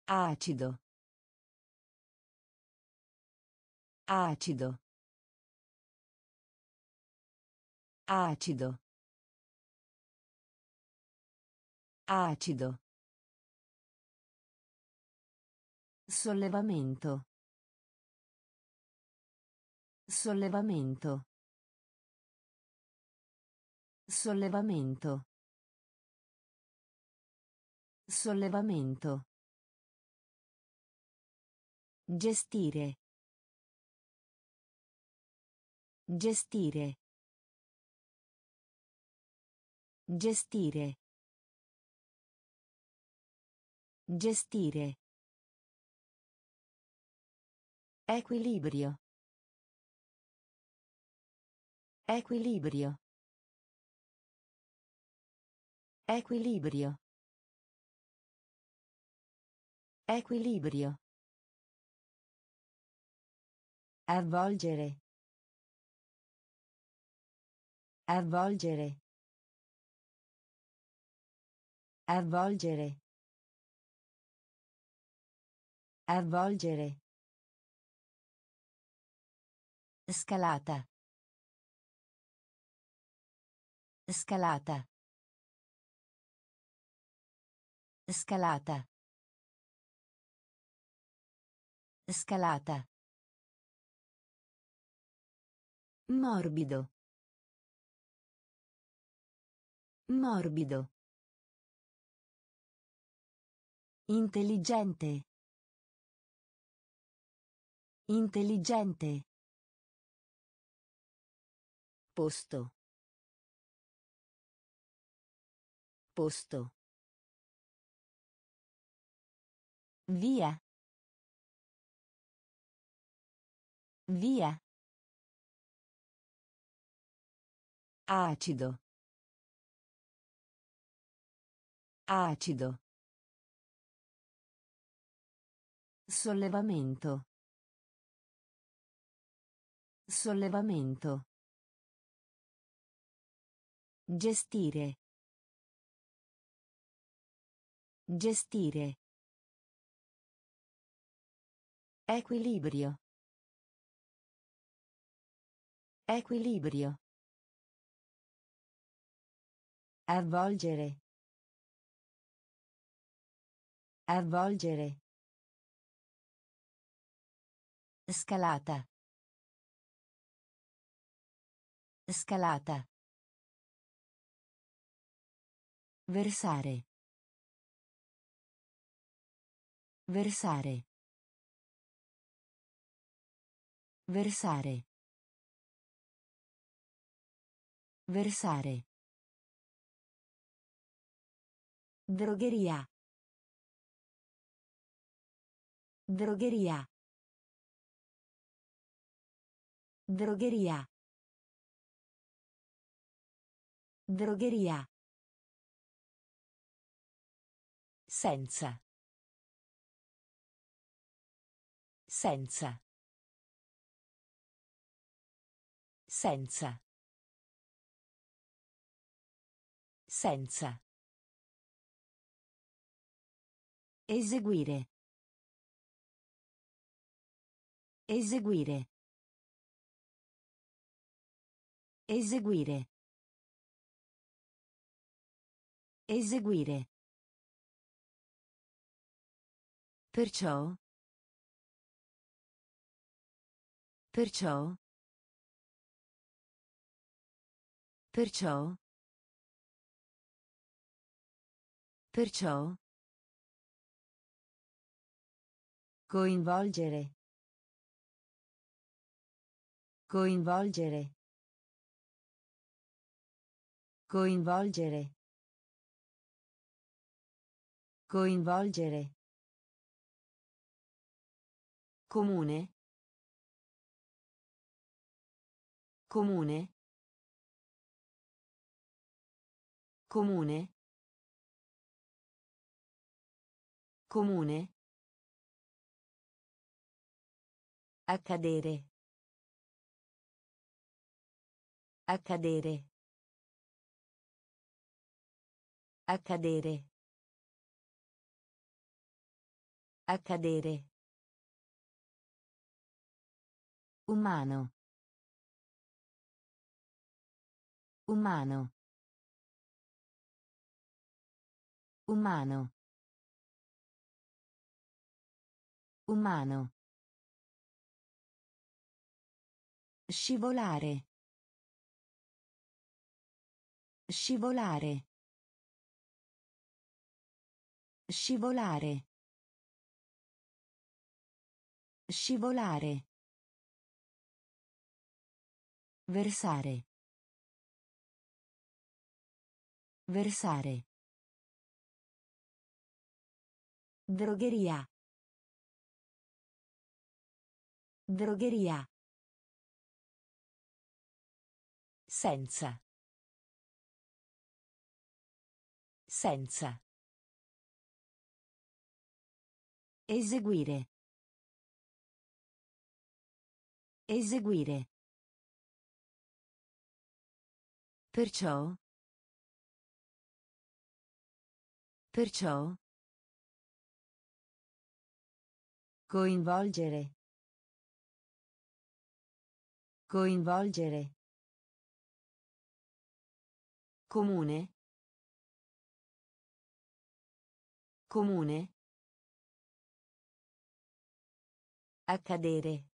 Acido. Acido. Acido. Acido. Sollevamento. Sollevamento. Sollevamento. Sollevamento. Gestire. Gestire. Gestire. Gestire. Equilibrio. Equilibrio. Equilibrio. Equilibrio. Avvolgere. Avvolgere. Avvolgere. Avvolgere. Scalata. Scalata. Scalata. Scalata. Morbido. Morbido. Intelligente. Intelligente. Posto. Posto. Via. Via. Acido. Acido. Sollevamento. Sollevamento. Gestire. Gestire. Equilibrio. Equilibrio. Avvolgere. Avvolgere. Scalata. Scalata. Versare. Versare. Versare. Versare. Drogheria. Drogheria. Drogheria. Drogheria. Senza. Senza. Senza. Senza. Eseguire. Eseguire. Eseguire. Eseguire. Perciò. Perciò. Perciò. Perciò. Coinvolgere. Coinvolgere. Coinvolgere. Coinvolgere. Comune. Comune. Comune. Comune. Accadere. Accadere. Accadere. Accadere. Umano. Umano. Umano. Umano. Scivolare. Scivolare. Scivolare. Scivolare. Versare. Versare. Drogheria. Drogheria. Senza. Senza. Eseguire. Eseguire. Perciò. Perciò. Coinvolgere. Coinvolgere. Comune. Comune. Accadere.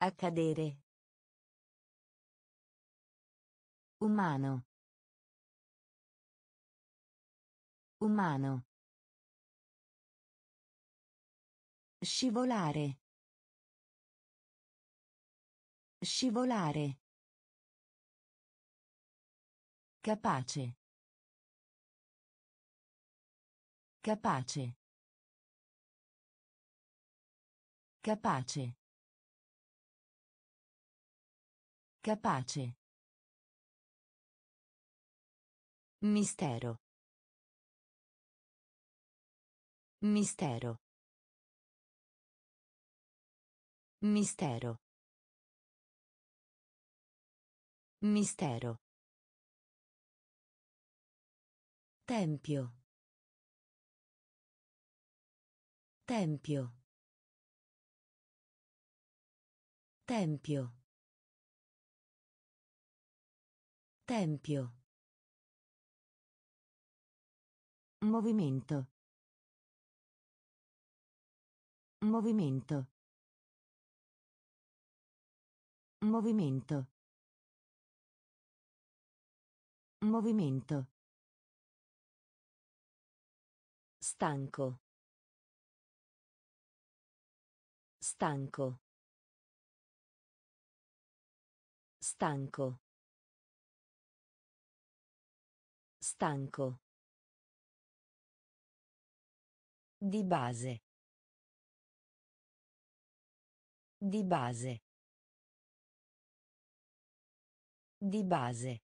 Accadere. Umano. Umano. Scivolare. Scivolare. Capace. Capace. Capace. Capace. Mistero. Mistero. Mistero. Mistero. Tempio. Tempio. Tempio. Tempio. Movimento. Movimento. Movimento. Movimento. Stanco. Stanco. Stanco. Stanco. Di base. Di base. Di base.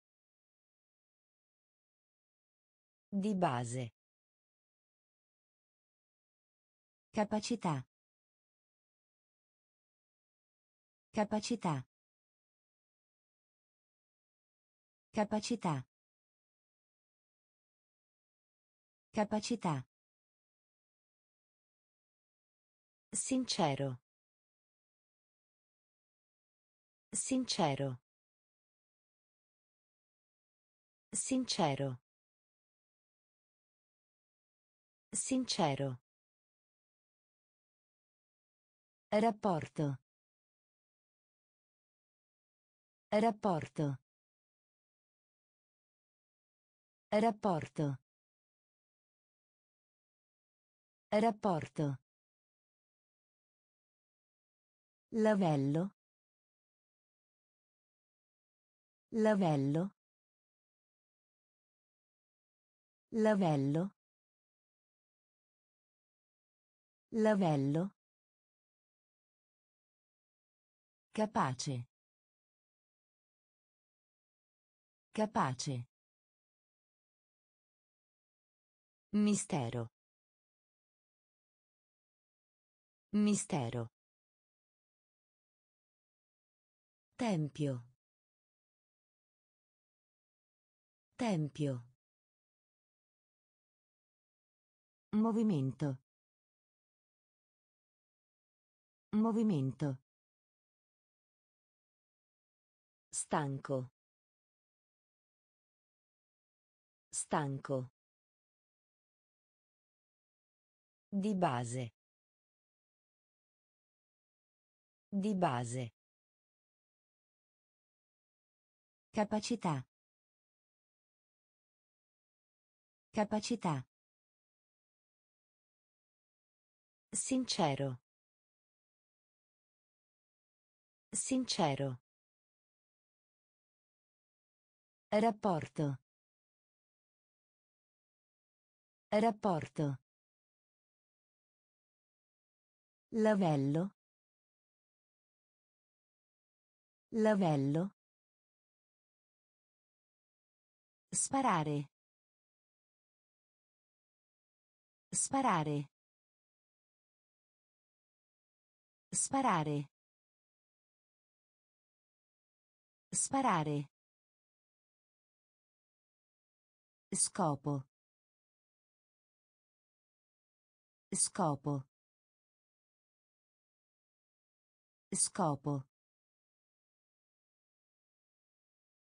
Di base. Capacità. Capacità. Capacità. Capacità. Sincero. Sincero. Sincero. Sincero. Rapporto. Rapporto. Rapporto. Rapporto. Lavello. Lavello. Lavello. Lavello. Capace. Capace. Mistero. Mistero. Tempio. Tempio. Movimento. Movimento. Stanco. Stanco. Di base. Di base. Capacità. Capacità. Sincero. Sincero. Rapporto. Rapporto. Lavello. Lavello. Sparare. Sparare. Sparare. Sparare. Scopo. Scopo. Scopo.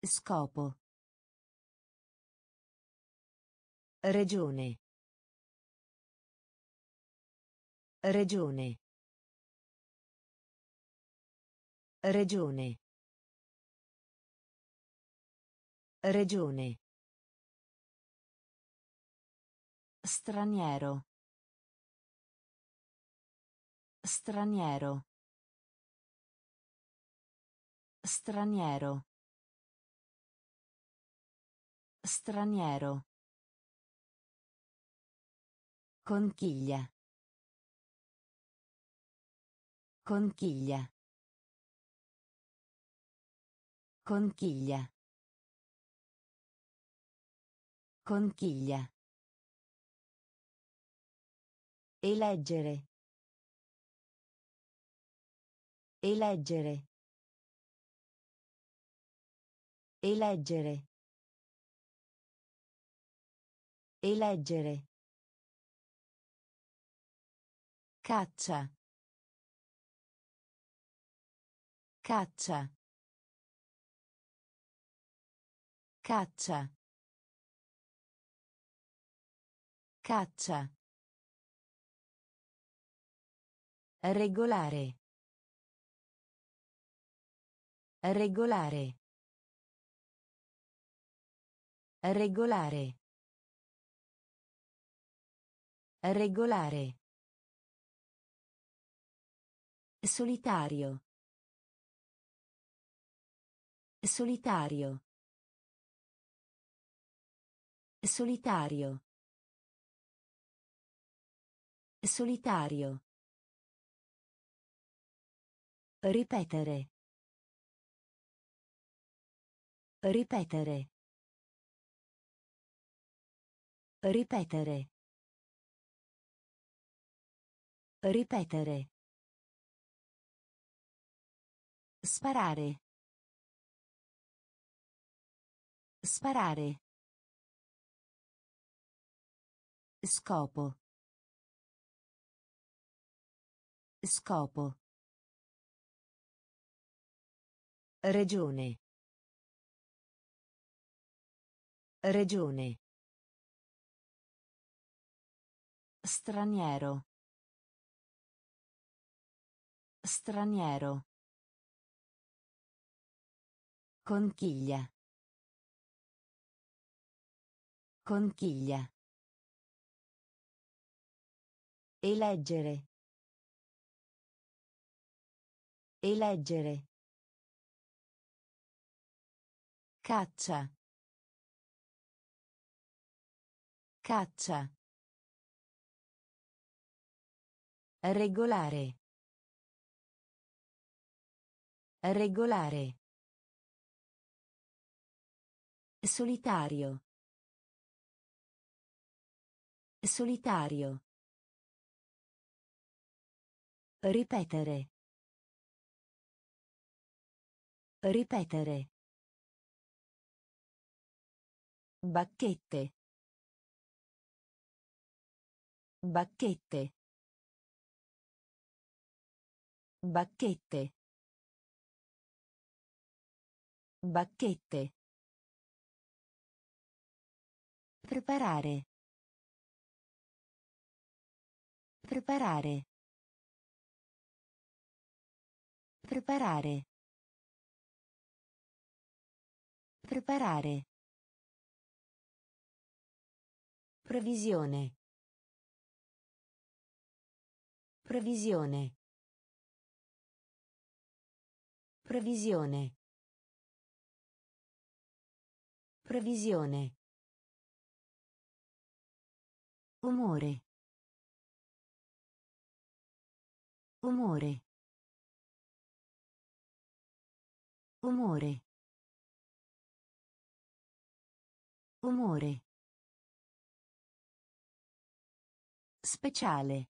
Scopo. Regione. Regione. Regione. Regione. Straniero. Straniero. Straniero. Straniero. Conchiglia. Conchiglia. Conchiglia. Conchiglia. Eleggere. Eleggere. Eleggere. Eleggere. Caccia. Caccia. Caccia. Caccia. Regolare. Regolare. Regolare. Regolare. Solitario. Solitario. Solitario. Solitario. Ripetere. Ripetere. Ripetere. Ripetere. Sparare. Sparare. Scopo. Scopo. Regione. Regione. Straniero. Straniero. Conchiglia. Conchiglia. Eleggere. Eleggere. Caccia. Caccia. Regolare. Regolare. Solitario. Solitario. Ripetere. Ripetere. Bacchette. Bacchette. Bacchette. Bacchette. Preparare. Preparare. Preparare. Preparare. Previsione. Previsione. Previsione. Previsione. Umore. Umore. Umore. Umore. Speciale.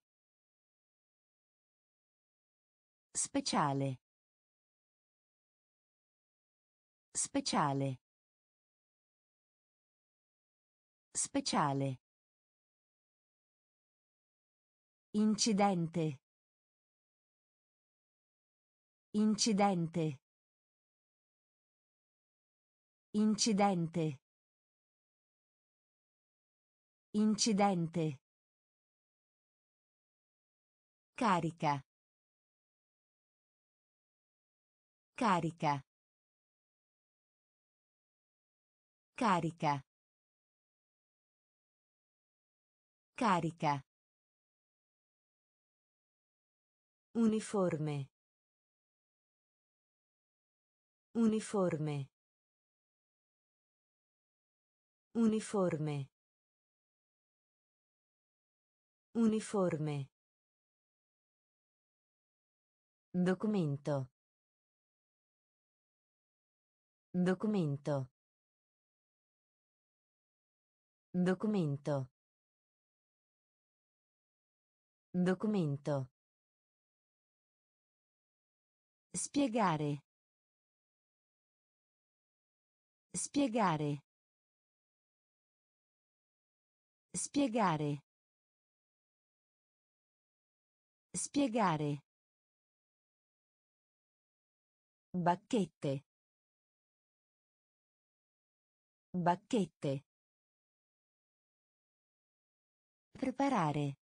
Speciale. Speciale. Speciale. Incidente. Incidente. Incidente. Incidente. Carica. Carica. Carica. Carica. Uniforme. Uniforme. Uniforme. Uniforme. Documento. Documento. Documento. Documento. Spiegare. Spiegare. Spiegare. Spiegare. Bacchette. Bacchette. Preparare.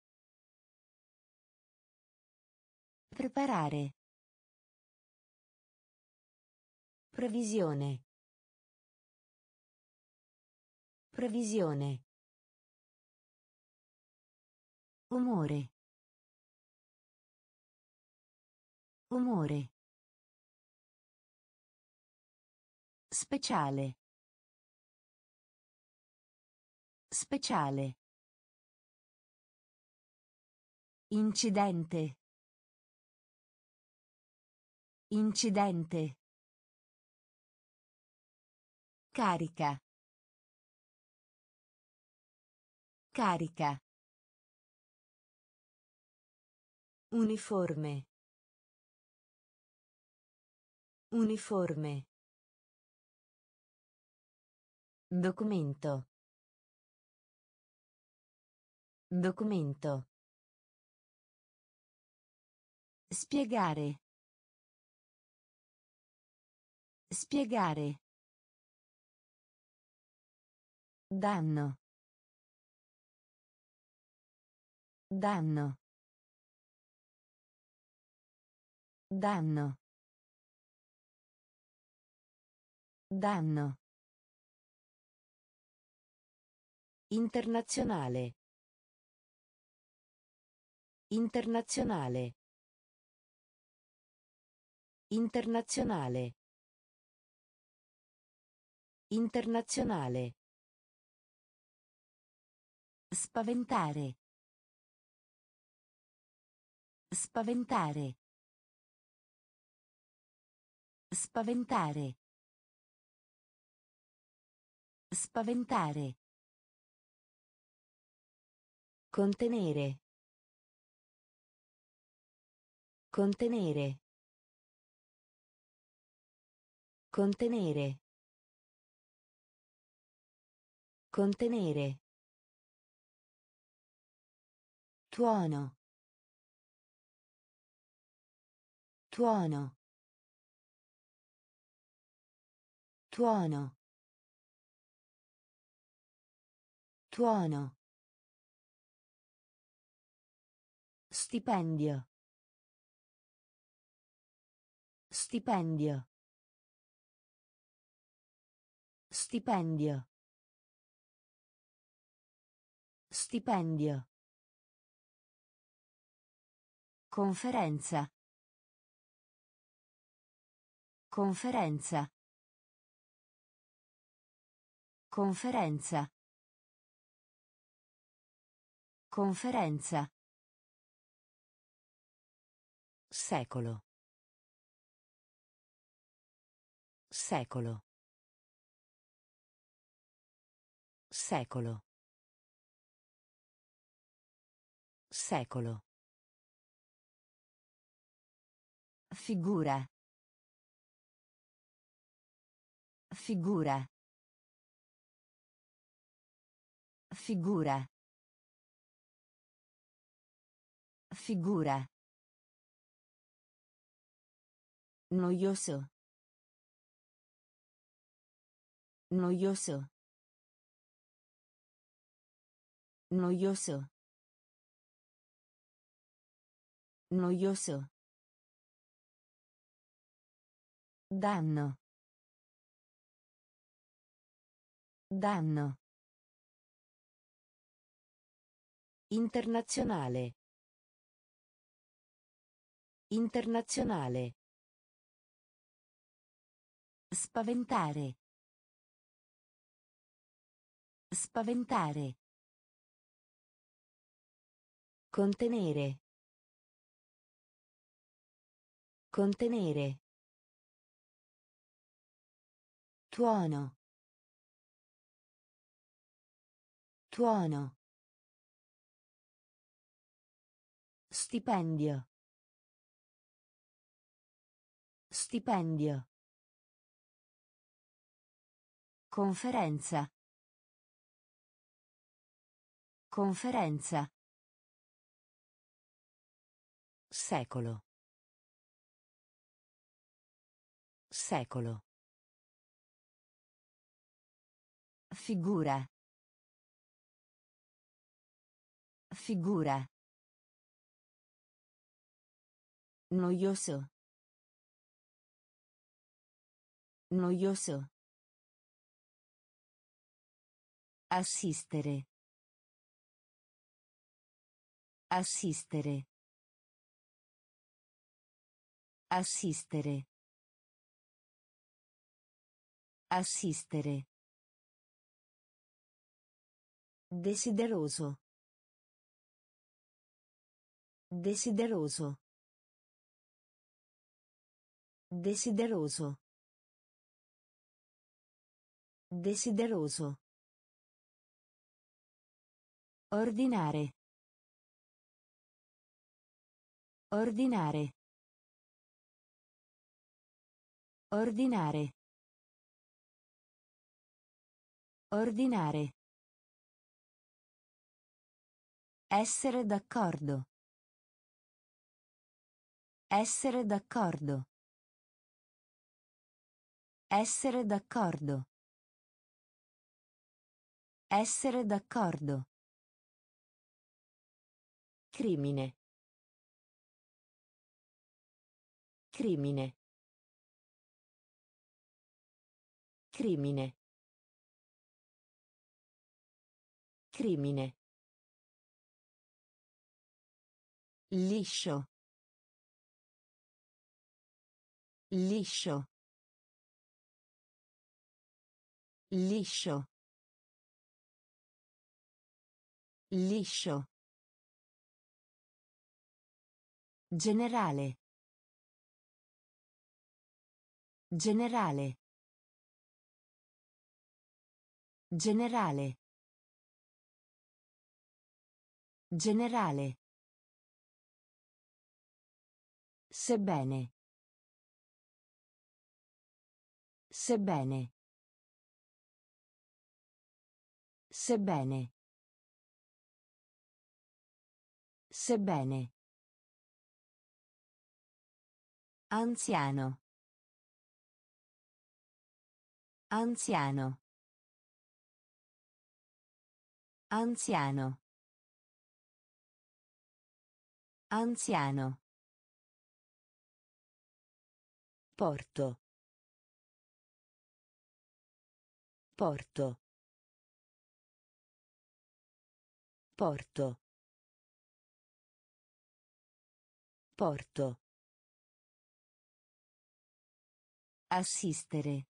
Preparare. Previsione. Previsione. Umore. Umore. Speciale. Speciale. Incidente. Incidente. Carica. Carica. Uniforme. Uniforme. Documento. Documento. Spiegare. Spiegare. Danno. Danno. Danno. Danno. Internazionale. Internazionale. Internazionale. Internazionale. Spaventare. Spaventare. Spaventare. Spaventare. Contenere. Contenere. Contenere. Contenere. Tuono. Tuono. Tuono. Tuono. Stipendio. Stipendio. Stipendio. Stipendio. Conferenza. Conferenza. Conferenza. Conferenza. Secolo. Secolo. Secolo. Secolo. Figura. Figura. Figura. Figura. Noioso. Noioso. Noioso. Noioso. Danno. Danno. Internazionale. Internazionale. Spaventare. Spaventare. Contenere. Contenere. Tuono. Tuono. Stipendio. Stipendio. Conferenza. Conferenza. Secolo. Secolo. Figura. Figura. Noioso. Noioso. Assistere. Assistere. Assistere. Assistere. Desideroso. Desideroso. Desideroso. Desideroso. Ordinare. Ordinare. Ordinare. Ordinare. Essere d'accordo. Essere d'accordo. Essere d'accordo. Essere d'accordo. Crimine. Crimine. Crimine. Crimine. Liscio. Liscio. Liscio. Liscio. Generale. Generale. Generale. Generale. Sebbene. Sebbene. Sebbene. Sebbene. Anziano. Anziano. Anziano. Anziano. Porto. Porto. Porto. Porto. Assistere.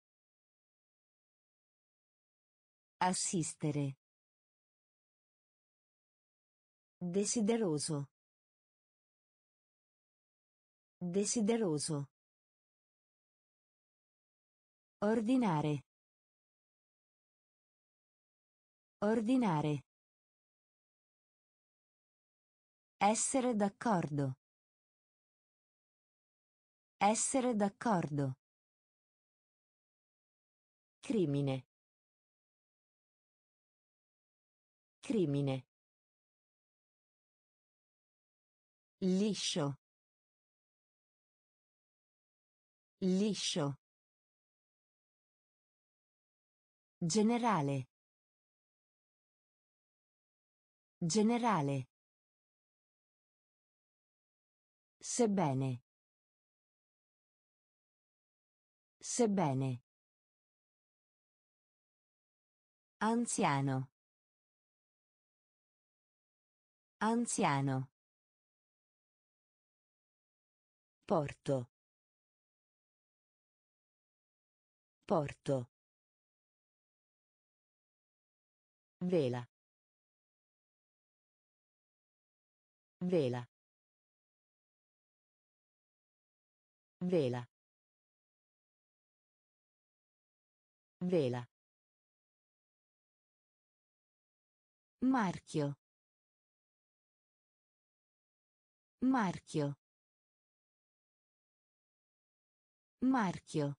Assistere. Desideroso. Desideroso. Ordinare. Ordinare. Essere d'accordo. Essere d'accordo. Crimine. Crimine. Liscio. Liscio. Generale. Generale. Sebbene. Sebbene. Anziano. Anziano. Porto. Porto. Vela. Vela. Vela. Vela. Marchio. Marchio. Marchio.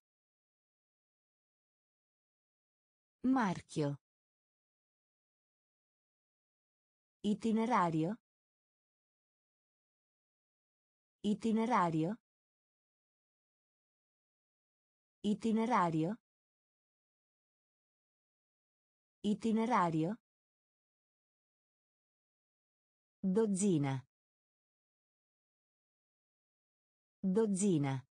Marchio. Itinerario. Itinerario. Itinerario. Itinerario. Dozzina. Dozzina.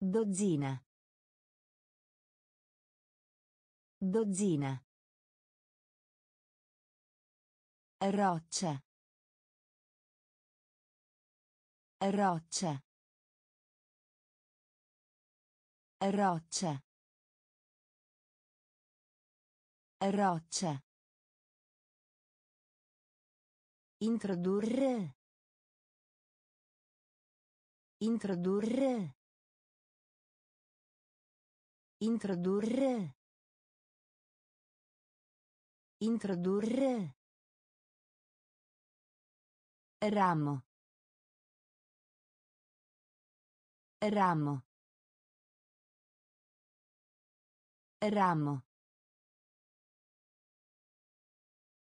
Dozzina. Dozzina. Roccia. Roccia. Roccia. Roccia. Introdurre. Introdurre. Introdurre. Introdurre. Ramo. Ramo. Ramo.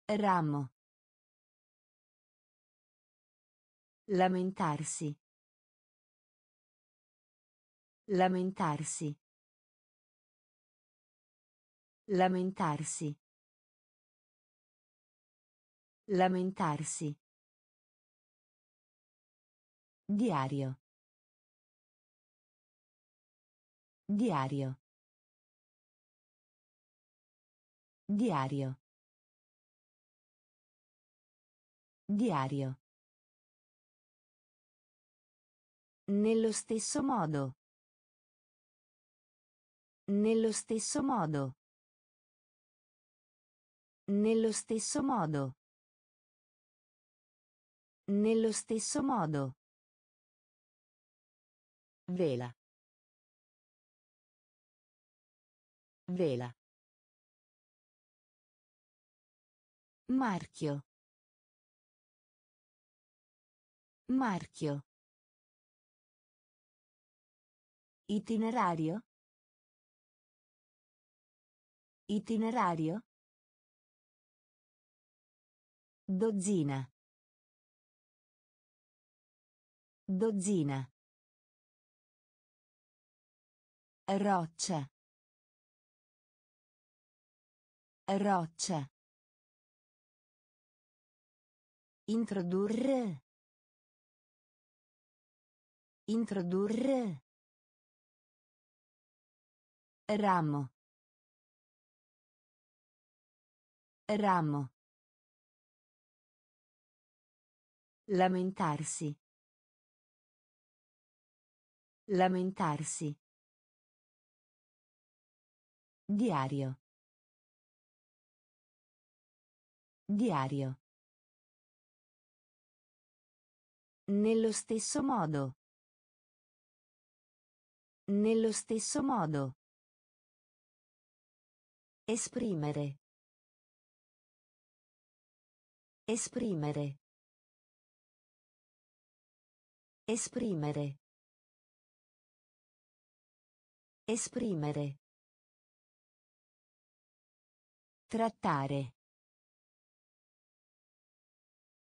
Ramo. Lamentarsi. Lamentarsi. Lamentarsi. Lamentarsi. Diario. Diario. Diario. Diario. Nello stesso modo. Nello stesso modo. Nello stesso modo. Nello stesso modo. Vela. Vela. Marchio. Marchio. Itinerario. Itinerario. Dozzina. Dozzina. Roccia. Roccia. Introdurre. Introdurre. Ramo. Ramo. Lamentarsi. Lamentarsi. Diario. Diario. Nello stesso modo. Nello stesso modo. Esprimere. Esprimere. Esprimere. Esprimere. Trattare.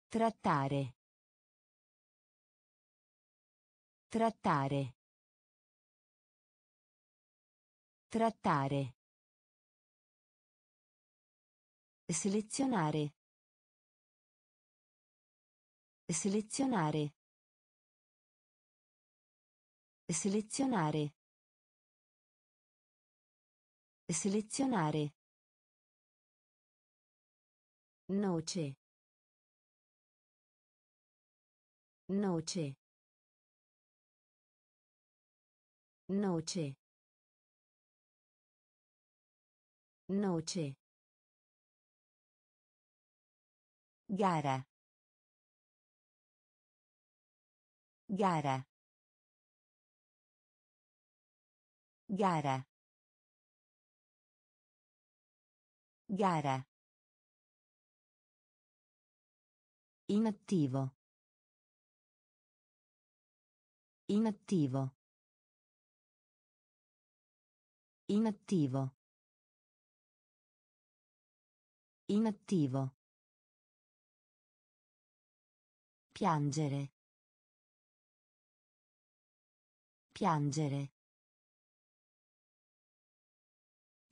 Trattare. Trattare. Trattare. Selezionare. Selezionare. Selezionare. Selezionare. Noce. Noce. Noce. Noce. Gara. Gara. Gara. Gara. Inattivo. Inattivo. Inattivo. Inattivo. Piangere. Piangere.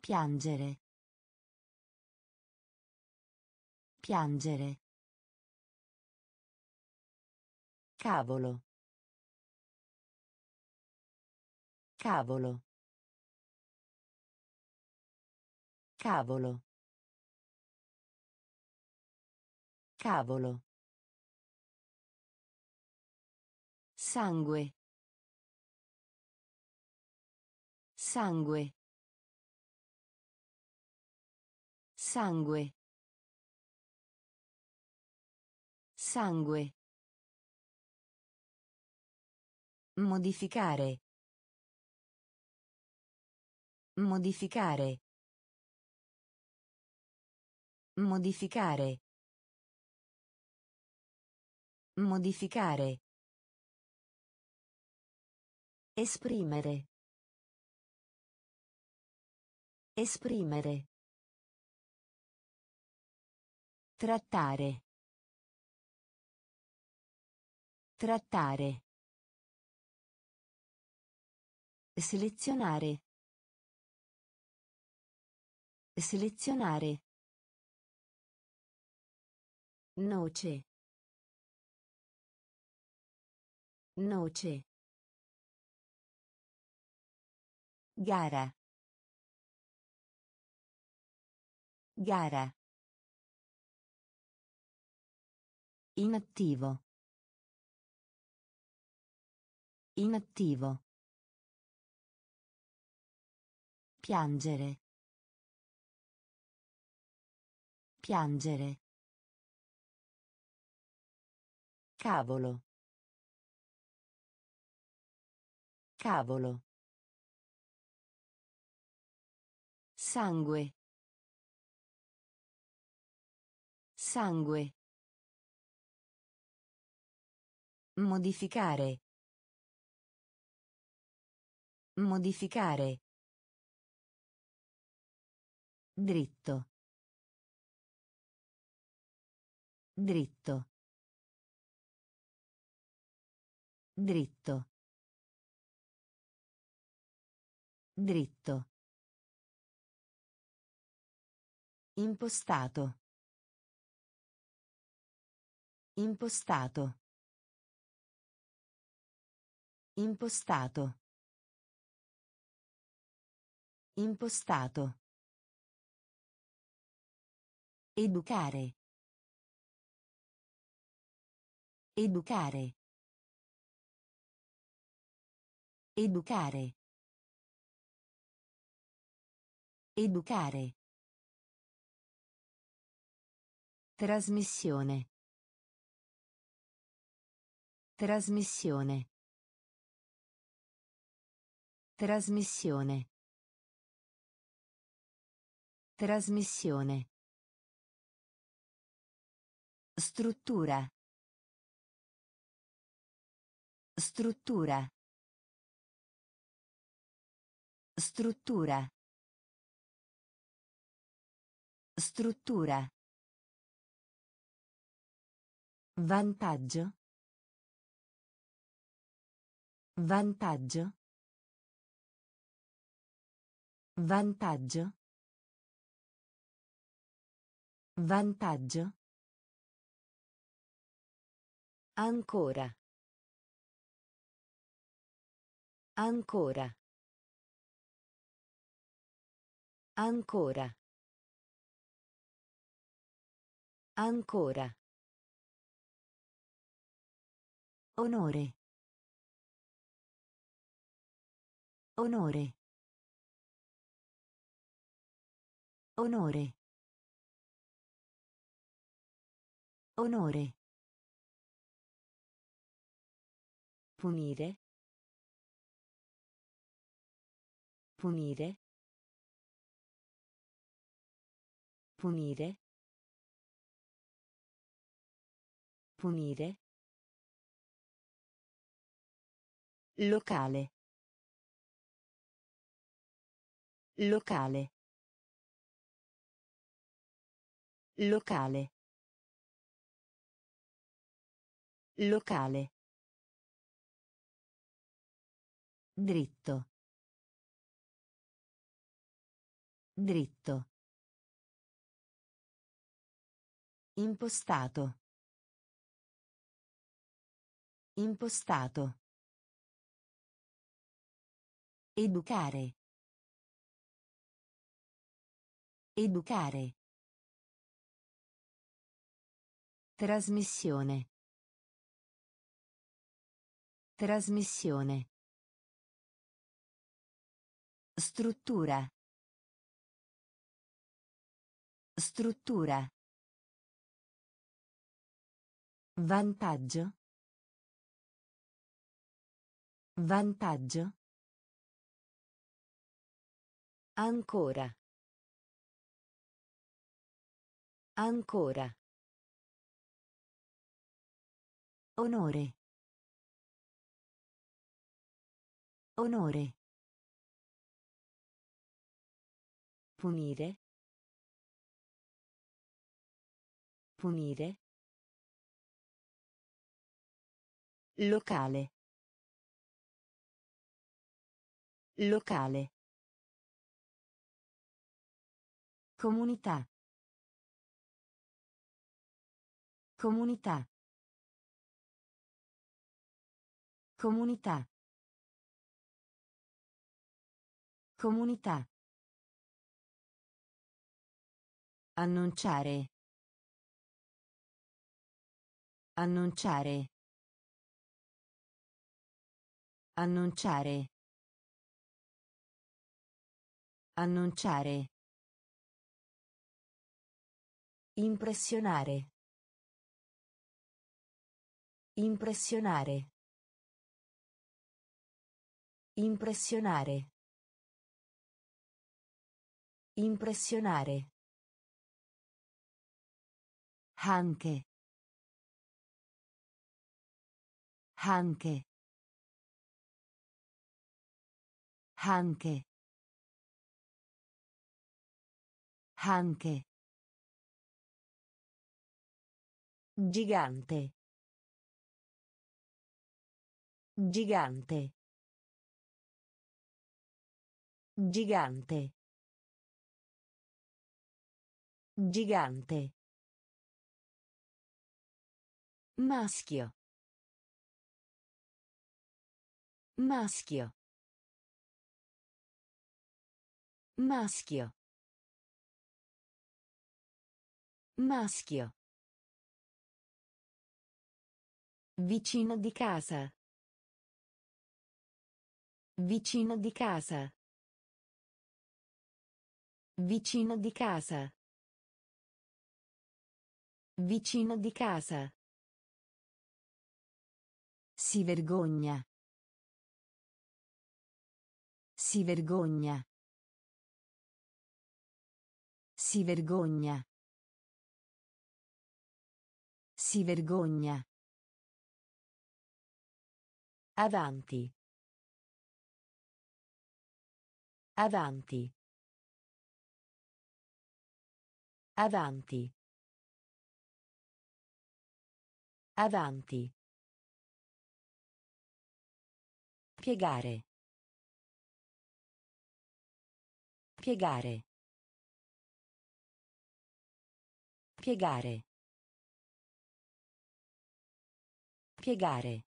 Piangere. Piangere. Cavolo. Cavolo. Cavolo. Cavolo. Sangue. Sangue. Sangue. Sangue. Modificare. Modificare. Modificare. Modificare. Esprimere. Esprimere. Trattare. Trattare. Selezionare. Selezionare. Noce. Noce. Gara. Gara. Inattivo. Inattivo. Piangere. Piangere. Cavolo. Cavolo. Sangue. Sangue. Modificare. Modificare. Dritto. Dritto. Dritto. Dritto. Impostato. Impostato. Impostato. Impostato. Educare. Educare. Educare. Educare. Trasmissione. Trasmissione. Trasmissione. Trasmissione. Struttura. Struttura. Struttura. Struttura. Vantaggio. Vantaggio. Vantaggio. Vantaggio. Ancora. Ancora. Ancora. Ancora. Onore. Onore. Onore. Onore. Punire. Punire. Punire. Punire. Locale. Locale. Locale. Locale. Dritto. Dritto. Impostato. Impostato. Educare. Educare. Trasmissione. Trasmissione. Struttura. Struttura. Vantaggio. Vantaggio. Ancora. Ancora. Onore. Onore. Punire. Punire. Locale. Locale. Comunità. Comunità. Comunità. Comunità. Annunciare. Annunciare. Annunciare. Annunciare. Impressionare. Impressionare. Impressionare. Impressionare. Anche. Anche. Anche. Anche. Gigante. Gigante. Gigante. Gigante. Maschio. Maschio. Maschio. Maschio. Vicino di casa. Vicino di casa. Vicino di casa. Vicino di casa. Si vergogna. Si vergogna. Si vergogna. Si vergogna. Avanti. Avanti. Avanti. Avanti. Piegare. Piegare. Piegare. Piegare.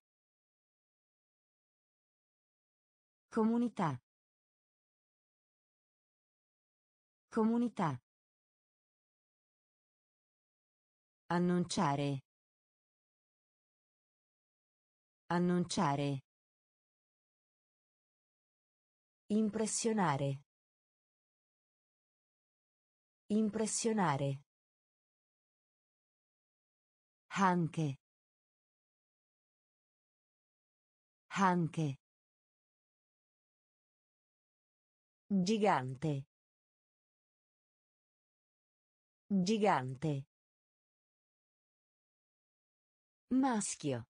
Comunità. Comunità. Annunciare. Annunciare. Impressionare. Impressionare. Anche. Anche. Gigante. Gigante. Maschio.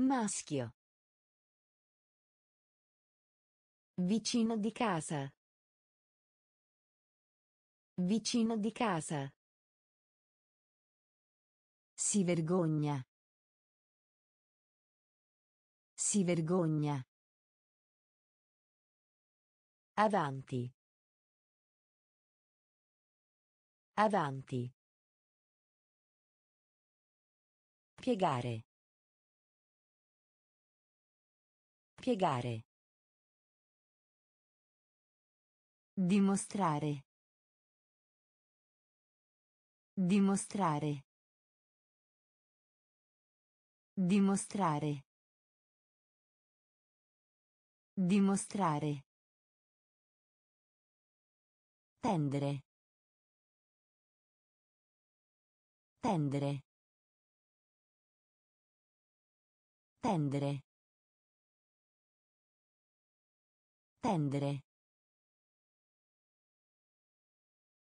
Maschio. Vicino di casa. Vicino di casa. Si vergogna. Si vergogna. Avanti. Avanti. Piegare. Piegare. Dimostrare. Dimostrare. Dimostrare. Dimostrare. Tendere. Tendere. Tendere. Tendere.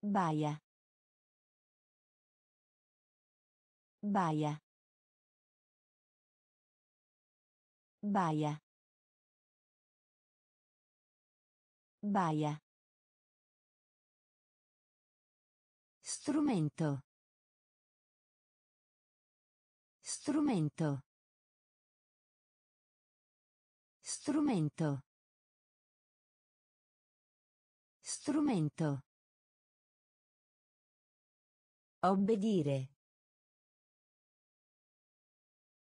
Baia. Baia. Baia. Baia. Strumento. Strumento. Strumento. Strumento. Obbedire.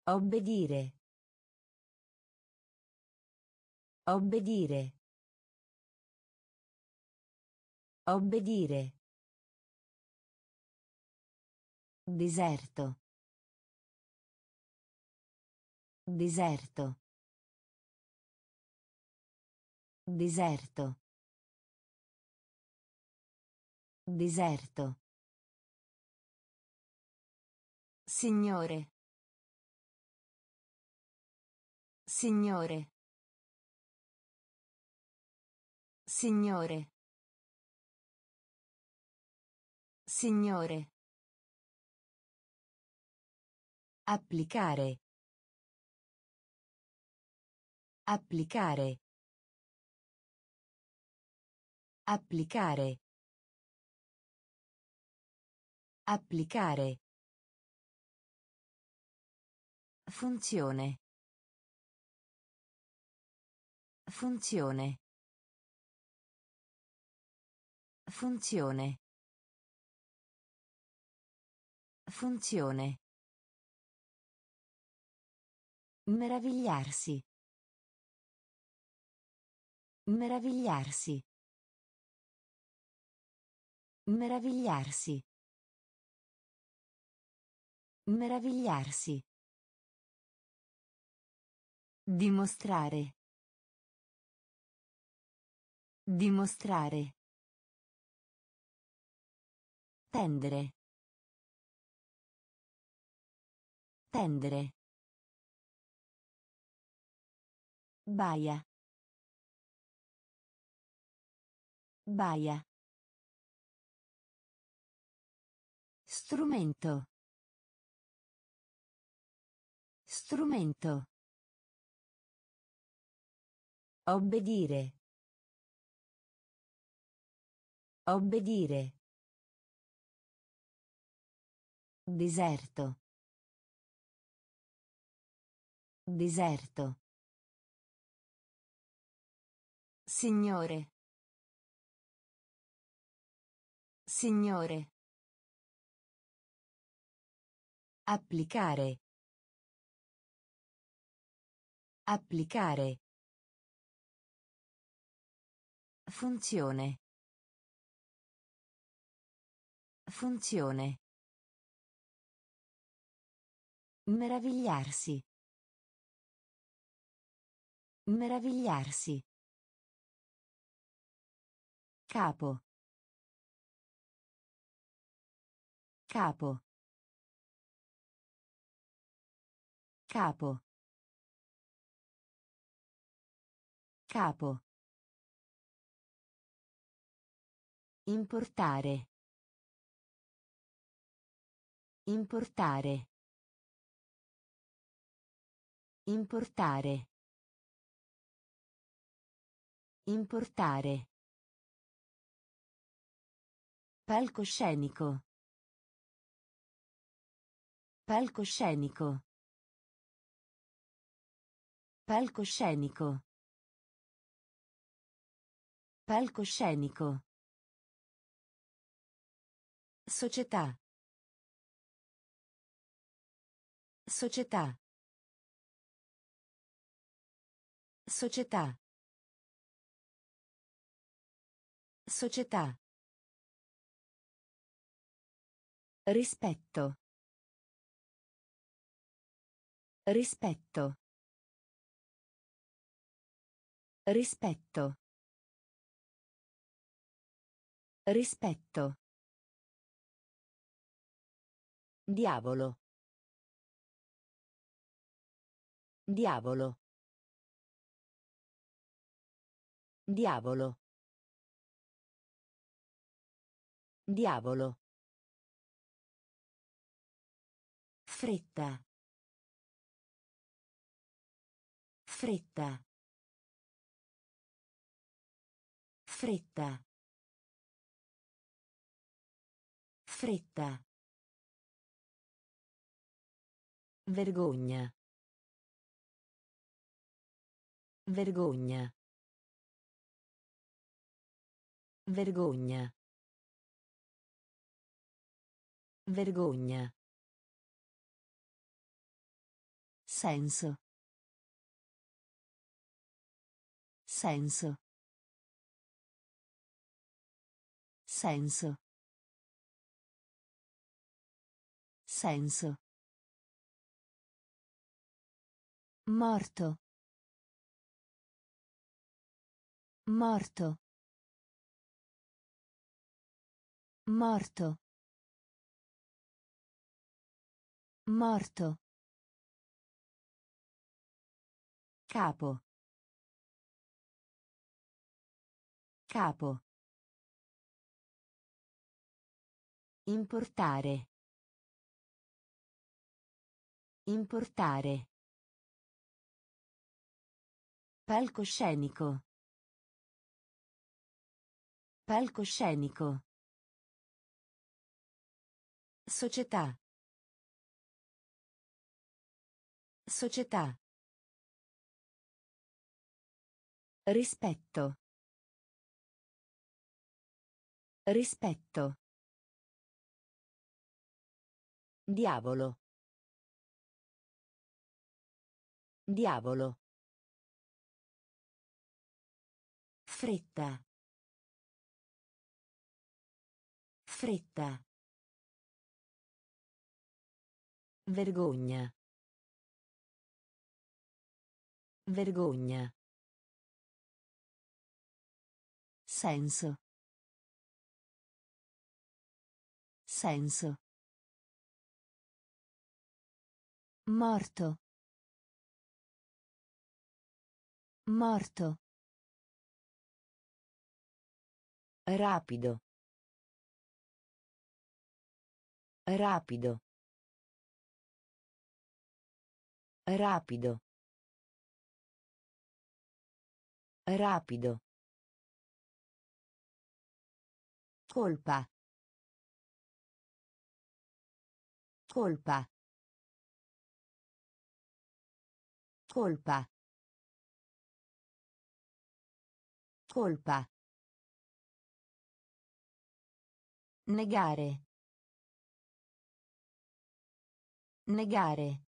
Obbedire. Obbedire. Obbedire. Deserto. Deserto. Deserto. Deserto. Signore. Signore. Signore. Signore. Applicare. Applicare. Applicare. Applicare. Funzione. Funzione. Funzione. Funzione. Meravigliarsi. Meravigliarsi. Meravigliarsi. Meravigliarsi. Dimostrare. Dimostrare. Tendere. Tendere. Baia. Baia. Strumento. Strumento. Obbedire. Obbedire. Deserto. Deserto. Signore. Signore. Applicare. Applicare. Funzione. Funzione. Meravigliarsi. Meravigliarsi. Capo. Capo. Capo. Capo. Importare. Importare. Importare. Importare. Palcoscenico. Palcoscenico. Palcoscenico. Palcoscenico. Società. Società. Società. Società. Rispetto. Rispetto. Rispetto. Rispetto. Diavolo. Diavolo. Diavolo. Diavolo. Fretta. Fretta. Fretta. Fretta. Vergogna. Vergogna. Vergogna. Vergogna. Senso. Senso. Senso. Senso. Morto. Morto. Morto. Morto. Capo. Capo. Importare. Importare. Palcoscenico. Palcoscenico. Società. Società. Rispetto. Rispetto. Diavolo. Diavolo. Fretta. Fretta. Vergogna. Vergogna. Senso. Senso. Morto. Morto. Rapido. Rapido. Rapido. Rapido. Colpa. Colpa. Colpa. Colpa. Negare. Negare.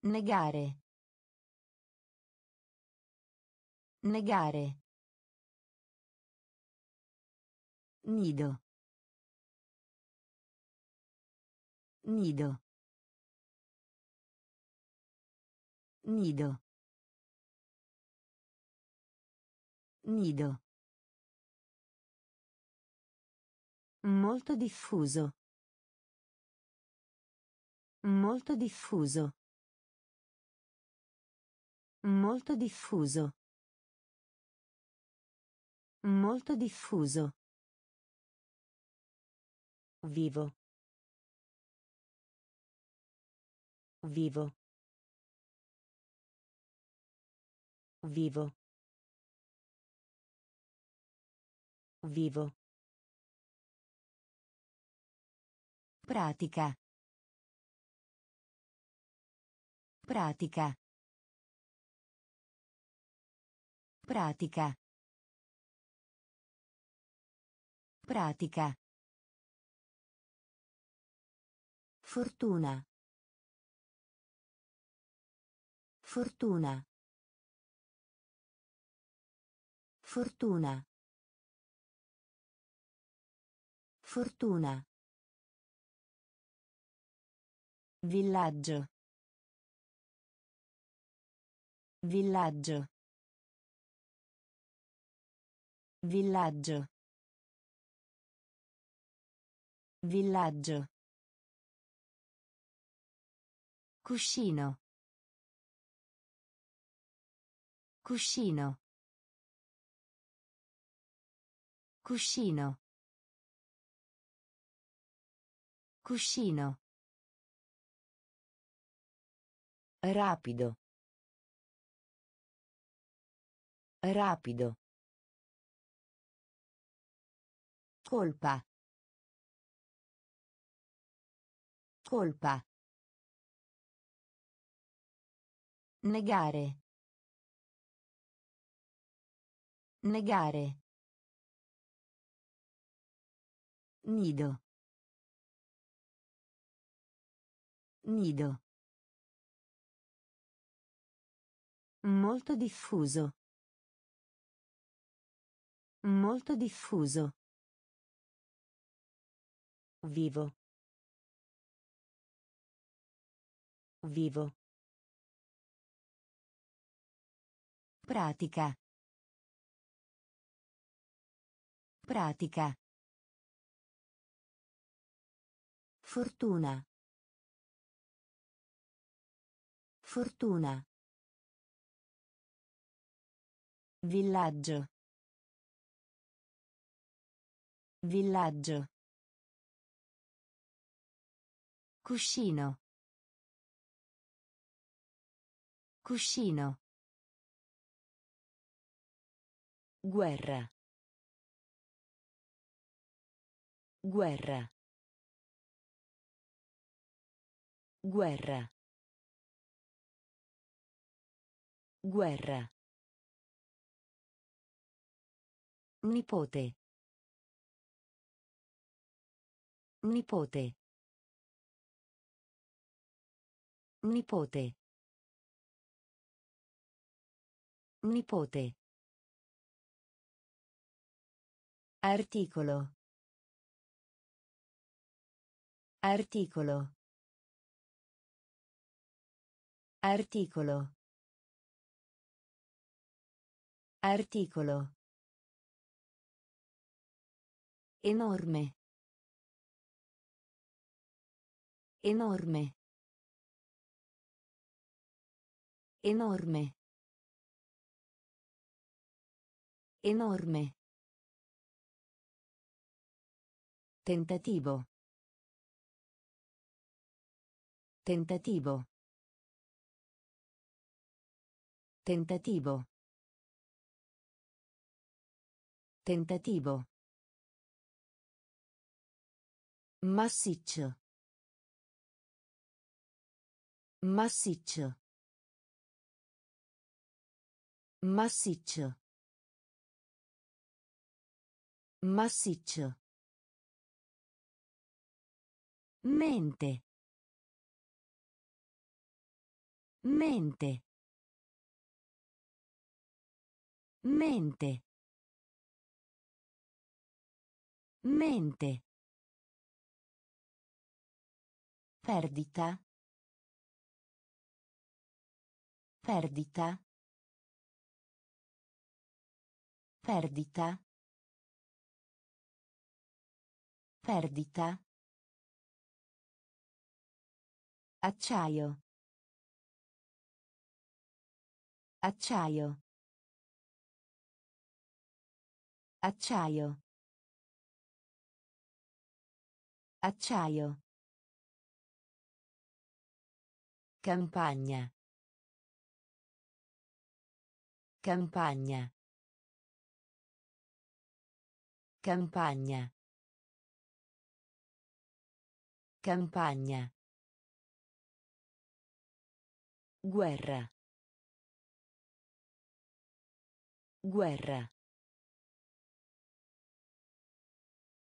Negare. Negare. Nido. Nido. Nido. Nido. Molto diffuso. Molto diffuso. Molto diffuso. Molto diffuso. Vivo. Vivo. Vivo. Vivo. Pratica. Pratica. Pratica. Pratica. Fortuna. Fortuna. Fortuna. Fortuna. Villaggio. Villaggio. Villaggio. Villaggio. Cuscino. Cuscino. Cuscino. Cuscino. Rapido. Rapido. Colpa. Colpa. Negare. Negare. Nido. Nido. Molto diffuso. Molto diffuso. Vivo. Vivo. Pratica. Pratica. Fortuna. Fortuna. Villaggio. Villaggio. Cuscino. Cuscino. Guerra. Guerra. Guerra. Guerra. Nipote. Nipote. Nipote. Nipote. Articolo. Articolo. Articolo. Articolo. Enorme. Enorme. Enorme. Enorme. Tentativo. Tentativo. Tentativo. Tentativo. Massiccio. Massiccio. Massiccio. Massiccio. Mente. Mente. Mente. Mente. Perdita. Perdita. Perdita. Perdita. Acciaio. Acciaio. Acciaio. Acciaio. Campagna. Campagna. Campagna. Campagna. Guerra. Guerra.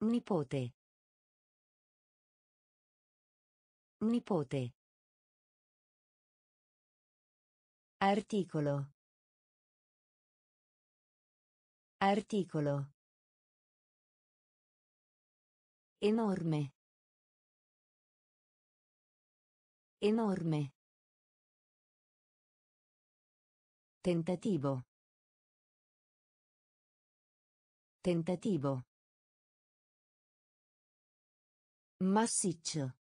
Nipote. Nipote. Articolo. Articolo. Enorme. Enorme. Tentativo. Tentativo. Massiccio.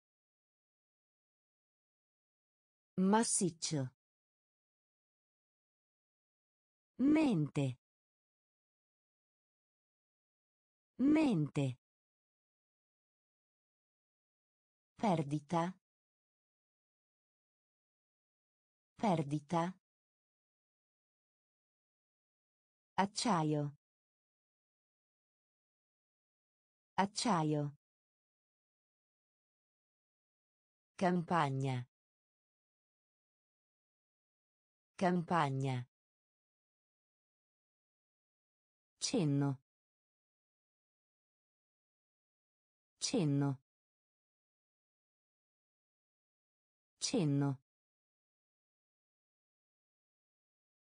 Massiccio. Mente. Mente. Perdita. Perdita. Acciaio. Acciaio. Campagna. Campagna. Cenno. Cenno. Cenno.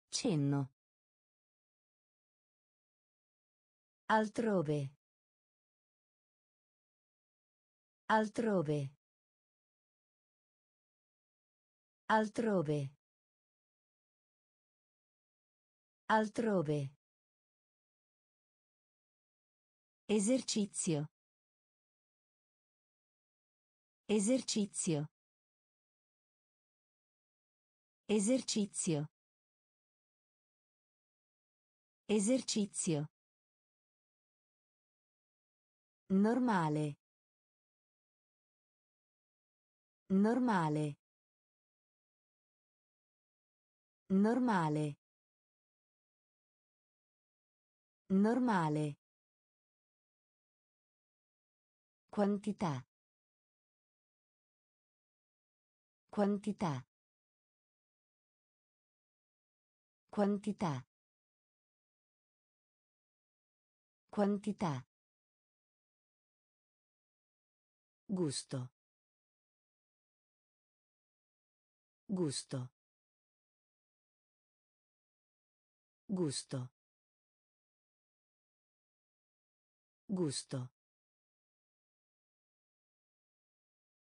Cenno. Altrove. Altrove. Altrove. Altrove. Esercizio. Esercizio. Esercizio. Esercizio. Normale. Normale. Normale. Normale. Quantità. Quantità. Quantità. Quantità. Gusto. Gusto. Gusto. Gusto.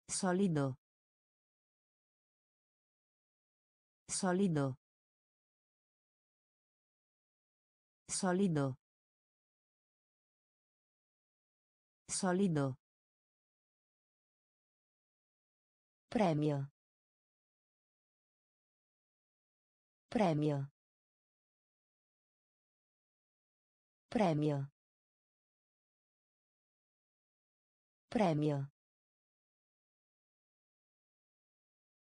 Solido. Solido. Solido. Solido. Premio. Premio. Premio. Premio.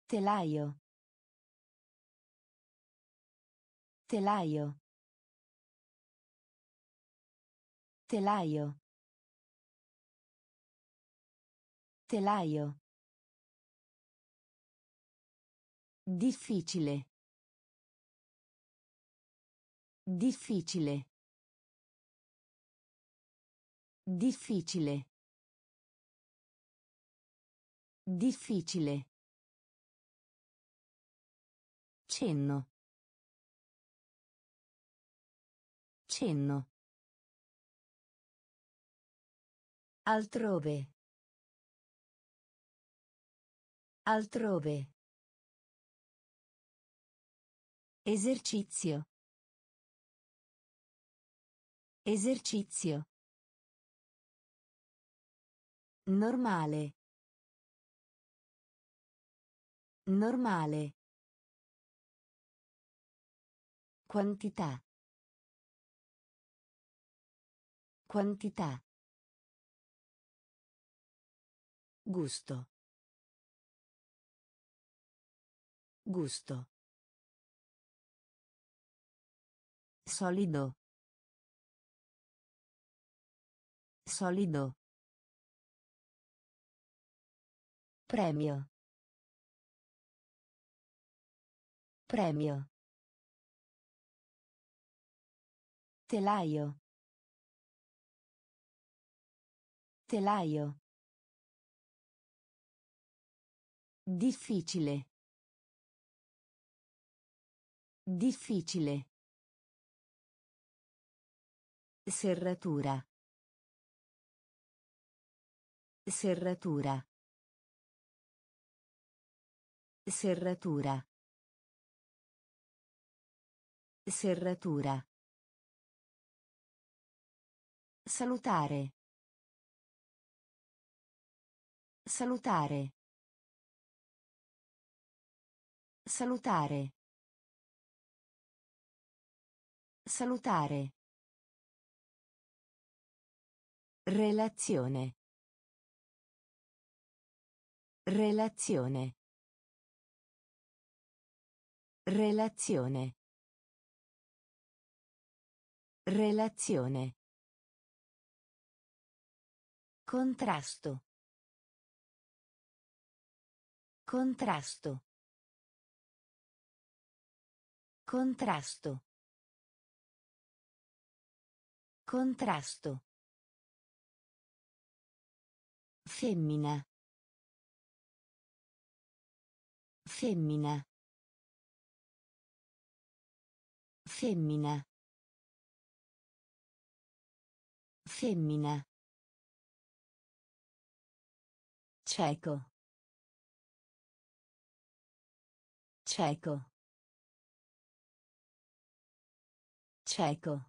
Telaio. Telaio. Telaio. Telaio. Difficile. Difficile. Difficile. Difficile. Cenno. Cenno. Altrove. Altrove. Esercizio. Esercizio. Normale. Normale. Quantità. Quantità. Gusto. Gusto. Solido. Solido. Premio. Premio. Telaio. Telaio. Difficile. Difficile. Serratura. Serratura. Serratura. Serratura. Salutare. Salutare. Salutare. Salutare. Relazione. Relazione. Relazione. Relazione. Contrasto. Contrasto. Contrasto. Contrasto. Femmina. Femmina. Femmina. Femmina. Cieco. Cieco. Cieco.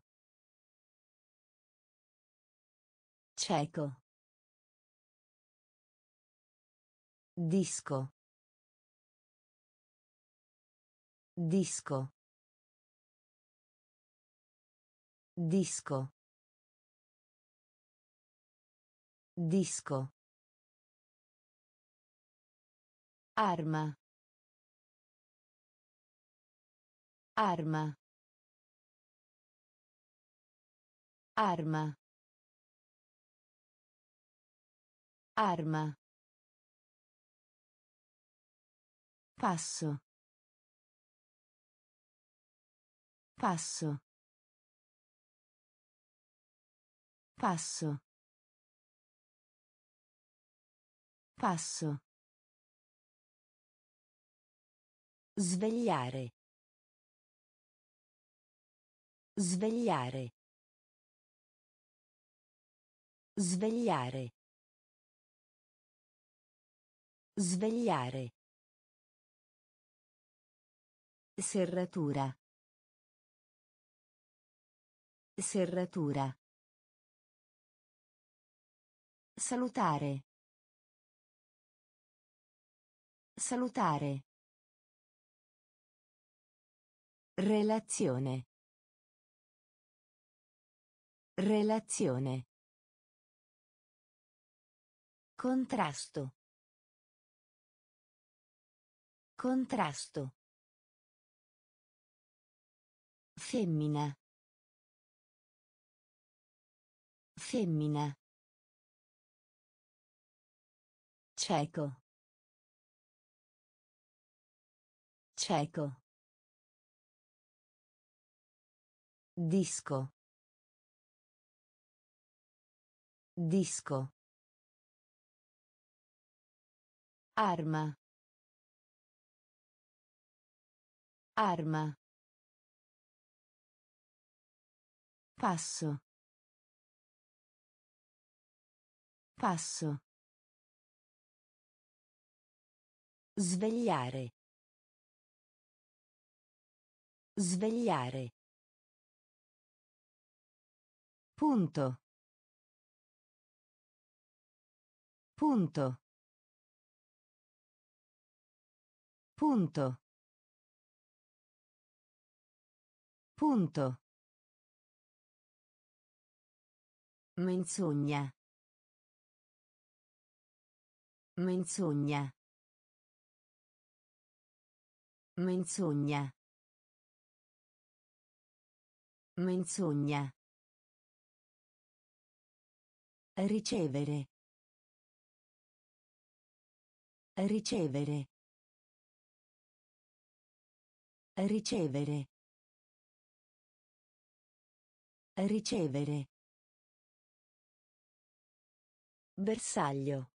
Cieco. Disco. Disco. Disco. Disco. Arma. Arma. Arma. Arma. Passo. Passo. Passo. Passo. Svegliare. Svegliare. Svegliare. Svegliare. Serratura. Serratura. Salutare. Salutare. Relazione. Relazione. Contrasto. Contrasto. Femmina. Femmina. Cieco. Cieco. Disco. Disco. Arma. Arma. Passo. Passo. Svegliare. Svegliare. Punto. Punto. Punto. Punto. Menzogna. Menzogna. Menzogna. Menzogna. Ricevere. Ricevere. Ricevere. Ricevere. Bersaglio.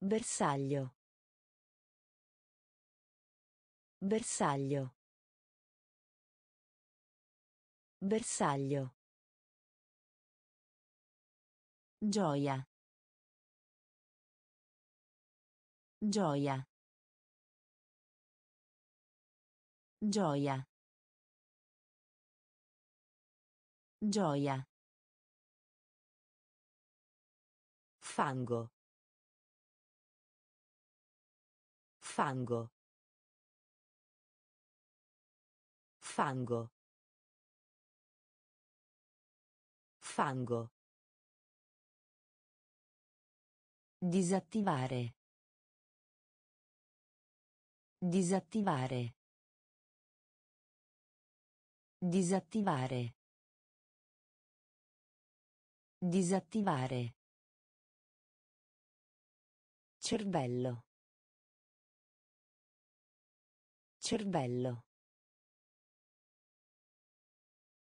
Bersaglio. Bersaglio. Bersaglio. Gioia. Gioia. Gioia. Gioia. Fango. Fango. Fango. Fango. Disattivare. Disattivare. Disattivare. Disattivare. Cervello. Cervello.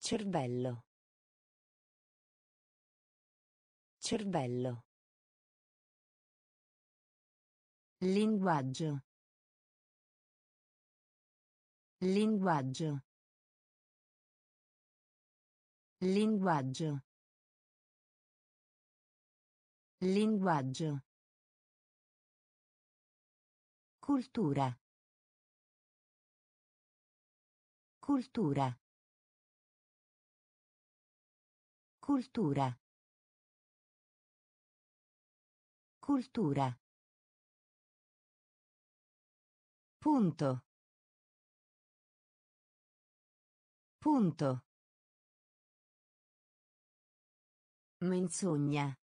Cervello. Cervello. Linguaggio. Linguaggio. Linguaggio. Linguaggio. Cultura. Cultura. Cultura. Cultura. Punto. Punto. Menzogna.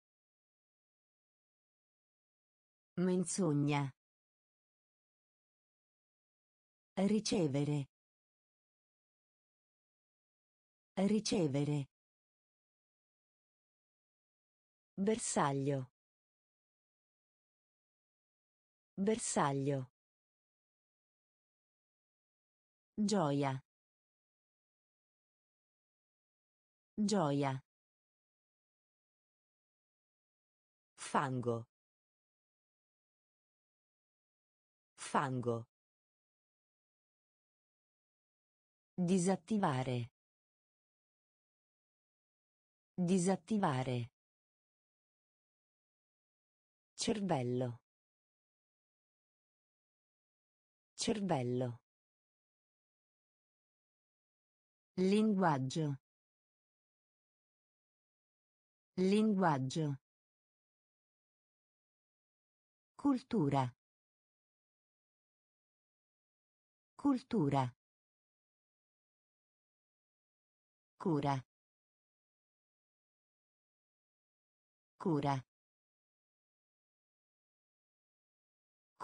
Menzogna. Ricevere. Ricevere. Bersaglio. Bersaglio. Gioia. Gioia. Fango. Fango. Disattivare. Disattivare. Cervello. Cervello. Linguaggio. Linguaggio. Cultura. Cultura. Cura. Cura.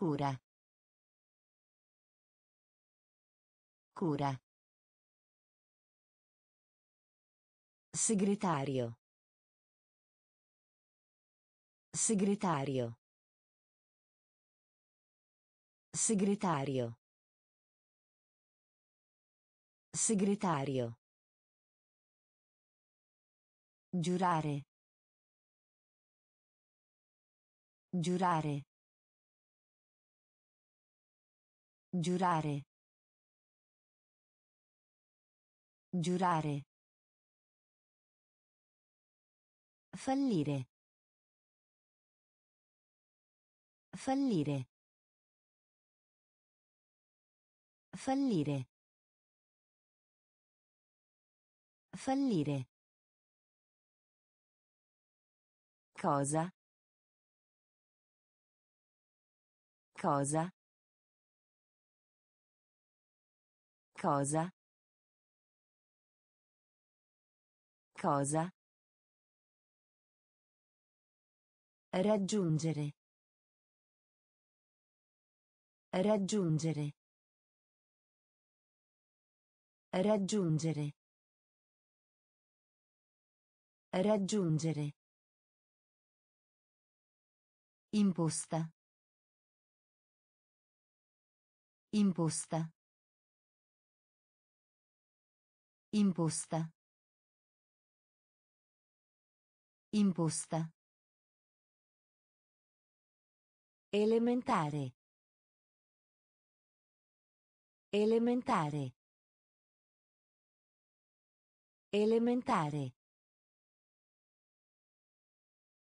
Cura. Cura. Segretario. Segretario. Segretario. Segretario. Giurare. Giurare. Giurare. Giurare. Fallire. Fallire. Fallire. Fallire. Cosa? Cosa? Cosa? Cosa? Raggiungere. Raggiungere. Raggiungere. Raggiungere. Imposta. Imposta. Imposta. Imposta. Elementare. Elementare. Elementare.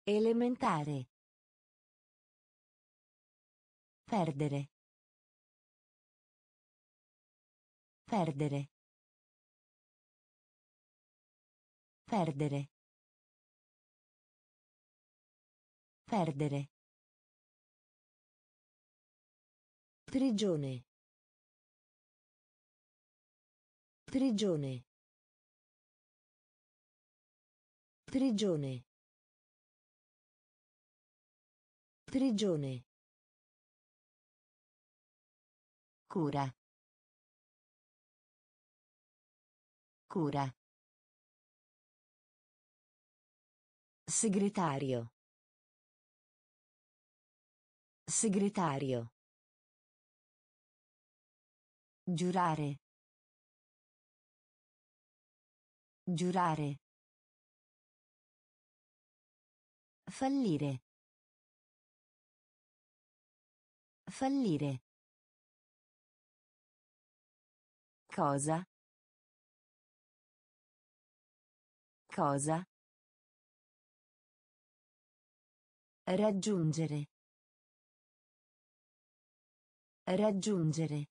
Elementare. Perdere. Perdere. Perdere. Perdere. Prigione. Prigione. Prigione. Prigione. Cura. Cura. Segretario. Segretario. Giurare. Giurare. Fallire. Fallire. Cosa? Cosa? Raggiungere. Raggiungere.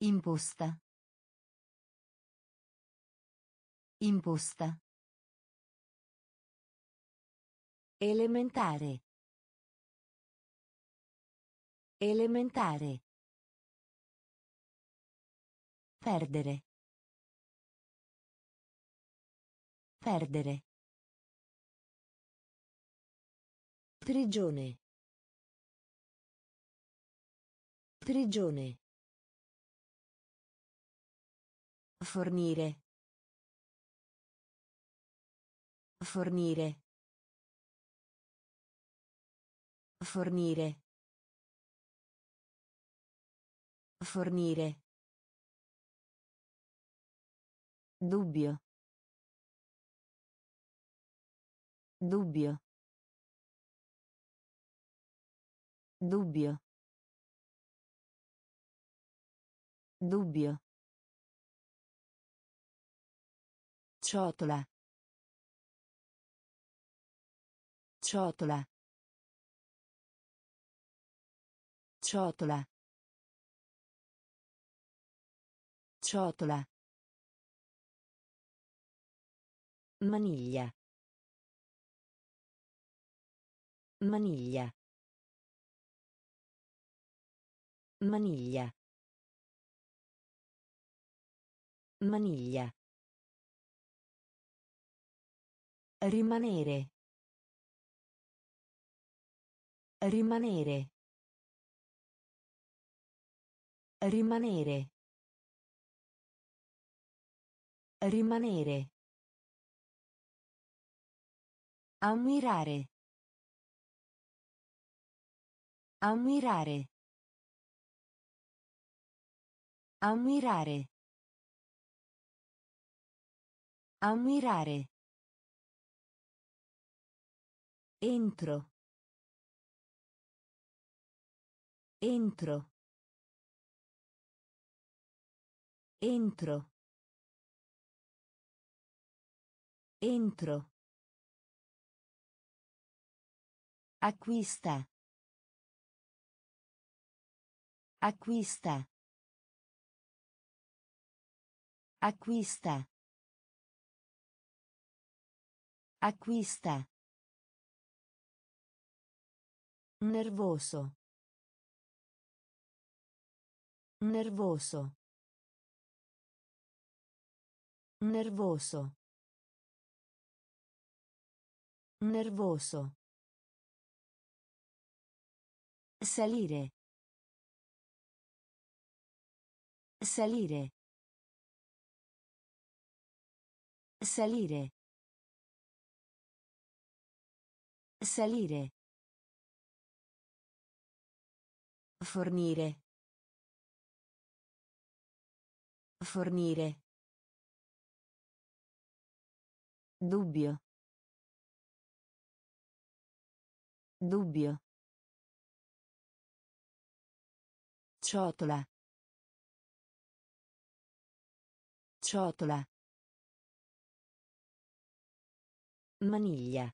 Imposta. Imposta. Elementare. Elementare. Perdere. Perdere. Prigione. Prigione. Fornire. Fornire. Fornire. Fornire. Dubbio. Dubbio. Dubbio. Dubbio. Ciotola. Ciotola. Ciotola. Ciotola. Maniglia. Maniglia. Maniglia. Maniglia. Rimanere. Rimanere. Rimanere. Rimanere. Ammirare. Ammirare. Ammirare. Ammirare. Entro. Entro. Entro. Entro. Acquista. Acquista. Acquista. Acquista. Nervoso. Nervoso. Nervoso. Nervoso. Salire. Salire. Salire. Salire. Fornire. Fornire. Dubbio. Dubbio. Ciotola. Ciotola. Maniglia.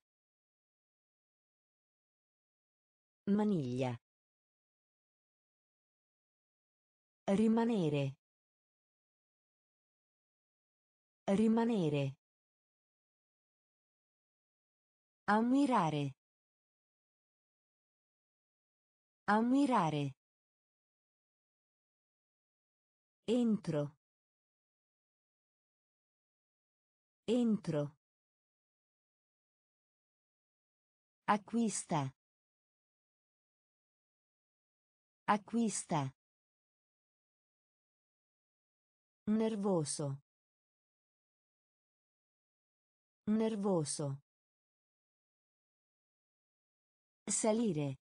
Maniglia. Rimanere. Rimanere. Ammirare. Ammirare. Entro. Entro. Acquista. Acquista. Nervoso. Nervoso. Salire.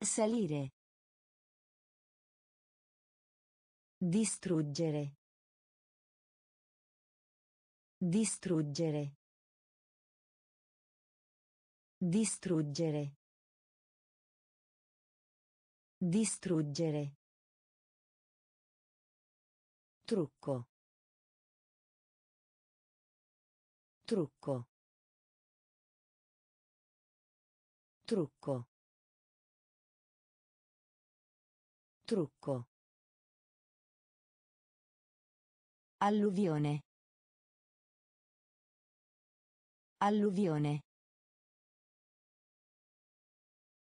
Salire. Distruggere. Distruggere. Distruggere. Distruggere. Trucco. Trucco. Trucco. Trucco. Alluvione. Alluvione.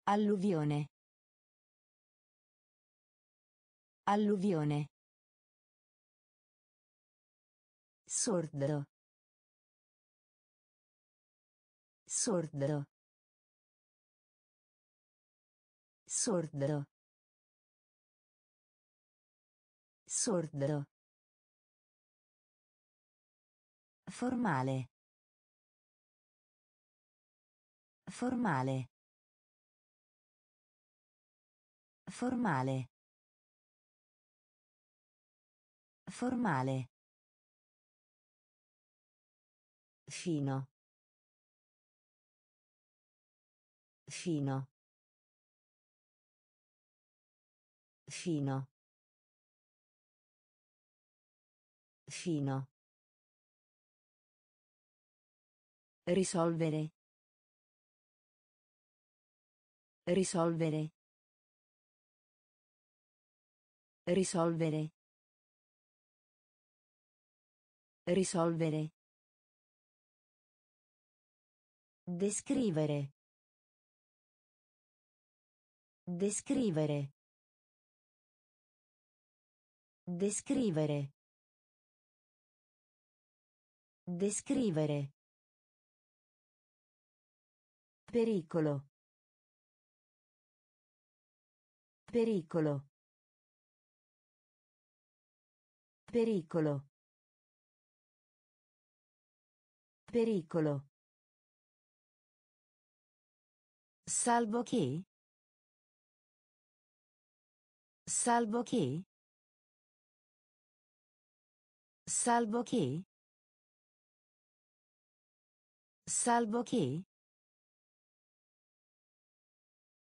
Alluvione. Alluvione. Sordo. Sordo. Sordo. Sordo. Formale. Formale. Formale. Formale. Fino. Fino. Fino. Fino. Risolvere. Risolvere. Risolvere. Risolvere. Descrivere. Descrivere. Descrivere. Descrivere. Pericolo. Pericolo. Pericolo. Pericolo. Salvo che? Salvo che? Salvo che? Salvo che?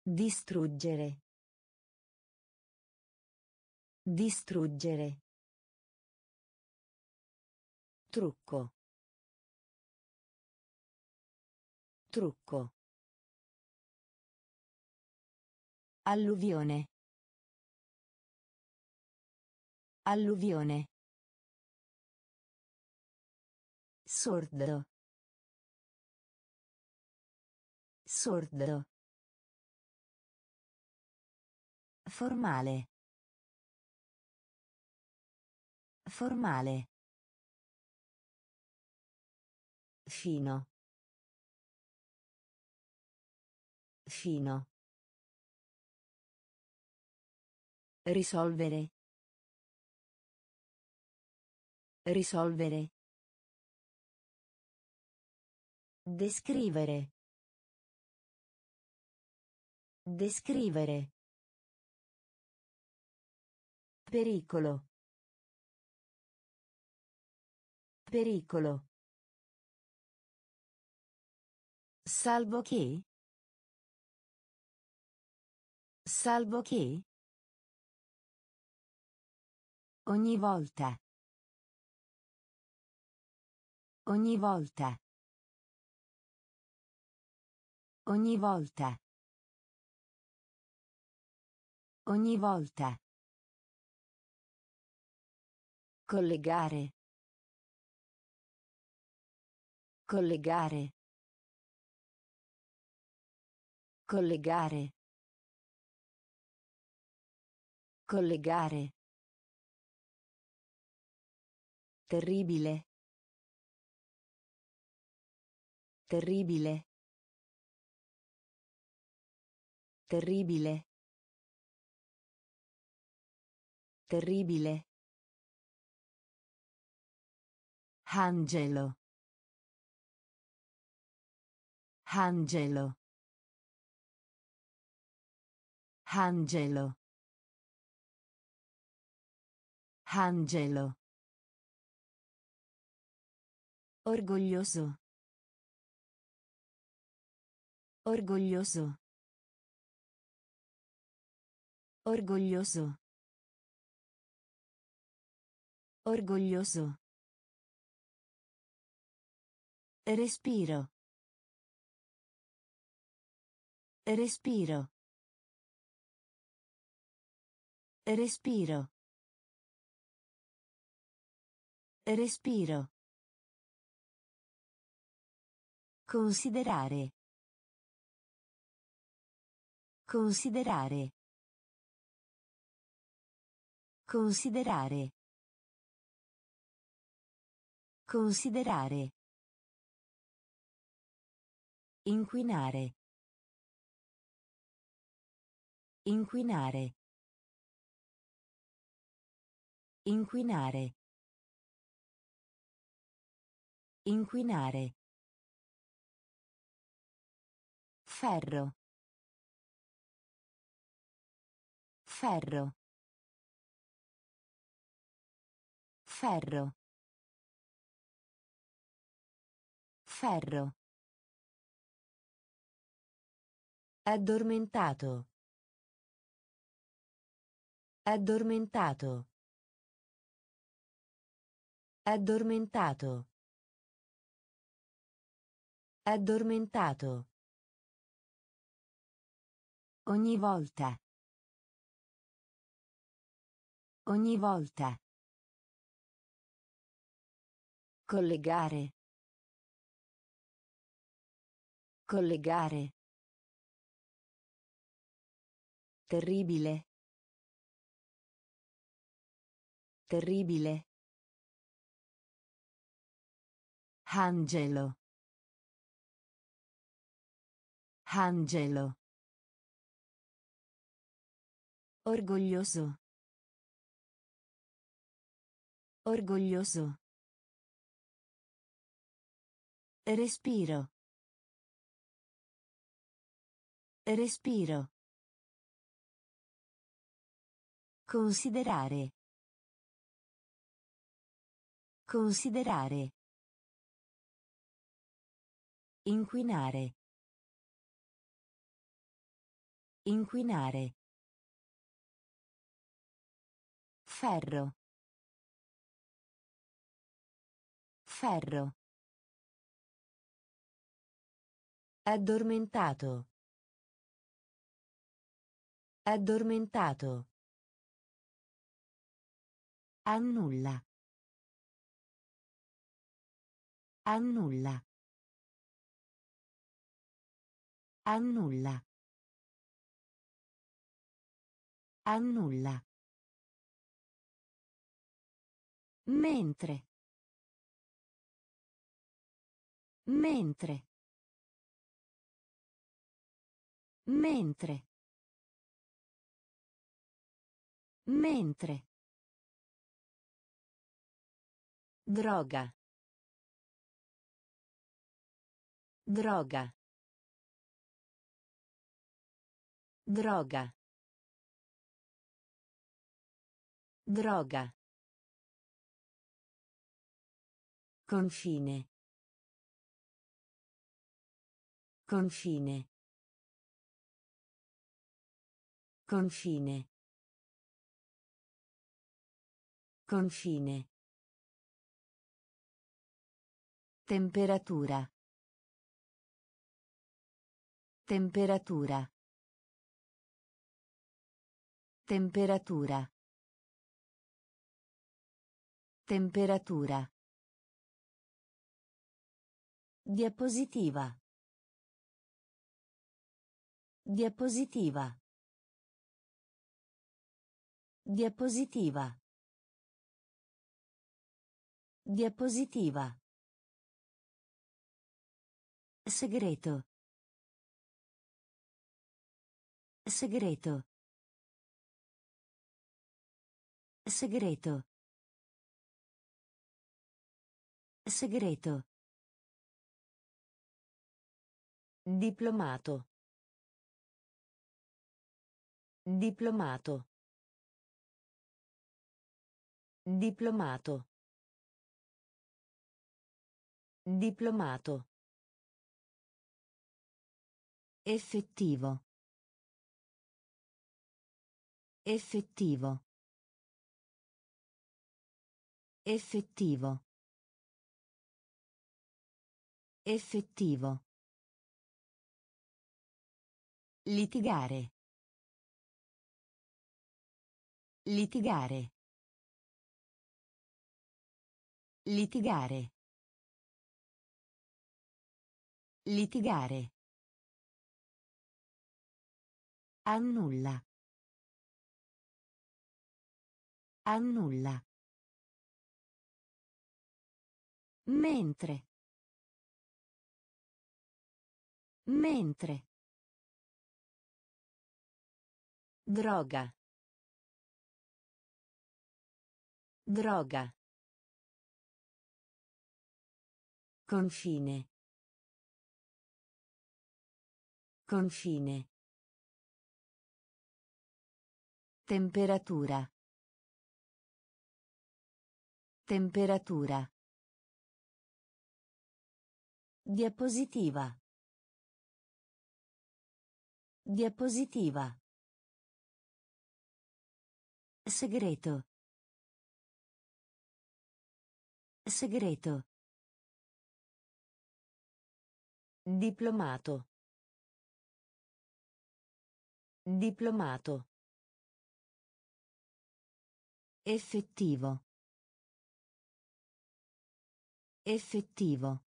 Distruggere. Distruggere. Trucco. Trucco. Alluvione. Alluvione. Sordo. Sordo. Formale. Formale. Fino. Fino. Risolvere. Risolvere. Descrivere. Descrivere. Pericolo. Pericolo. Salvo che? Salvo che? Ogni volta. Ogni volta. Ogni volta. Ogni volta. Collegare. Collegare. Collegare. Collegare. Terribile. Terribile. Terribile. Terribile. Angelo. Angelo. Angelo. Angelo. Orgoglioso. Orgoglioso. Orgoglioso. Orgoglioso. Respiro. Respiro. Respiro. Respiro. Considerare. Considerare. Considerare. Considerare. Inquinare. Inquinare. Inquinare. Inquinare. Ferro. Ferro. Ferro. Ferro. Addormentato. Addormentato. Addormentato. Addormentato. Ogni volta. Ogni volta. Collegare. Collegare. Terribile. Terribile. Angelo. Angelo. Orgoglioso. Orgoglioso. Respiro. Respiro. Considerare. Considerare. Inquinare. Inquinare. Ferro. Ferro. Addormentato. Addormentato. Annulla. Annulla. Annulla. Annulla. Mentre. Mentre. Mentre. Mentre. Droga. Droga. Droga. Droga. Confine. Confine. Confine. Confine. Temperatura. Temperatura. Temperatura. Temperatura. Diapositiva. Diapositiva. Diapositiva. Diapositiva. Segreto. Segreto. Segreto. Segreto. Diplomato. Diplomato. Diplomato. Diplomato. Effettivo. Effettivo. Effettivo. Effettivo. Litigare. Litigare. Litigare. Litigare. Annulla. Annulla. Mentre. Mentre. Droga. Droga. Confine. Confine. Temperatura. Temperatura. Diapositiva. Diapositiva. Segreto. Segreto. Diplomato. Diplomato. Effettivo. Effettivo.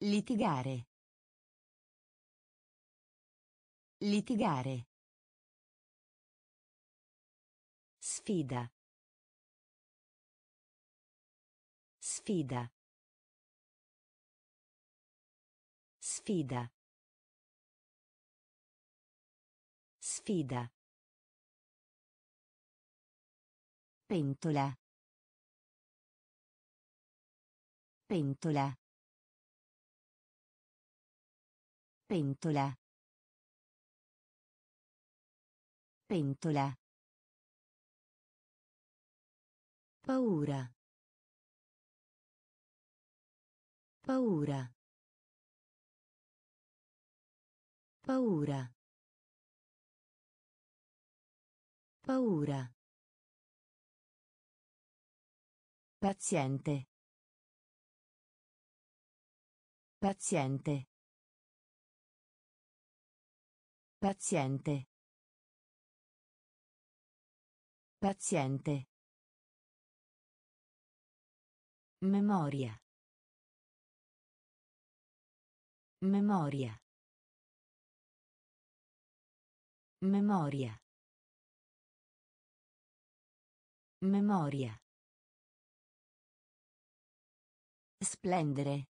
Litigare. Litigare. Sfida. Sfida. Sfida. Sfida. Pentola. Pentola. Pentola. Pentola. Paura. Paura. Paura. Paura. Paziente. Paziente. Paziente. Paziente. Memoria. Memoria. Memoria. Memoria. Splendere.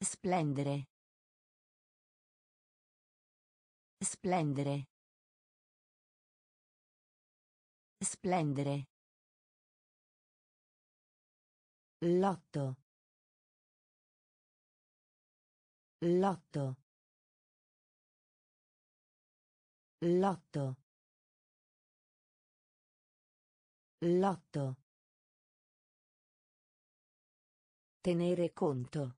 Splendere. Splendere. Splendere. Lotto. Lotto. Lotto. Lotto. Tenere conto.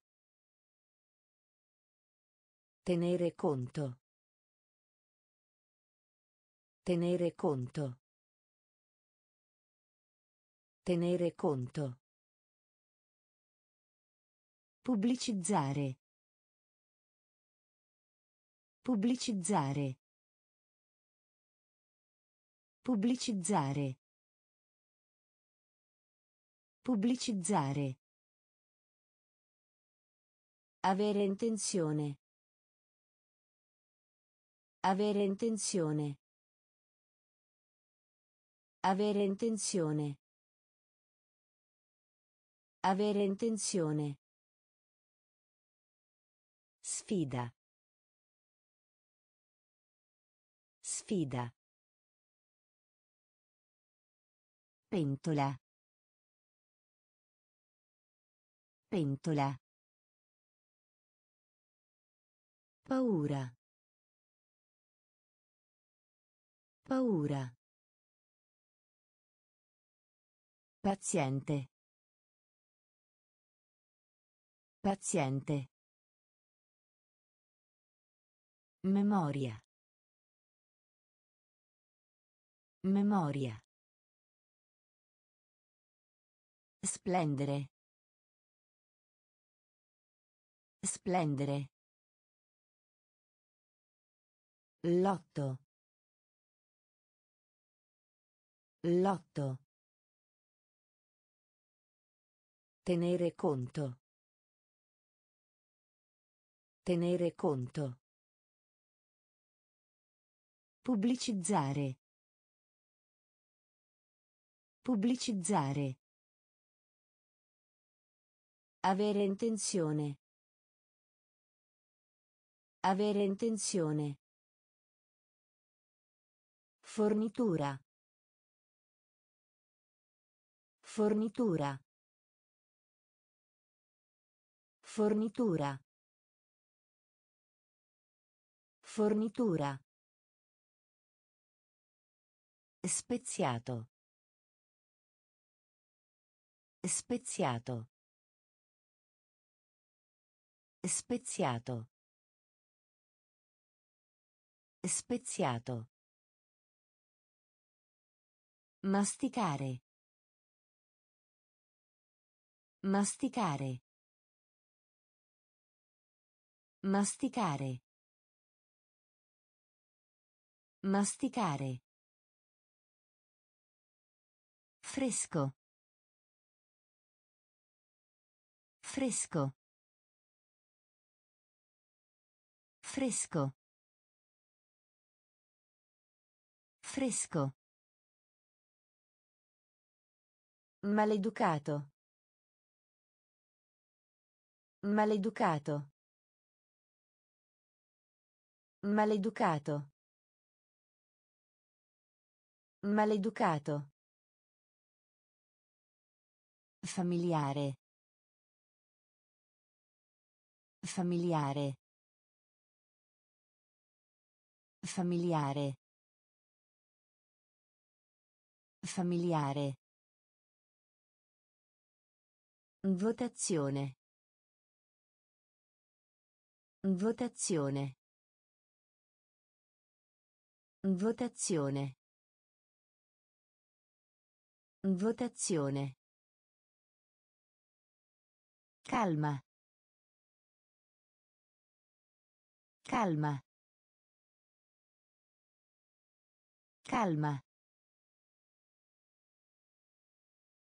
Tenere conto. Tenere conto. Tenere conto. Pubblicizzare. Pubblicizzare. Pubblicizzare. Pubblicizzare. Avere intenzione. Avere intenzione. Avere intenzione. Avere intenzione. Sfida. Sfida. Pentola. Pentola. Paura. Paura. Paziente. Paziente. Memoria. Memoria. Splendere. Splendere. Lotto. Lotto. Tenere conto. Tenere conto. Pubblicizzare. Pubblicizzare. Avere intenzione. Avere intenzione. Fornitura. Fornitura. Fornitura. Fornitura. Speziato. Speziato. Speziato. Speziato. Masticare. Masticare. Masticare. Masticare. Fresco. Fresco. Fresco. Fresco. Maleducato. Maleducato. Maleducato. Maleducato. Familiare. Familiare. Familiare. Familiare. Votazione. Votazione. Votazione. Votazione. Calma. Calma. Calma.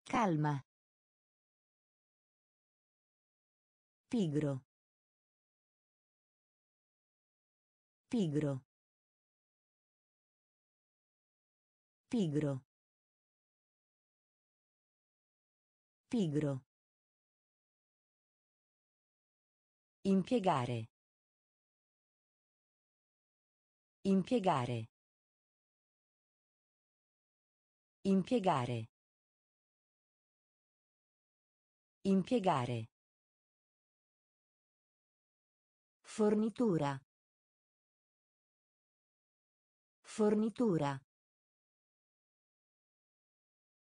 Calma. Pigro. Pigro. Pigro. Pigro. Impiegare. Impiegare. Impiegare. Impiegare. Fornitura. Fornitura.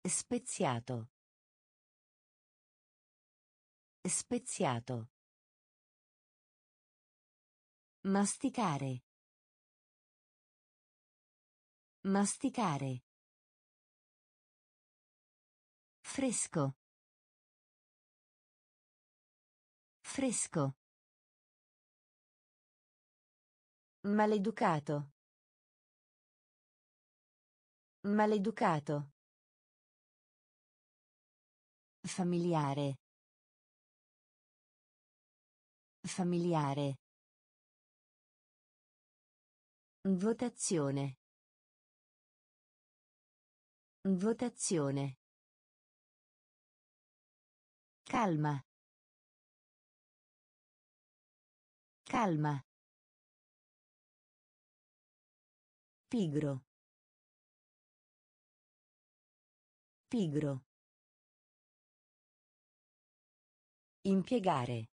Speziato. Speziato. Masticare. Masticare. Fresco. Fresco. Maleducato. Maleducato. Familiare. Familiare. Votazione. Votazione. Calma. Calma. Pigro. Pigro. Impiegare.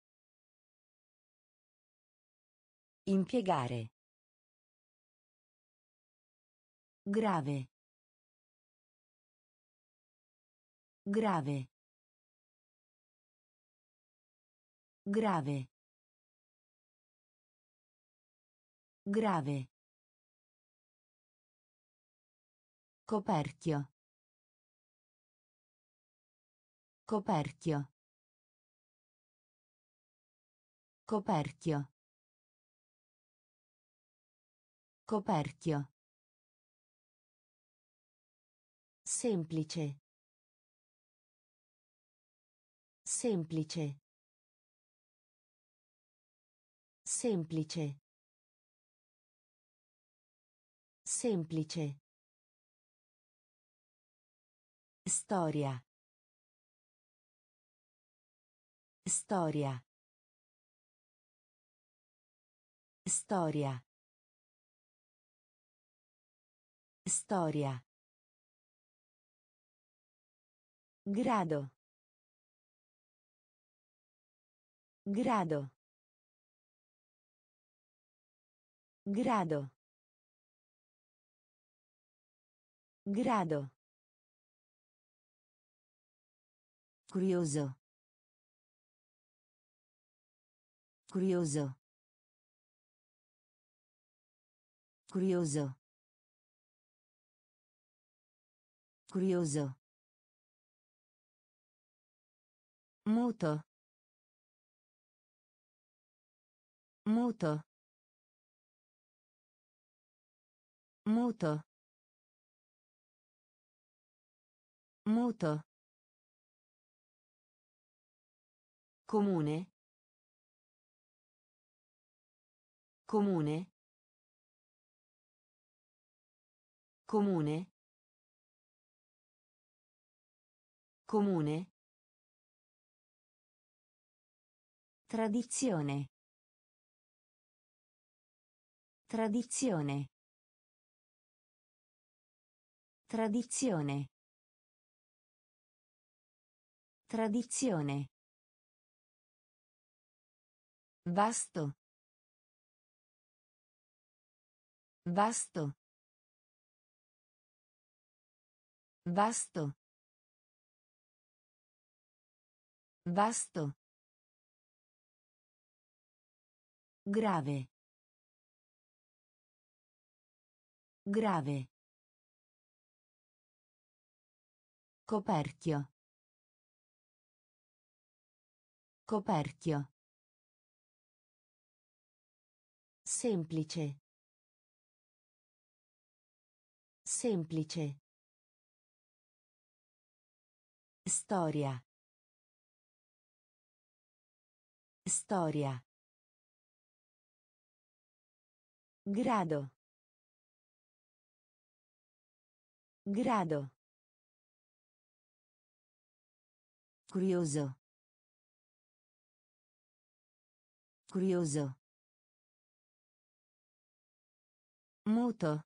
Impiegare. Grave. Grave. Grave. Grave. Coperchio. Coperchio. Coperchio. Coperchio. Semplice. Semplice. Semplice. Semplice. Storia. Storia. Storia. Storia. Grado. Grado. Grado. Grado. Curioso. Curioso. Curioso. Curioso. Muto. Muto. Muto. Muto. Comune. Comune. Comune. Comune. Tradizione. Tradizione. Tradizione. Tradizione. Vasto. Vasto. Vasto. Vasto. Grave. Grave. Coperchio. Coperchio. Semplice. Semplice. Storia. Storia. Grado. Grado. Curioso. Curioso. Muto.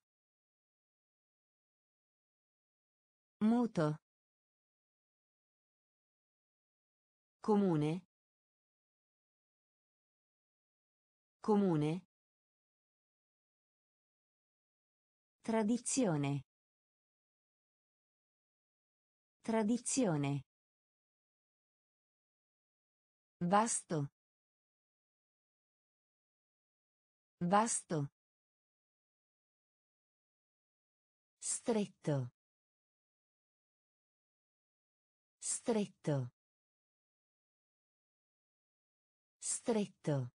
Muto. Comune. Comune. Tradizione. Tradizione. Vasto. Vasto. Stretto. Stretto. Stretto.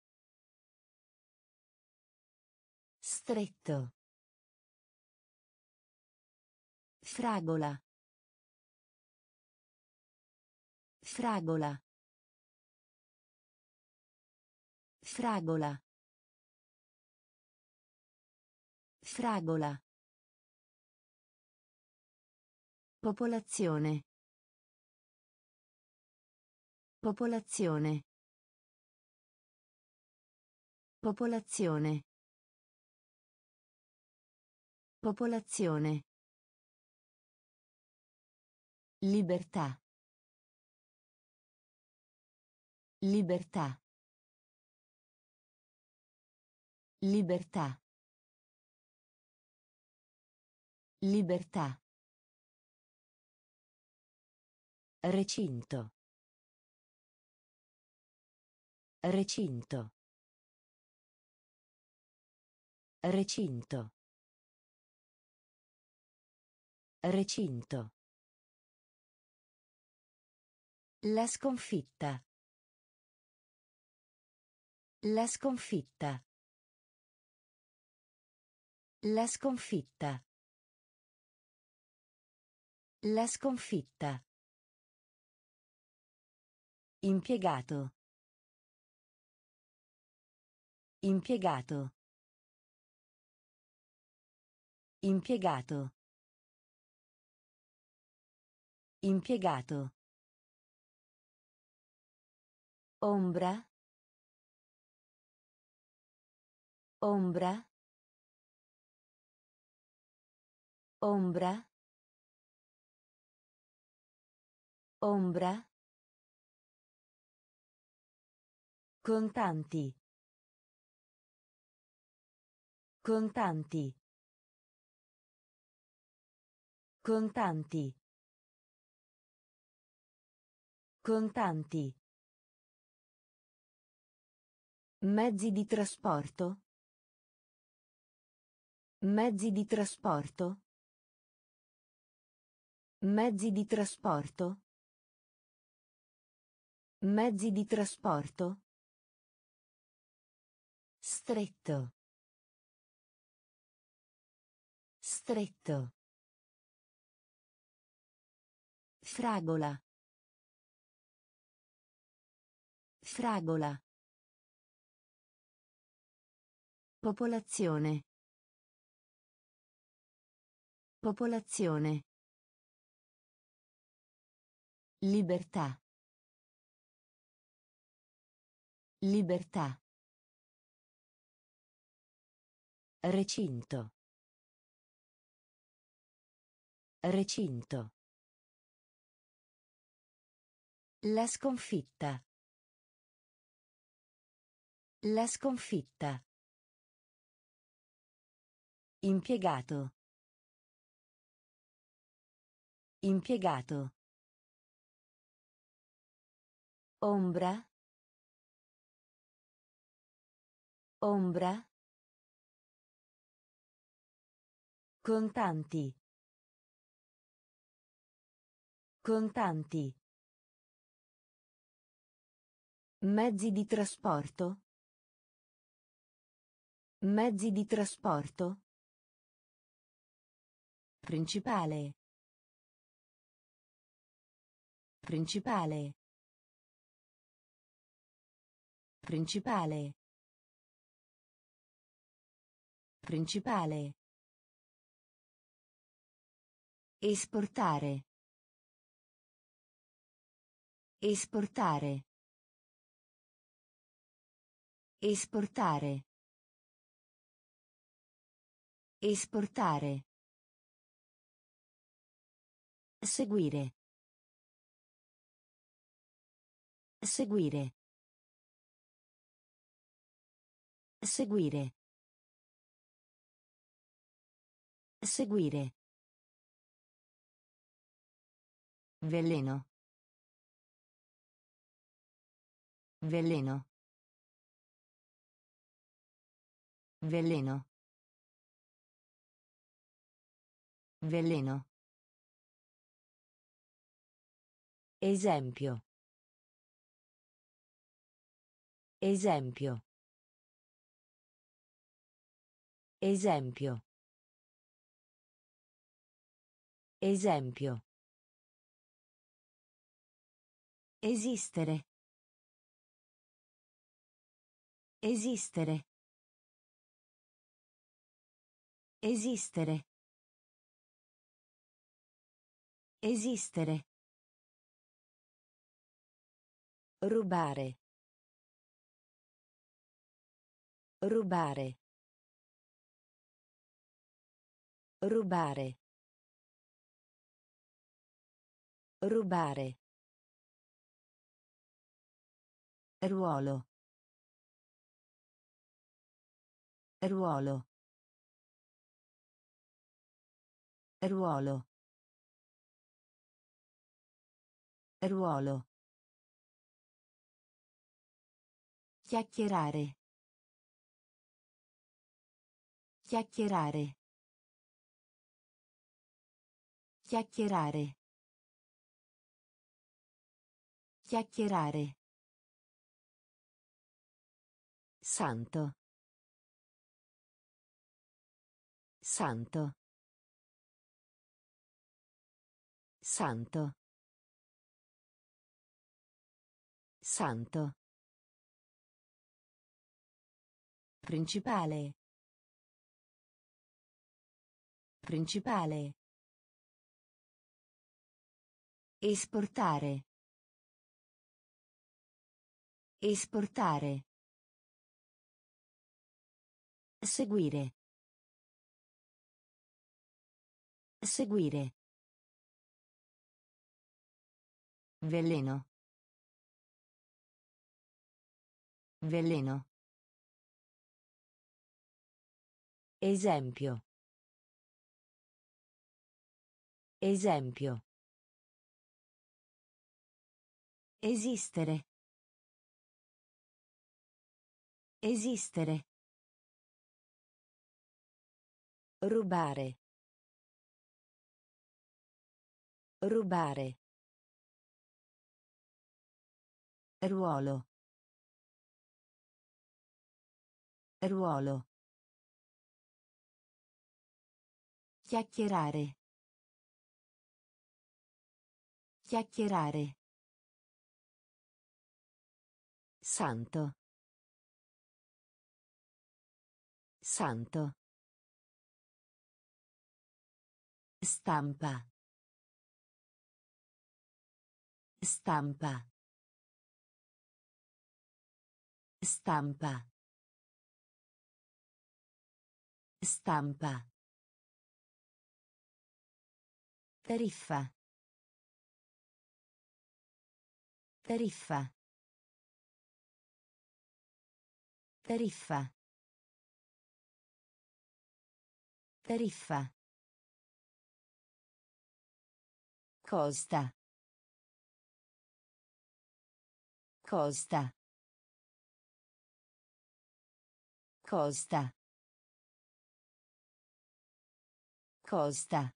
Stretto. Fragola. Fragola. Fragola. Fragola. Popolazione. Popolazione. Popolazione. Popolazione. Libertà. Libertà. Libertà. Libertà. Recinto. Recinto. Recinto. Recinto. La sconfitta. La sconfitta. La sconfitta. La sconfitta. Impiegato. Impiegato. Impiegato. Impiegato. Ombra. Ombra. Ombra. Ombra. Contanti. Contanti. Contanti. Contanti. Mezzi di trasporto. Mezzi di trasporto. Mezzi di trasporto. Mezzi di trasporto. Stretto. Stretto. Fragola. Fragola. Popolazione. Popolazione. Libertà. Libertà. Recinto. Recinto. La sconfitta. La sconfitta. Impiegato. Impiegato. Ombra. Ombra. Contanti. Contanti. Mezzi di trasporto. Mezzi di trasporto. Principale. Principale. Principale. Principale. Esportare. Esportare. Esportare. Esportare. Seguire. Seguire. Seguire. Seguire. Veleno. Veleno. Veleno. Veleno. Esempio. Esempio. Esempio. Esempio. Esistere. Esistere. Esistere. Esistere. Rubare. Rubare. Rubare. Rubare. Ruolo. Ruolo. Ruolo. Ruolo. Chiacchierare. Chiacchierare. Chiacchierare. Chiacchierare. Santo. Santo. Santo. Santo. Principale. Principale. Esportare. Esportare. Seguire. Seguire. Veleno. Veleno. Esempio. Esempio. Esistere. Esistere. Rubare. Rubare. Ruolo. Ruolo. Chiacchierare. Chiacchierare. Santo. Santo. Stampa. Stampa. Stampa. Stampa. Tariffa. Tariffa. Tariffa. Tariffa. Costa. Costa. Costa. Costa.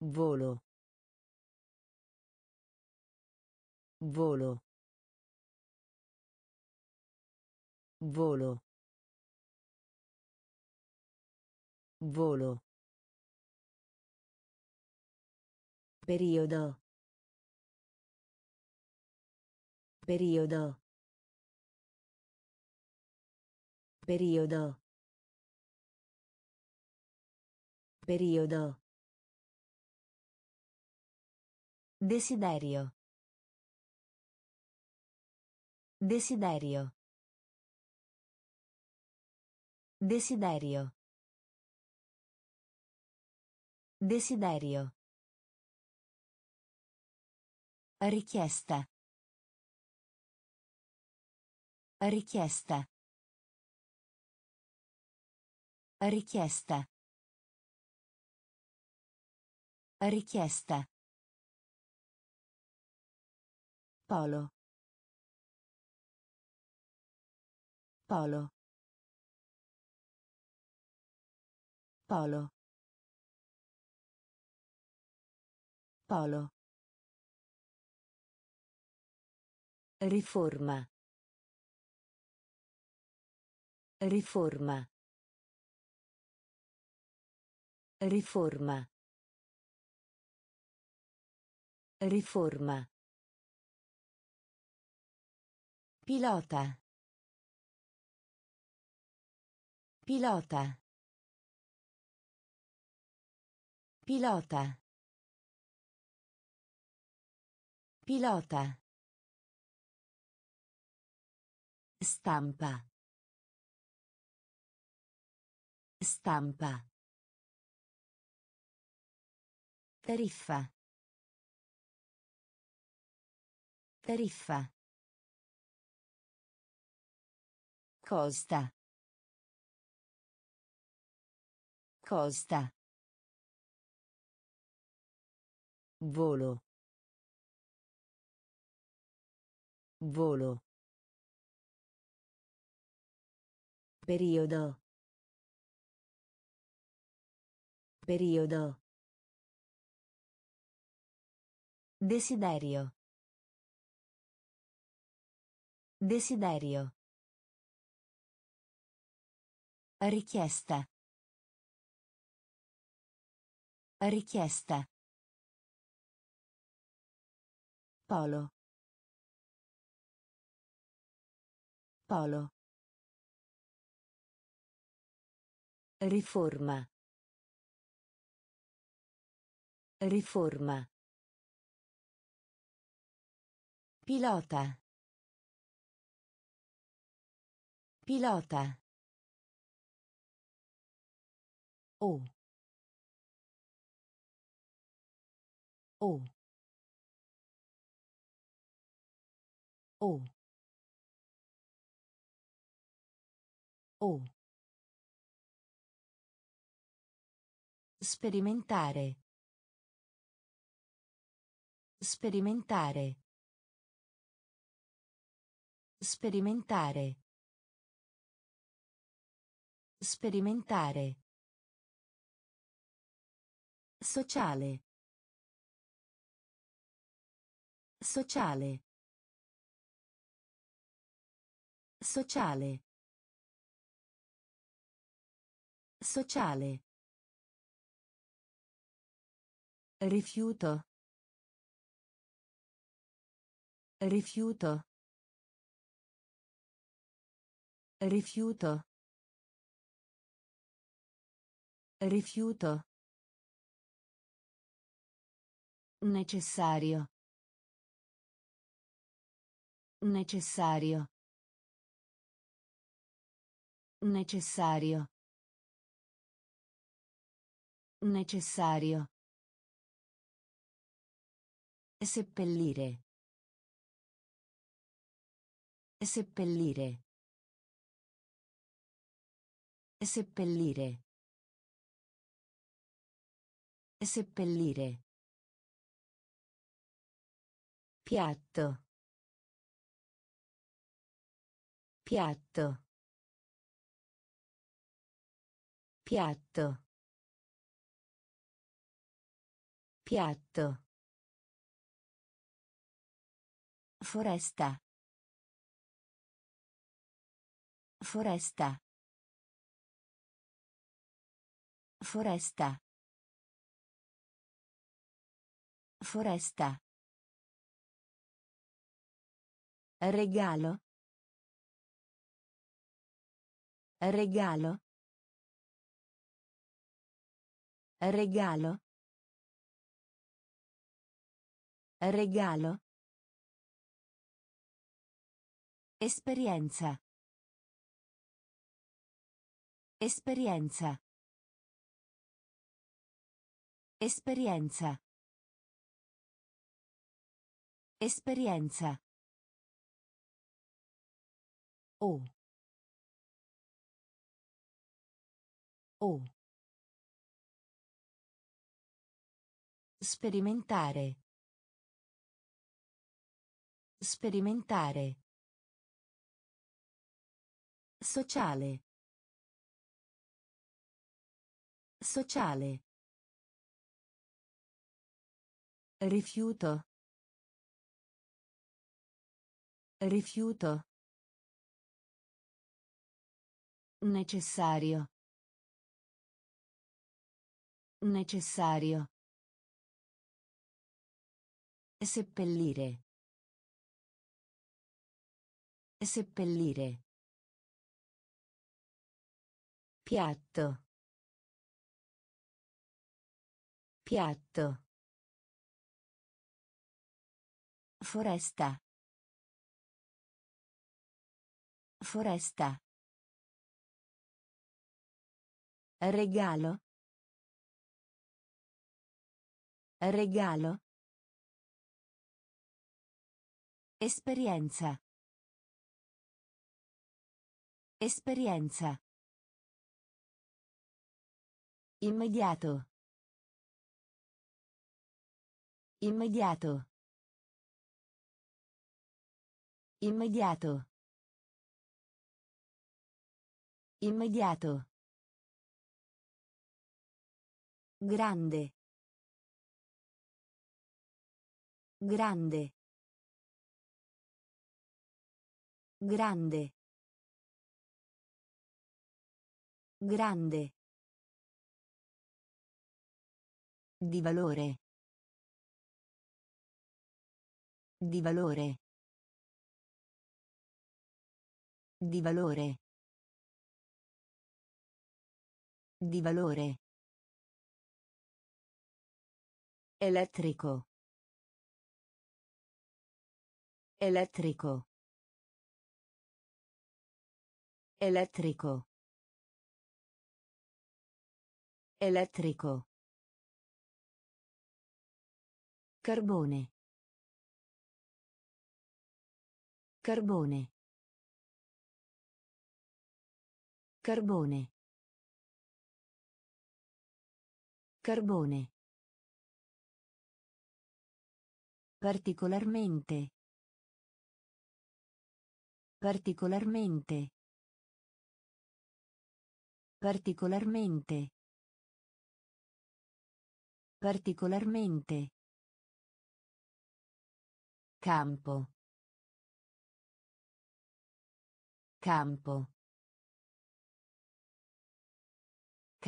Volo. Volo. Volo. Volo. Periodo. Periodo. Periodo. Periodo. Desiderio. Desiderio. Desiderio. Desiderio. Richiesta. Richiesta. Richiesta. Richiesta. Polo. Polo. Polo. Polo. Riforma. Riforma. Riforma. Riforma. Pilota. Pilota. Pilota. Pilota. Stampa. Stampa. Tariffa. Tariffa. Costa. Costa. Volo. Volo. Periodo. Periodo. Desiderio. Desiderio. Richiesta. Richiesta. Polo. Polo. Riforma. Riforma. Pilota. Pilota. O. O. O. O. Sperimentare. Sperimentare. Sperimentare. Sperimentare. Sociale. Sociale. Sociale. Sociale. Rifiuto. Rifiuto. Rifiuto. Rifiuto. Necessario. Necessario. Necessario. Necessario. Seppellire. Seppellire. Seppellire. Seppellire. Piatto. Piatto. Piatto. Piatto. Foresta. Foresta. Foresta. Foresta. Regalo. Regalo. Regalo. Regalo. Esperienza. Esperienza. Esperienza. Esperienza. O. O. Sperimentare. Sperimentare. Sociale. Sociale. Rifiuto. Rifiuto. Necessario. Necessario. Seppellire. Seppellire. Piatto. Piatto. Foresta. Foresta. Regalo. Regalo. Esperienza. Esperienza. Immediato. Immediato. Immediato. Immediato. Grande. Grande. Grande. Grande. Di valore. Di valore. Di valore. Di valore. Elettrico. Elettrico. Elettrico. Elettrico. Carbone. Carbone. Carbone. Carbone. Particolarmente. Particolarmente. Particolarmente. Particolarmente. Campo. Campo.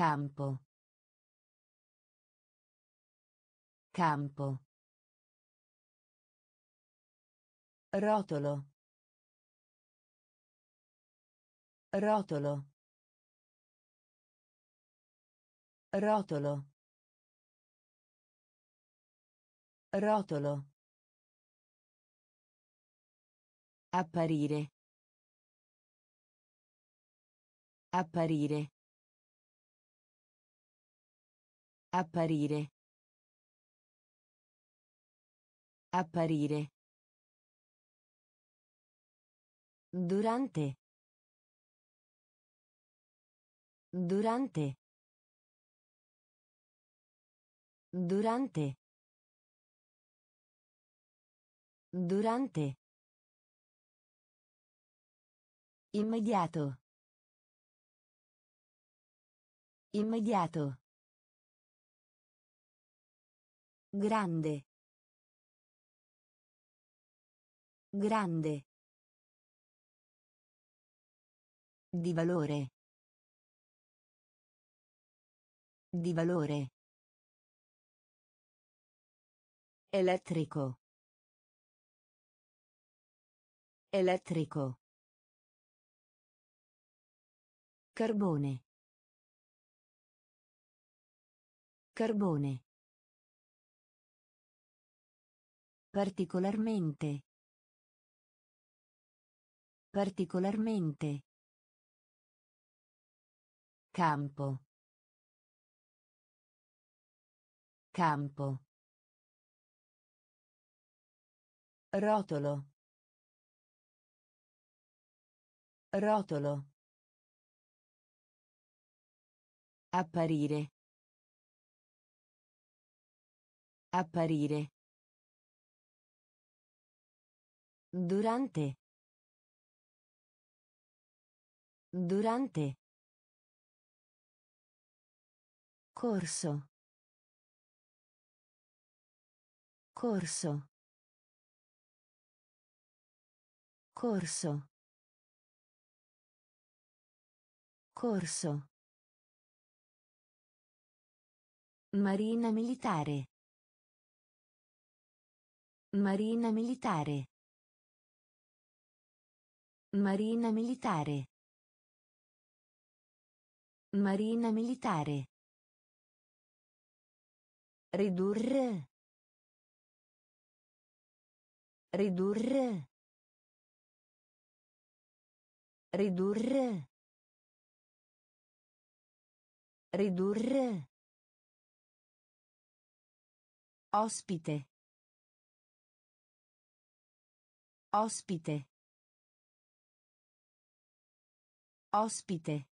Campo. Campo. Rotolo. Rotolo. Rotolo. Rotolo. Apparire. Apparire. Apparire. Apparire. Durante. Durante. Durante. Durante. Immediato. Immediato. Grande. Grande. Di valore. Di valore. Elettrico. Elettrico. Carbone. Carbone. Particolarmente. Particolarmente. Campo. Campo. Rotolo. Rotolo. Apparire. Apparire. Durante. Durante. Corso. Corso. Corso. Corso. Marina militare. Marina militare. Marina militare. Marina militare. Ridurre. Ridurre. Ridurre. Ridurre. Ospite. Ospite. Ospite.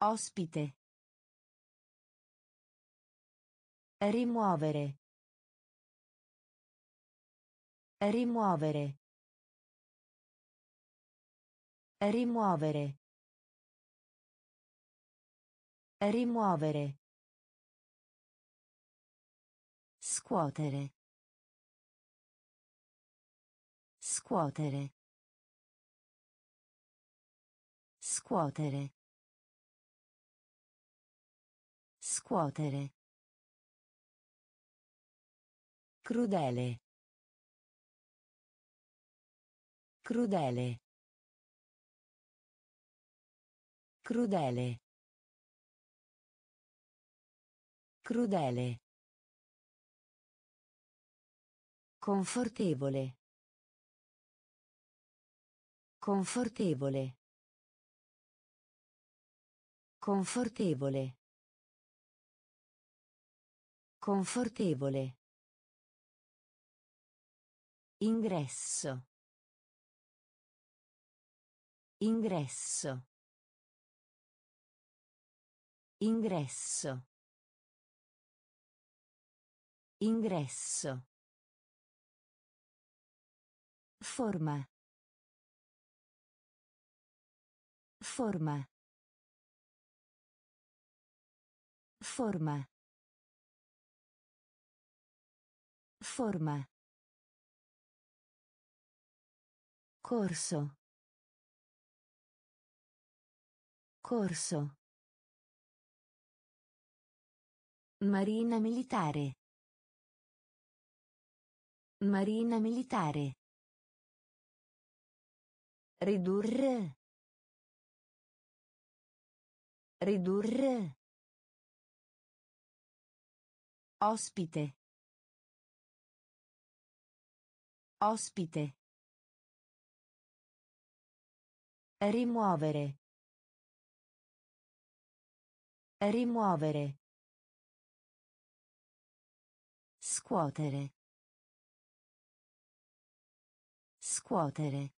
Ospite. Rimuovere. Rimuovere. Rimuovere. Rimuovere. Scuotere. Scuotere. Scuotere. Scuotere. Crudele. Crudele. Crudele. Crudele. Confortevole. Confortevole. Confortevole. Confortevole. Ingresso. Ingresso. Ingresso. Ingresso. Forma. Forma. Forma. Forma. Corso. Corso. Marina militare. Marina militare. Ridurre. Ridurre. Ospite. Ospite. Rimuovere. Rimuovere. Scuotere. Scuotere.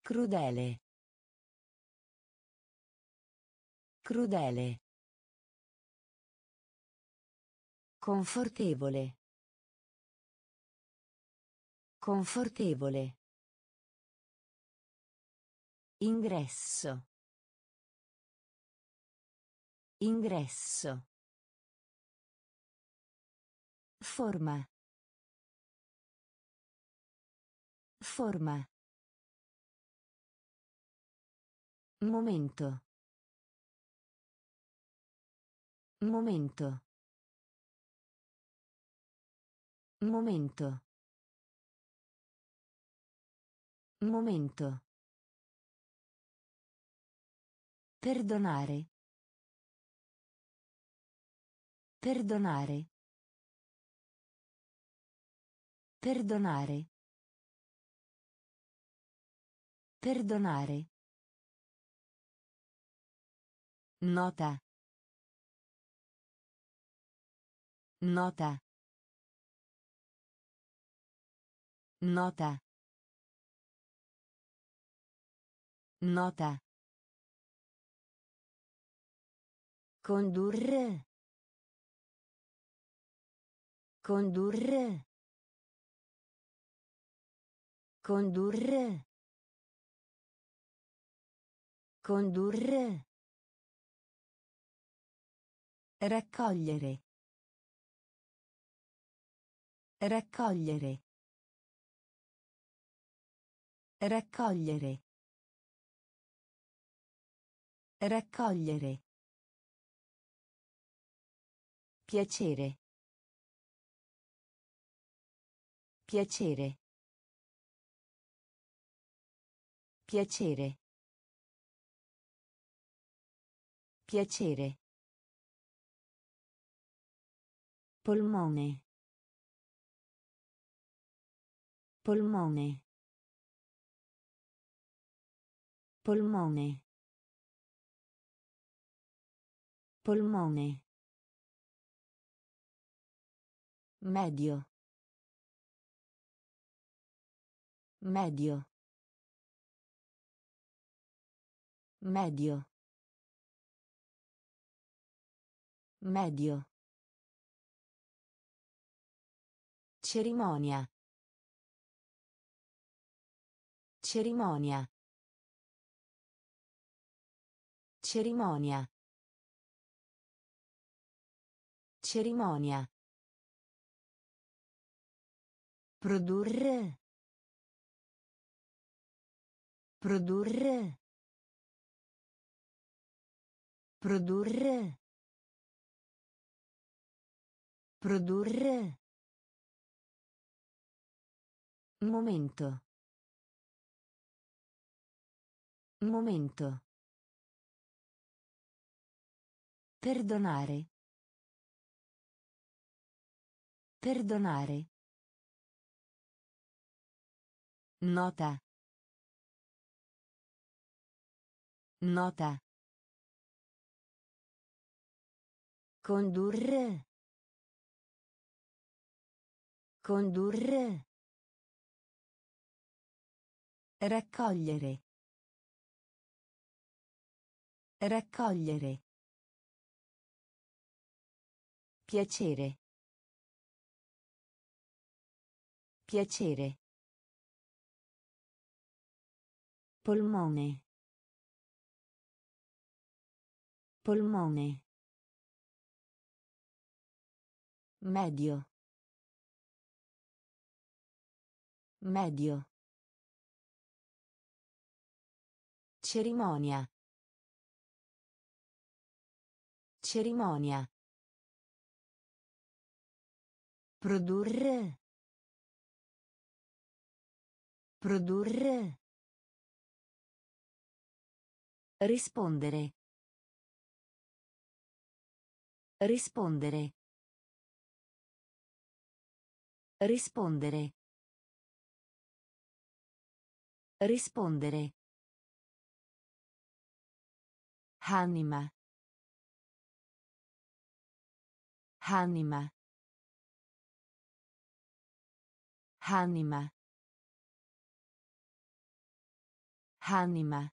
Crudele. Crudele. Confortevole. Confortevole. Ingresso. Ingresso. Forma. Forma. Momento. Momento. Momento. Momento. Perdonare. Perdonare. Perdonare. Perdonare. Nota. Nota. Nota. Nota. Condurre. Condurre. Condurre. Condurre. Raccogliere. Raccogliere. Raccogliere. Raccogliere. Piacere. Piacere. Piacere. Piacere. Polmone. Polmone. Polmone. Polmone. Medio. Medio. Medio. Medio. Cerimonia. Cerimonia. Cerimonia. Cerimonia. Produrre. Produrre. Produrre. Produrre. Momento. Momento. Perdonare. Perdonare. Nota. Nota. Condurre. Condurre. Raccogliere. Raccogliere. Piacere. Piacere. Polmone. Polmone. Medio. Medio. Cerimonia. Cerimonia. Produrre. Produrre. Rispondere. Rispondere. Rispondere. Rispondere. Anima. Anima. Anima. Anima.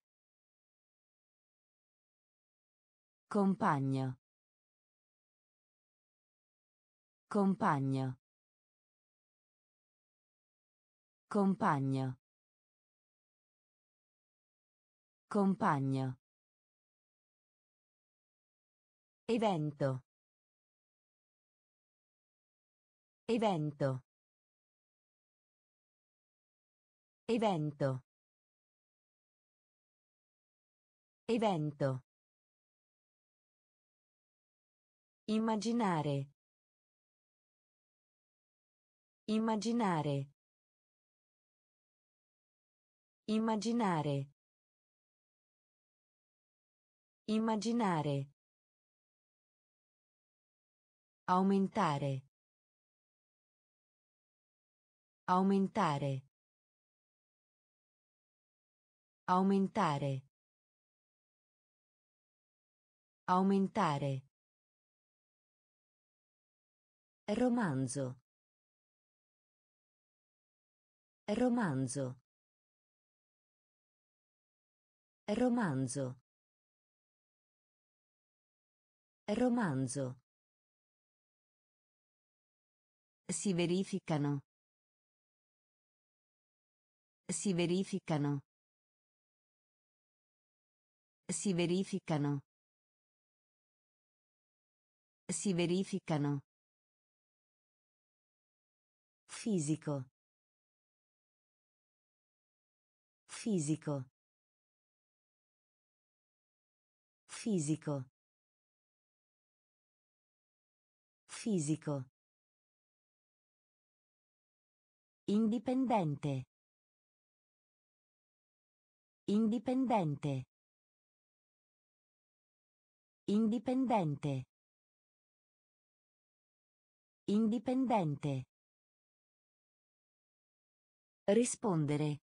Compagno. Compagno. Compagno. Compagno. Evento. Evento. Evento. Evento. Immaginare. Immaginare. Immaginare. Immaginare. Aumentare. Aumentare. Aumentare. Aumentare. Romanzo. Romanzo. Romanzo. Romanzo. Si verificano. Si verificano. Si verificano. Si verificano. Fisico. Fisico. Fisico. Fisico. Indipendente. Indipendente. Indipendente. Indipendente. Rispondere.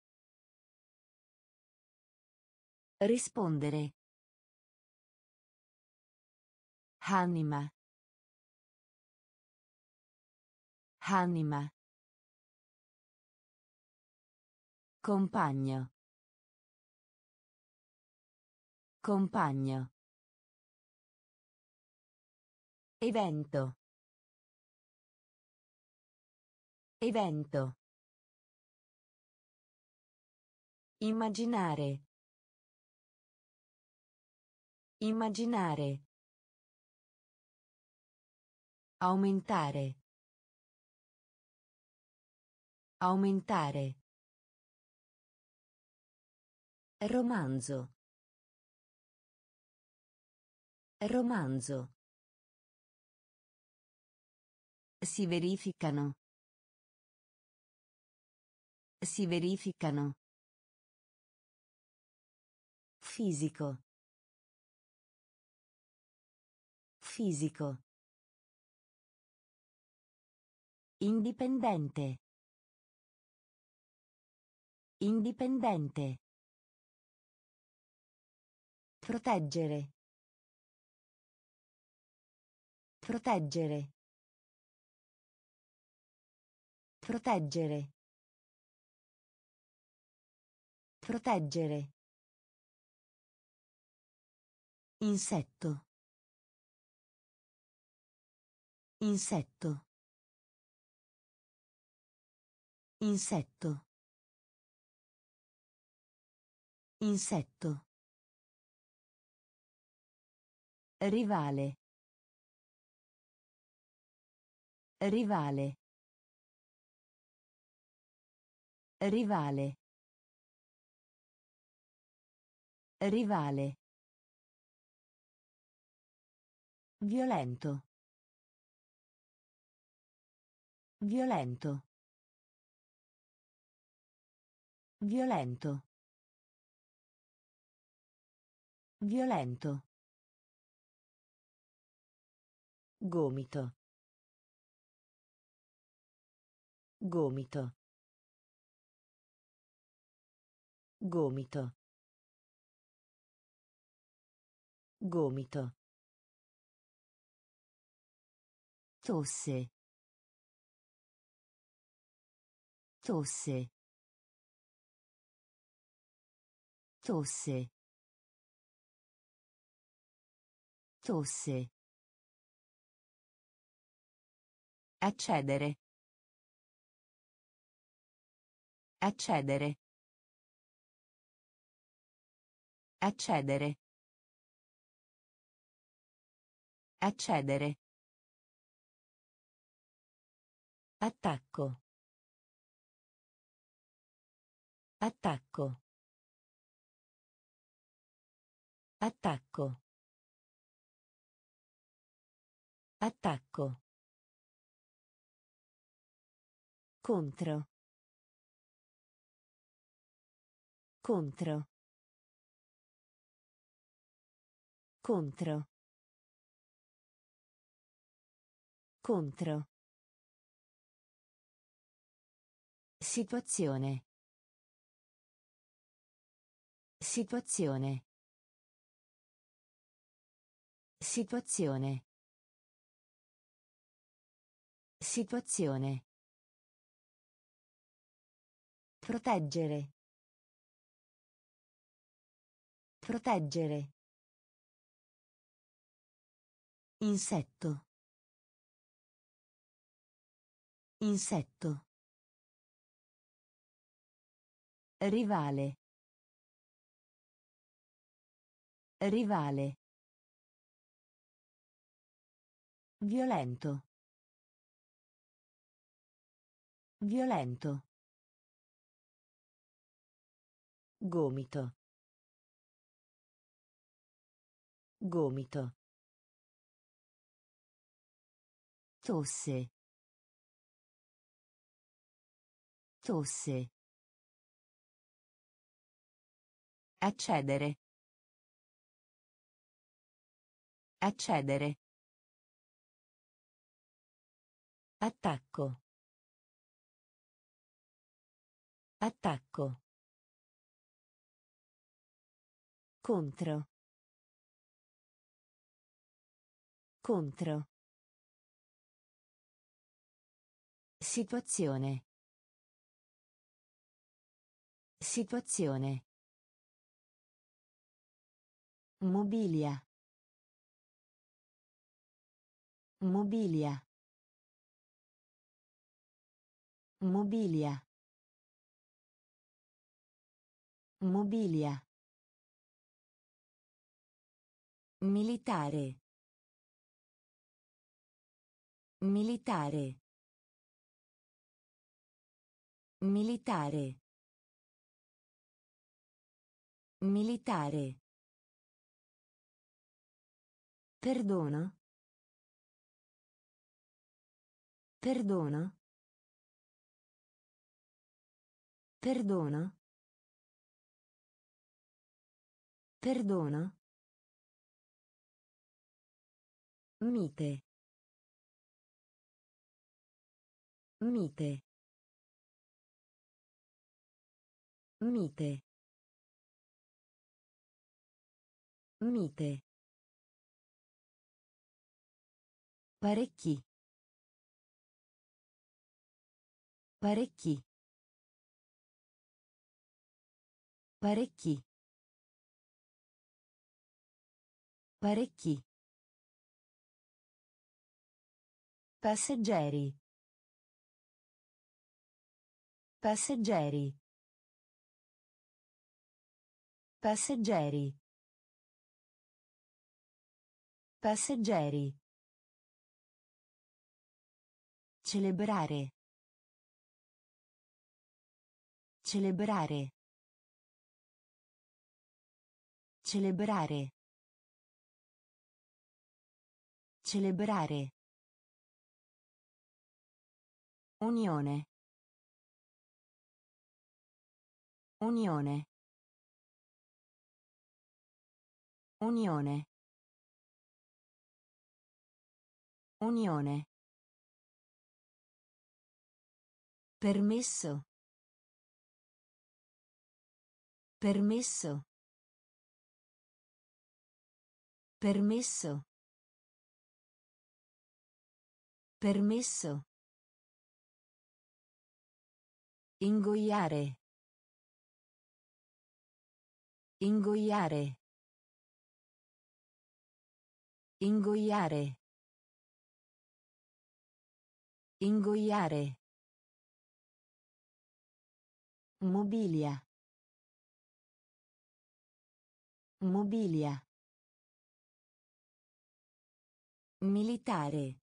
Rispondere. Anima. Anima. Compagno. Compagno. Evento. Evento. Immaginare. Immaginare. Aumentare. Aumentare. Romanzo. Romanzo. Si verificano. Si verificano. Fisico. Fisico. Indipendente. Indipendente. Proteggere. Proteggere. Proteggere. Proteggere. Insetto. Insetto. Insetto. Insetto. Rivale. Rivale. Rivale. Rivale. Violento. Violento. Violento. Violento. Gomito. Gomito. Gomito. Gomito. Tosse. Tosse. Tosse. Tosse. Accedere. Accedere. Accedere. Accedere. Attacco. Attacco. Attacco. Attacco. Contro. Contro. Contro. Contro. Situazione. Situazione. Situazione. Situazione. Proteggere. Proteggere. Insetto. Insetto. Rivale. Rivale. Violento. Violento. Gomito. Gomito. Tosse. Tosse. Accedere. Accedere. Attacco. Attacco. Contro. Contro. Situazione. Situazione. Mobilia. Mobilia. Mobilia. Mobilia. Militare. Militare. Militare. Militare. Perdono. Perdono. Perdono. Perdono. Mite. Mite. Mite. Mite. Parecchi. Parecchi. Parecchi. Parecchi. Passeggeri. Passeggeri. Passeggeri. Passeggeri. Celebrare. Celebrare. Celebrare. Celebrare. Unione. Unione. Unione. Unione. Permesso. Permesso. Permesso. Permesso. Ingoiare. Ingoiare. Ingoiare. Ingoiare. Mobilia. Mobilia. Militare.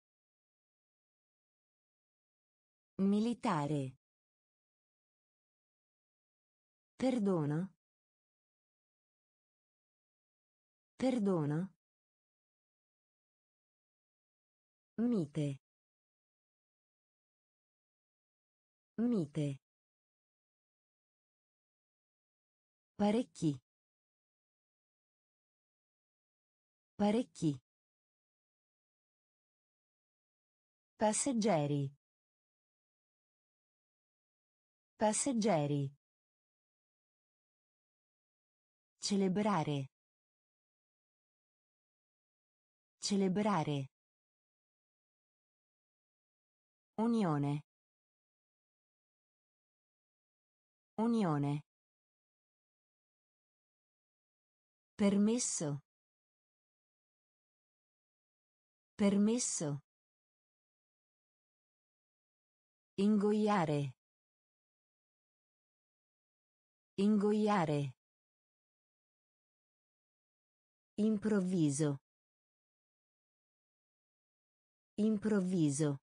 Militare. Perdono. Perdono. Mite. Mite. Parecchi. Parecchi. Passeggeri. Passeggeri. Celebrare. Celebrare. Unione. Unione. Permesso. Permesso. Ingoiare. Ingoiare. Improvviso. Improvviso.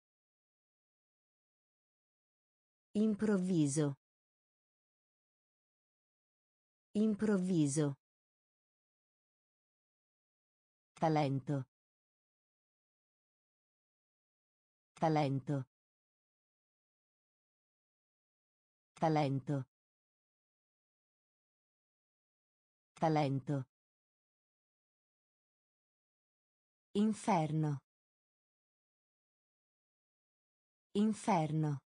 Improvviso. Improvviso. Talento. Talento. Talento. Talento. Inferno. Inferno.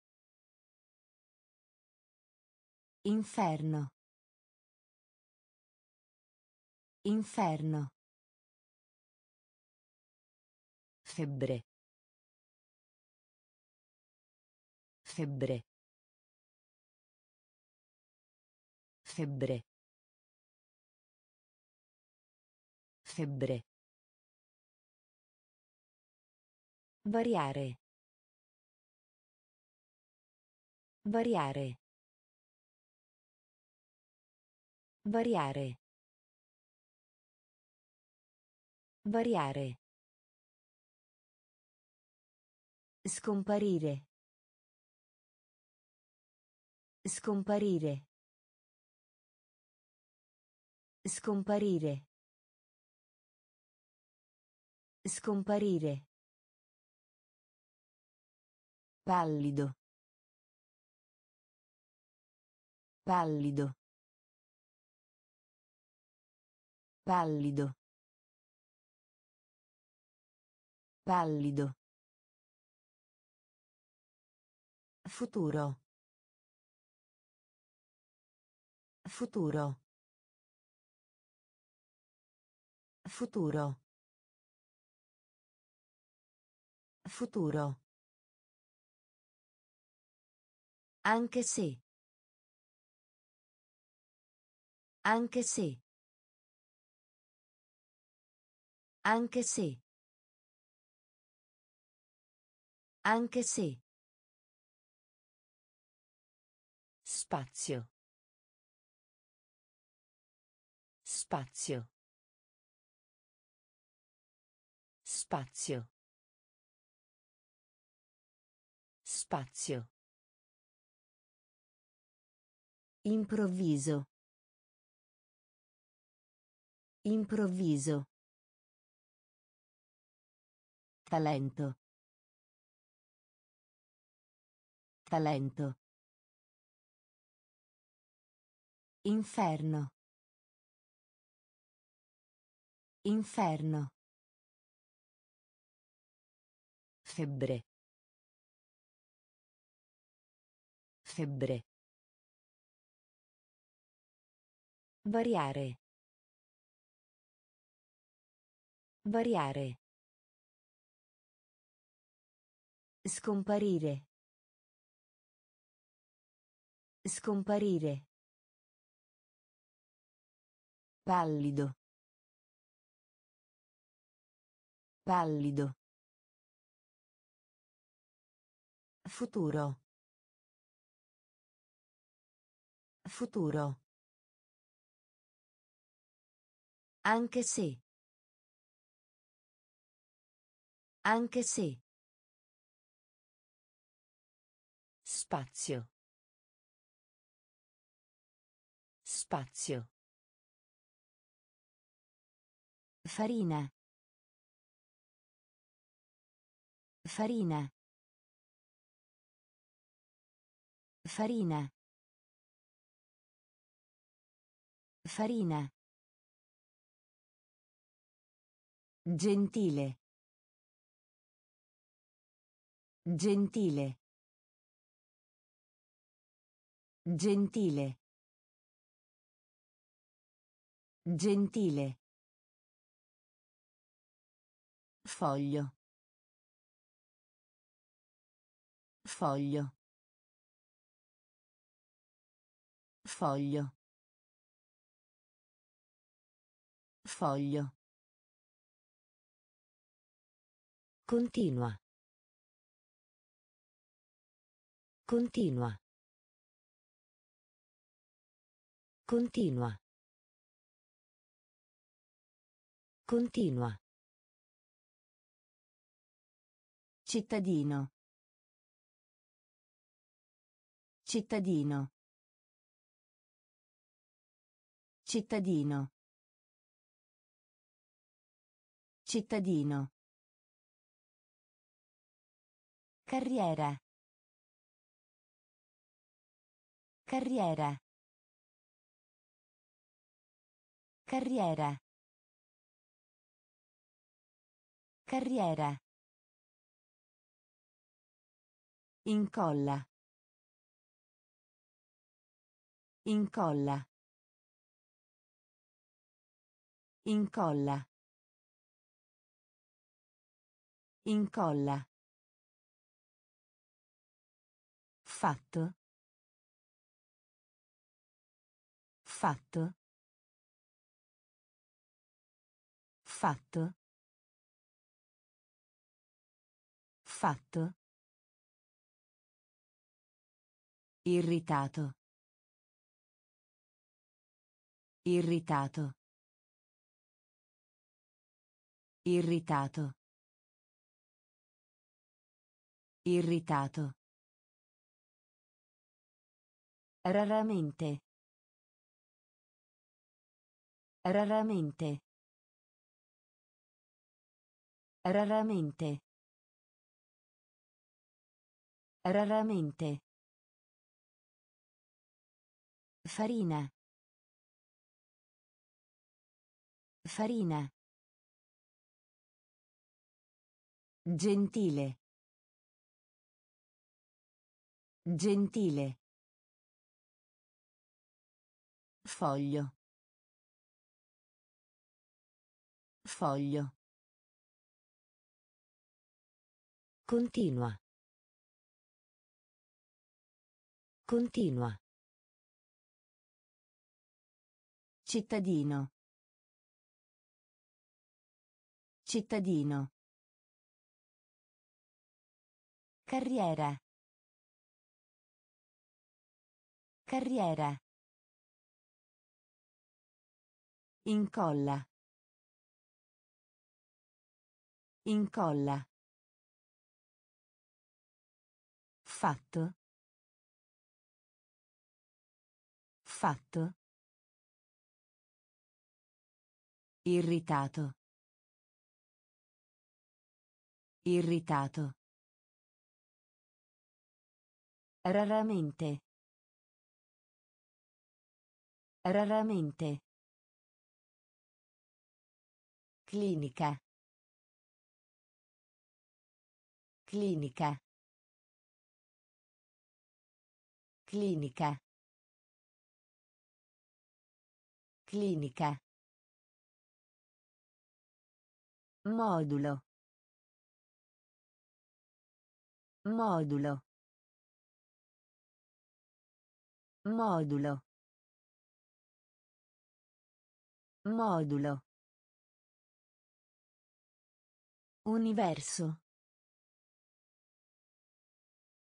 Inferno. Inferno. Febbre. Febbre. Febbre. Febbre. Variare. Variare. Variare. Variare. Scomparire. Scomparire. Scomparire. Scomparire. Pallido. Pallido. Pallido. Pallido. Futuro. Futuro. Futuro. Futuro. Anche se. Anche se. Anche se. Anche se. Spazio. Spazio. Spazio. Spazio. Improvviso. Improvviso. Talento. Talento. Inferno. Inferno. Febbre. Febbre. Variare. Variare. Scomparire. Scomparire. Pallido. Pallido. Futuro. Futuro. Anche se. Anche se. Spazio. Spazio. Farina. Farina. Farina. Farina. Gentile. Gentile. Gentile. Gentile. Foglio. Foglio. Foglio. Foglio. Continua. Continua. Continua. Continua. Cittadino. Cittadino. Cittadino. Cittadino. Carriera. Carriera. Carriera. Carriera. Incolla. Incolla. Incolla. Incolla. Fatto. Fatto. Fatto. Fatto. Irritato. Irritato. Irritato. Irritato. Raramente. Raramente. Raramente. Raramente. Farina. Farina. Gentile. Gentile. Foglio. Foglio. Continua. Continua. Cittadino. Cittadino. Carriera. Carriera. Incolla. Incolla. Fatto. Fatto. Irritato. Irritato. Raramente. Raramente. Clinica. Clinica. Clinica. Clinica. Modulo. Modulo. Modulo. Modulo. Universo.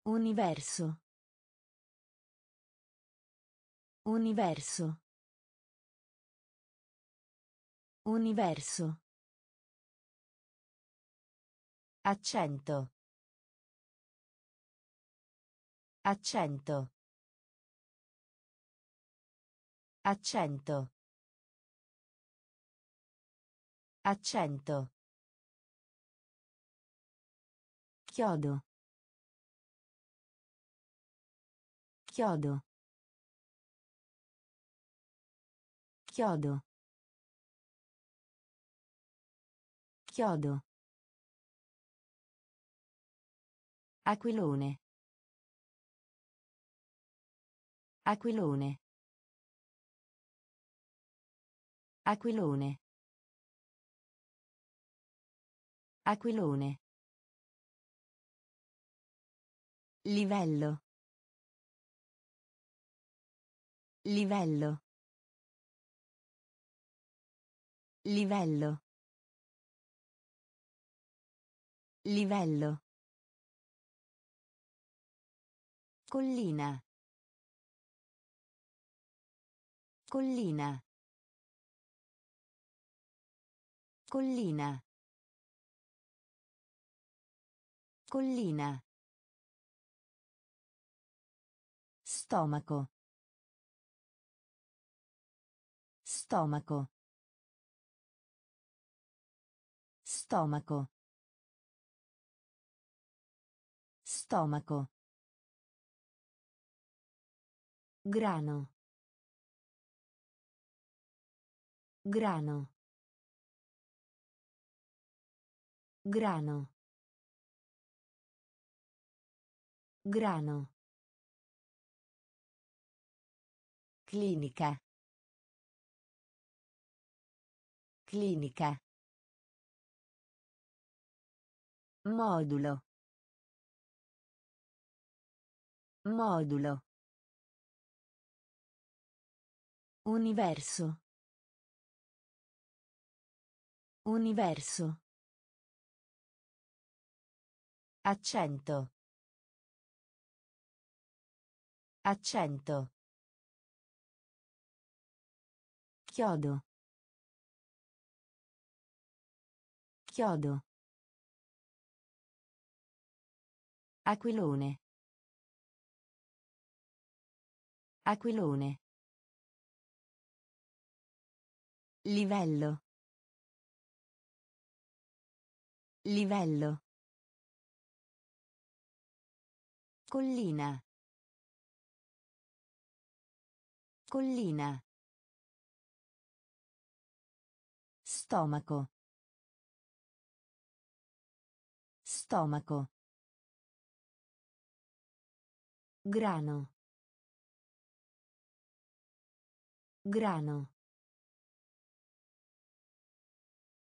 Universo. Universo. Universo. Accento. Accento. Accento. Accento. Chiodo. Chiodo. Chiodo. Chiodo. Aquilone. Aquilone. Aquilone. Aquilone. Livello. Livello. Livello. Livello. Collina. Collina. Collina. Collina. Stomaco. Stomaco. Stomaco. Stomaco. Grano. Grano. Grano. Grano. Clinica. Clinica. Modulo. Modulo. Universo. Universo. Accento. Accento. Chiodo. Chiodo. Aquilone. Aquilone. Livello. Livello. Collina. Collina. Stomaco. Stomaco. Grano. Grano.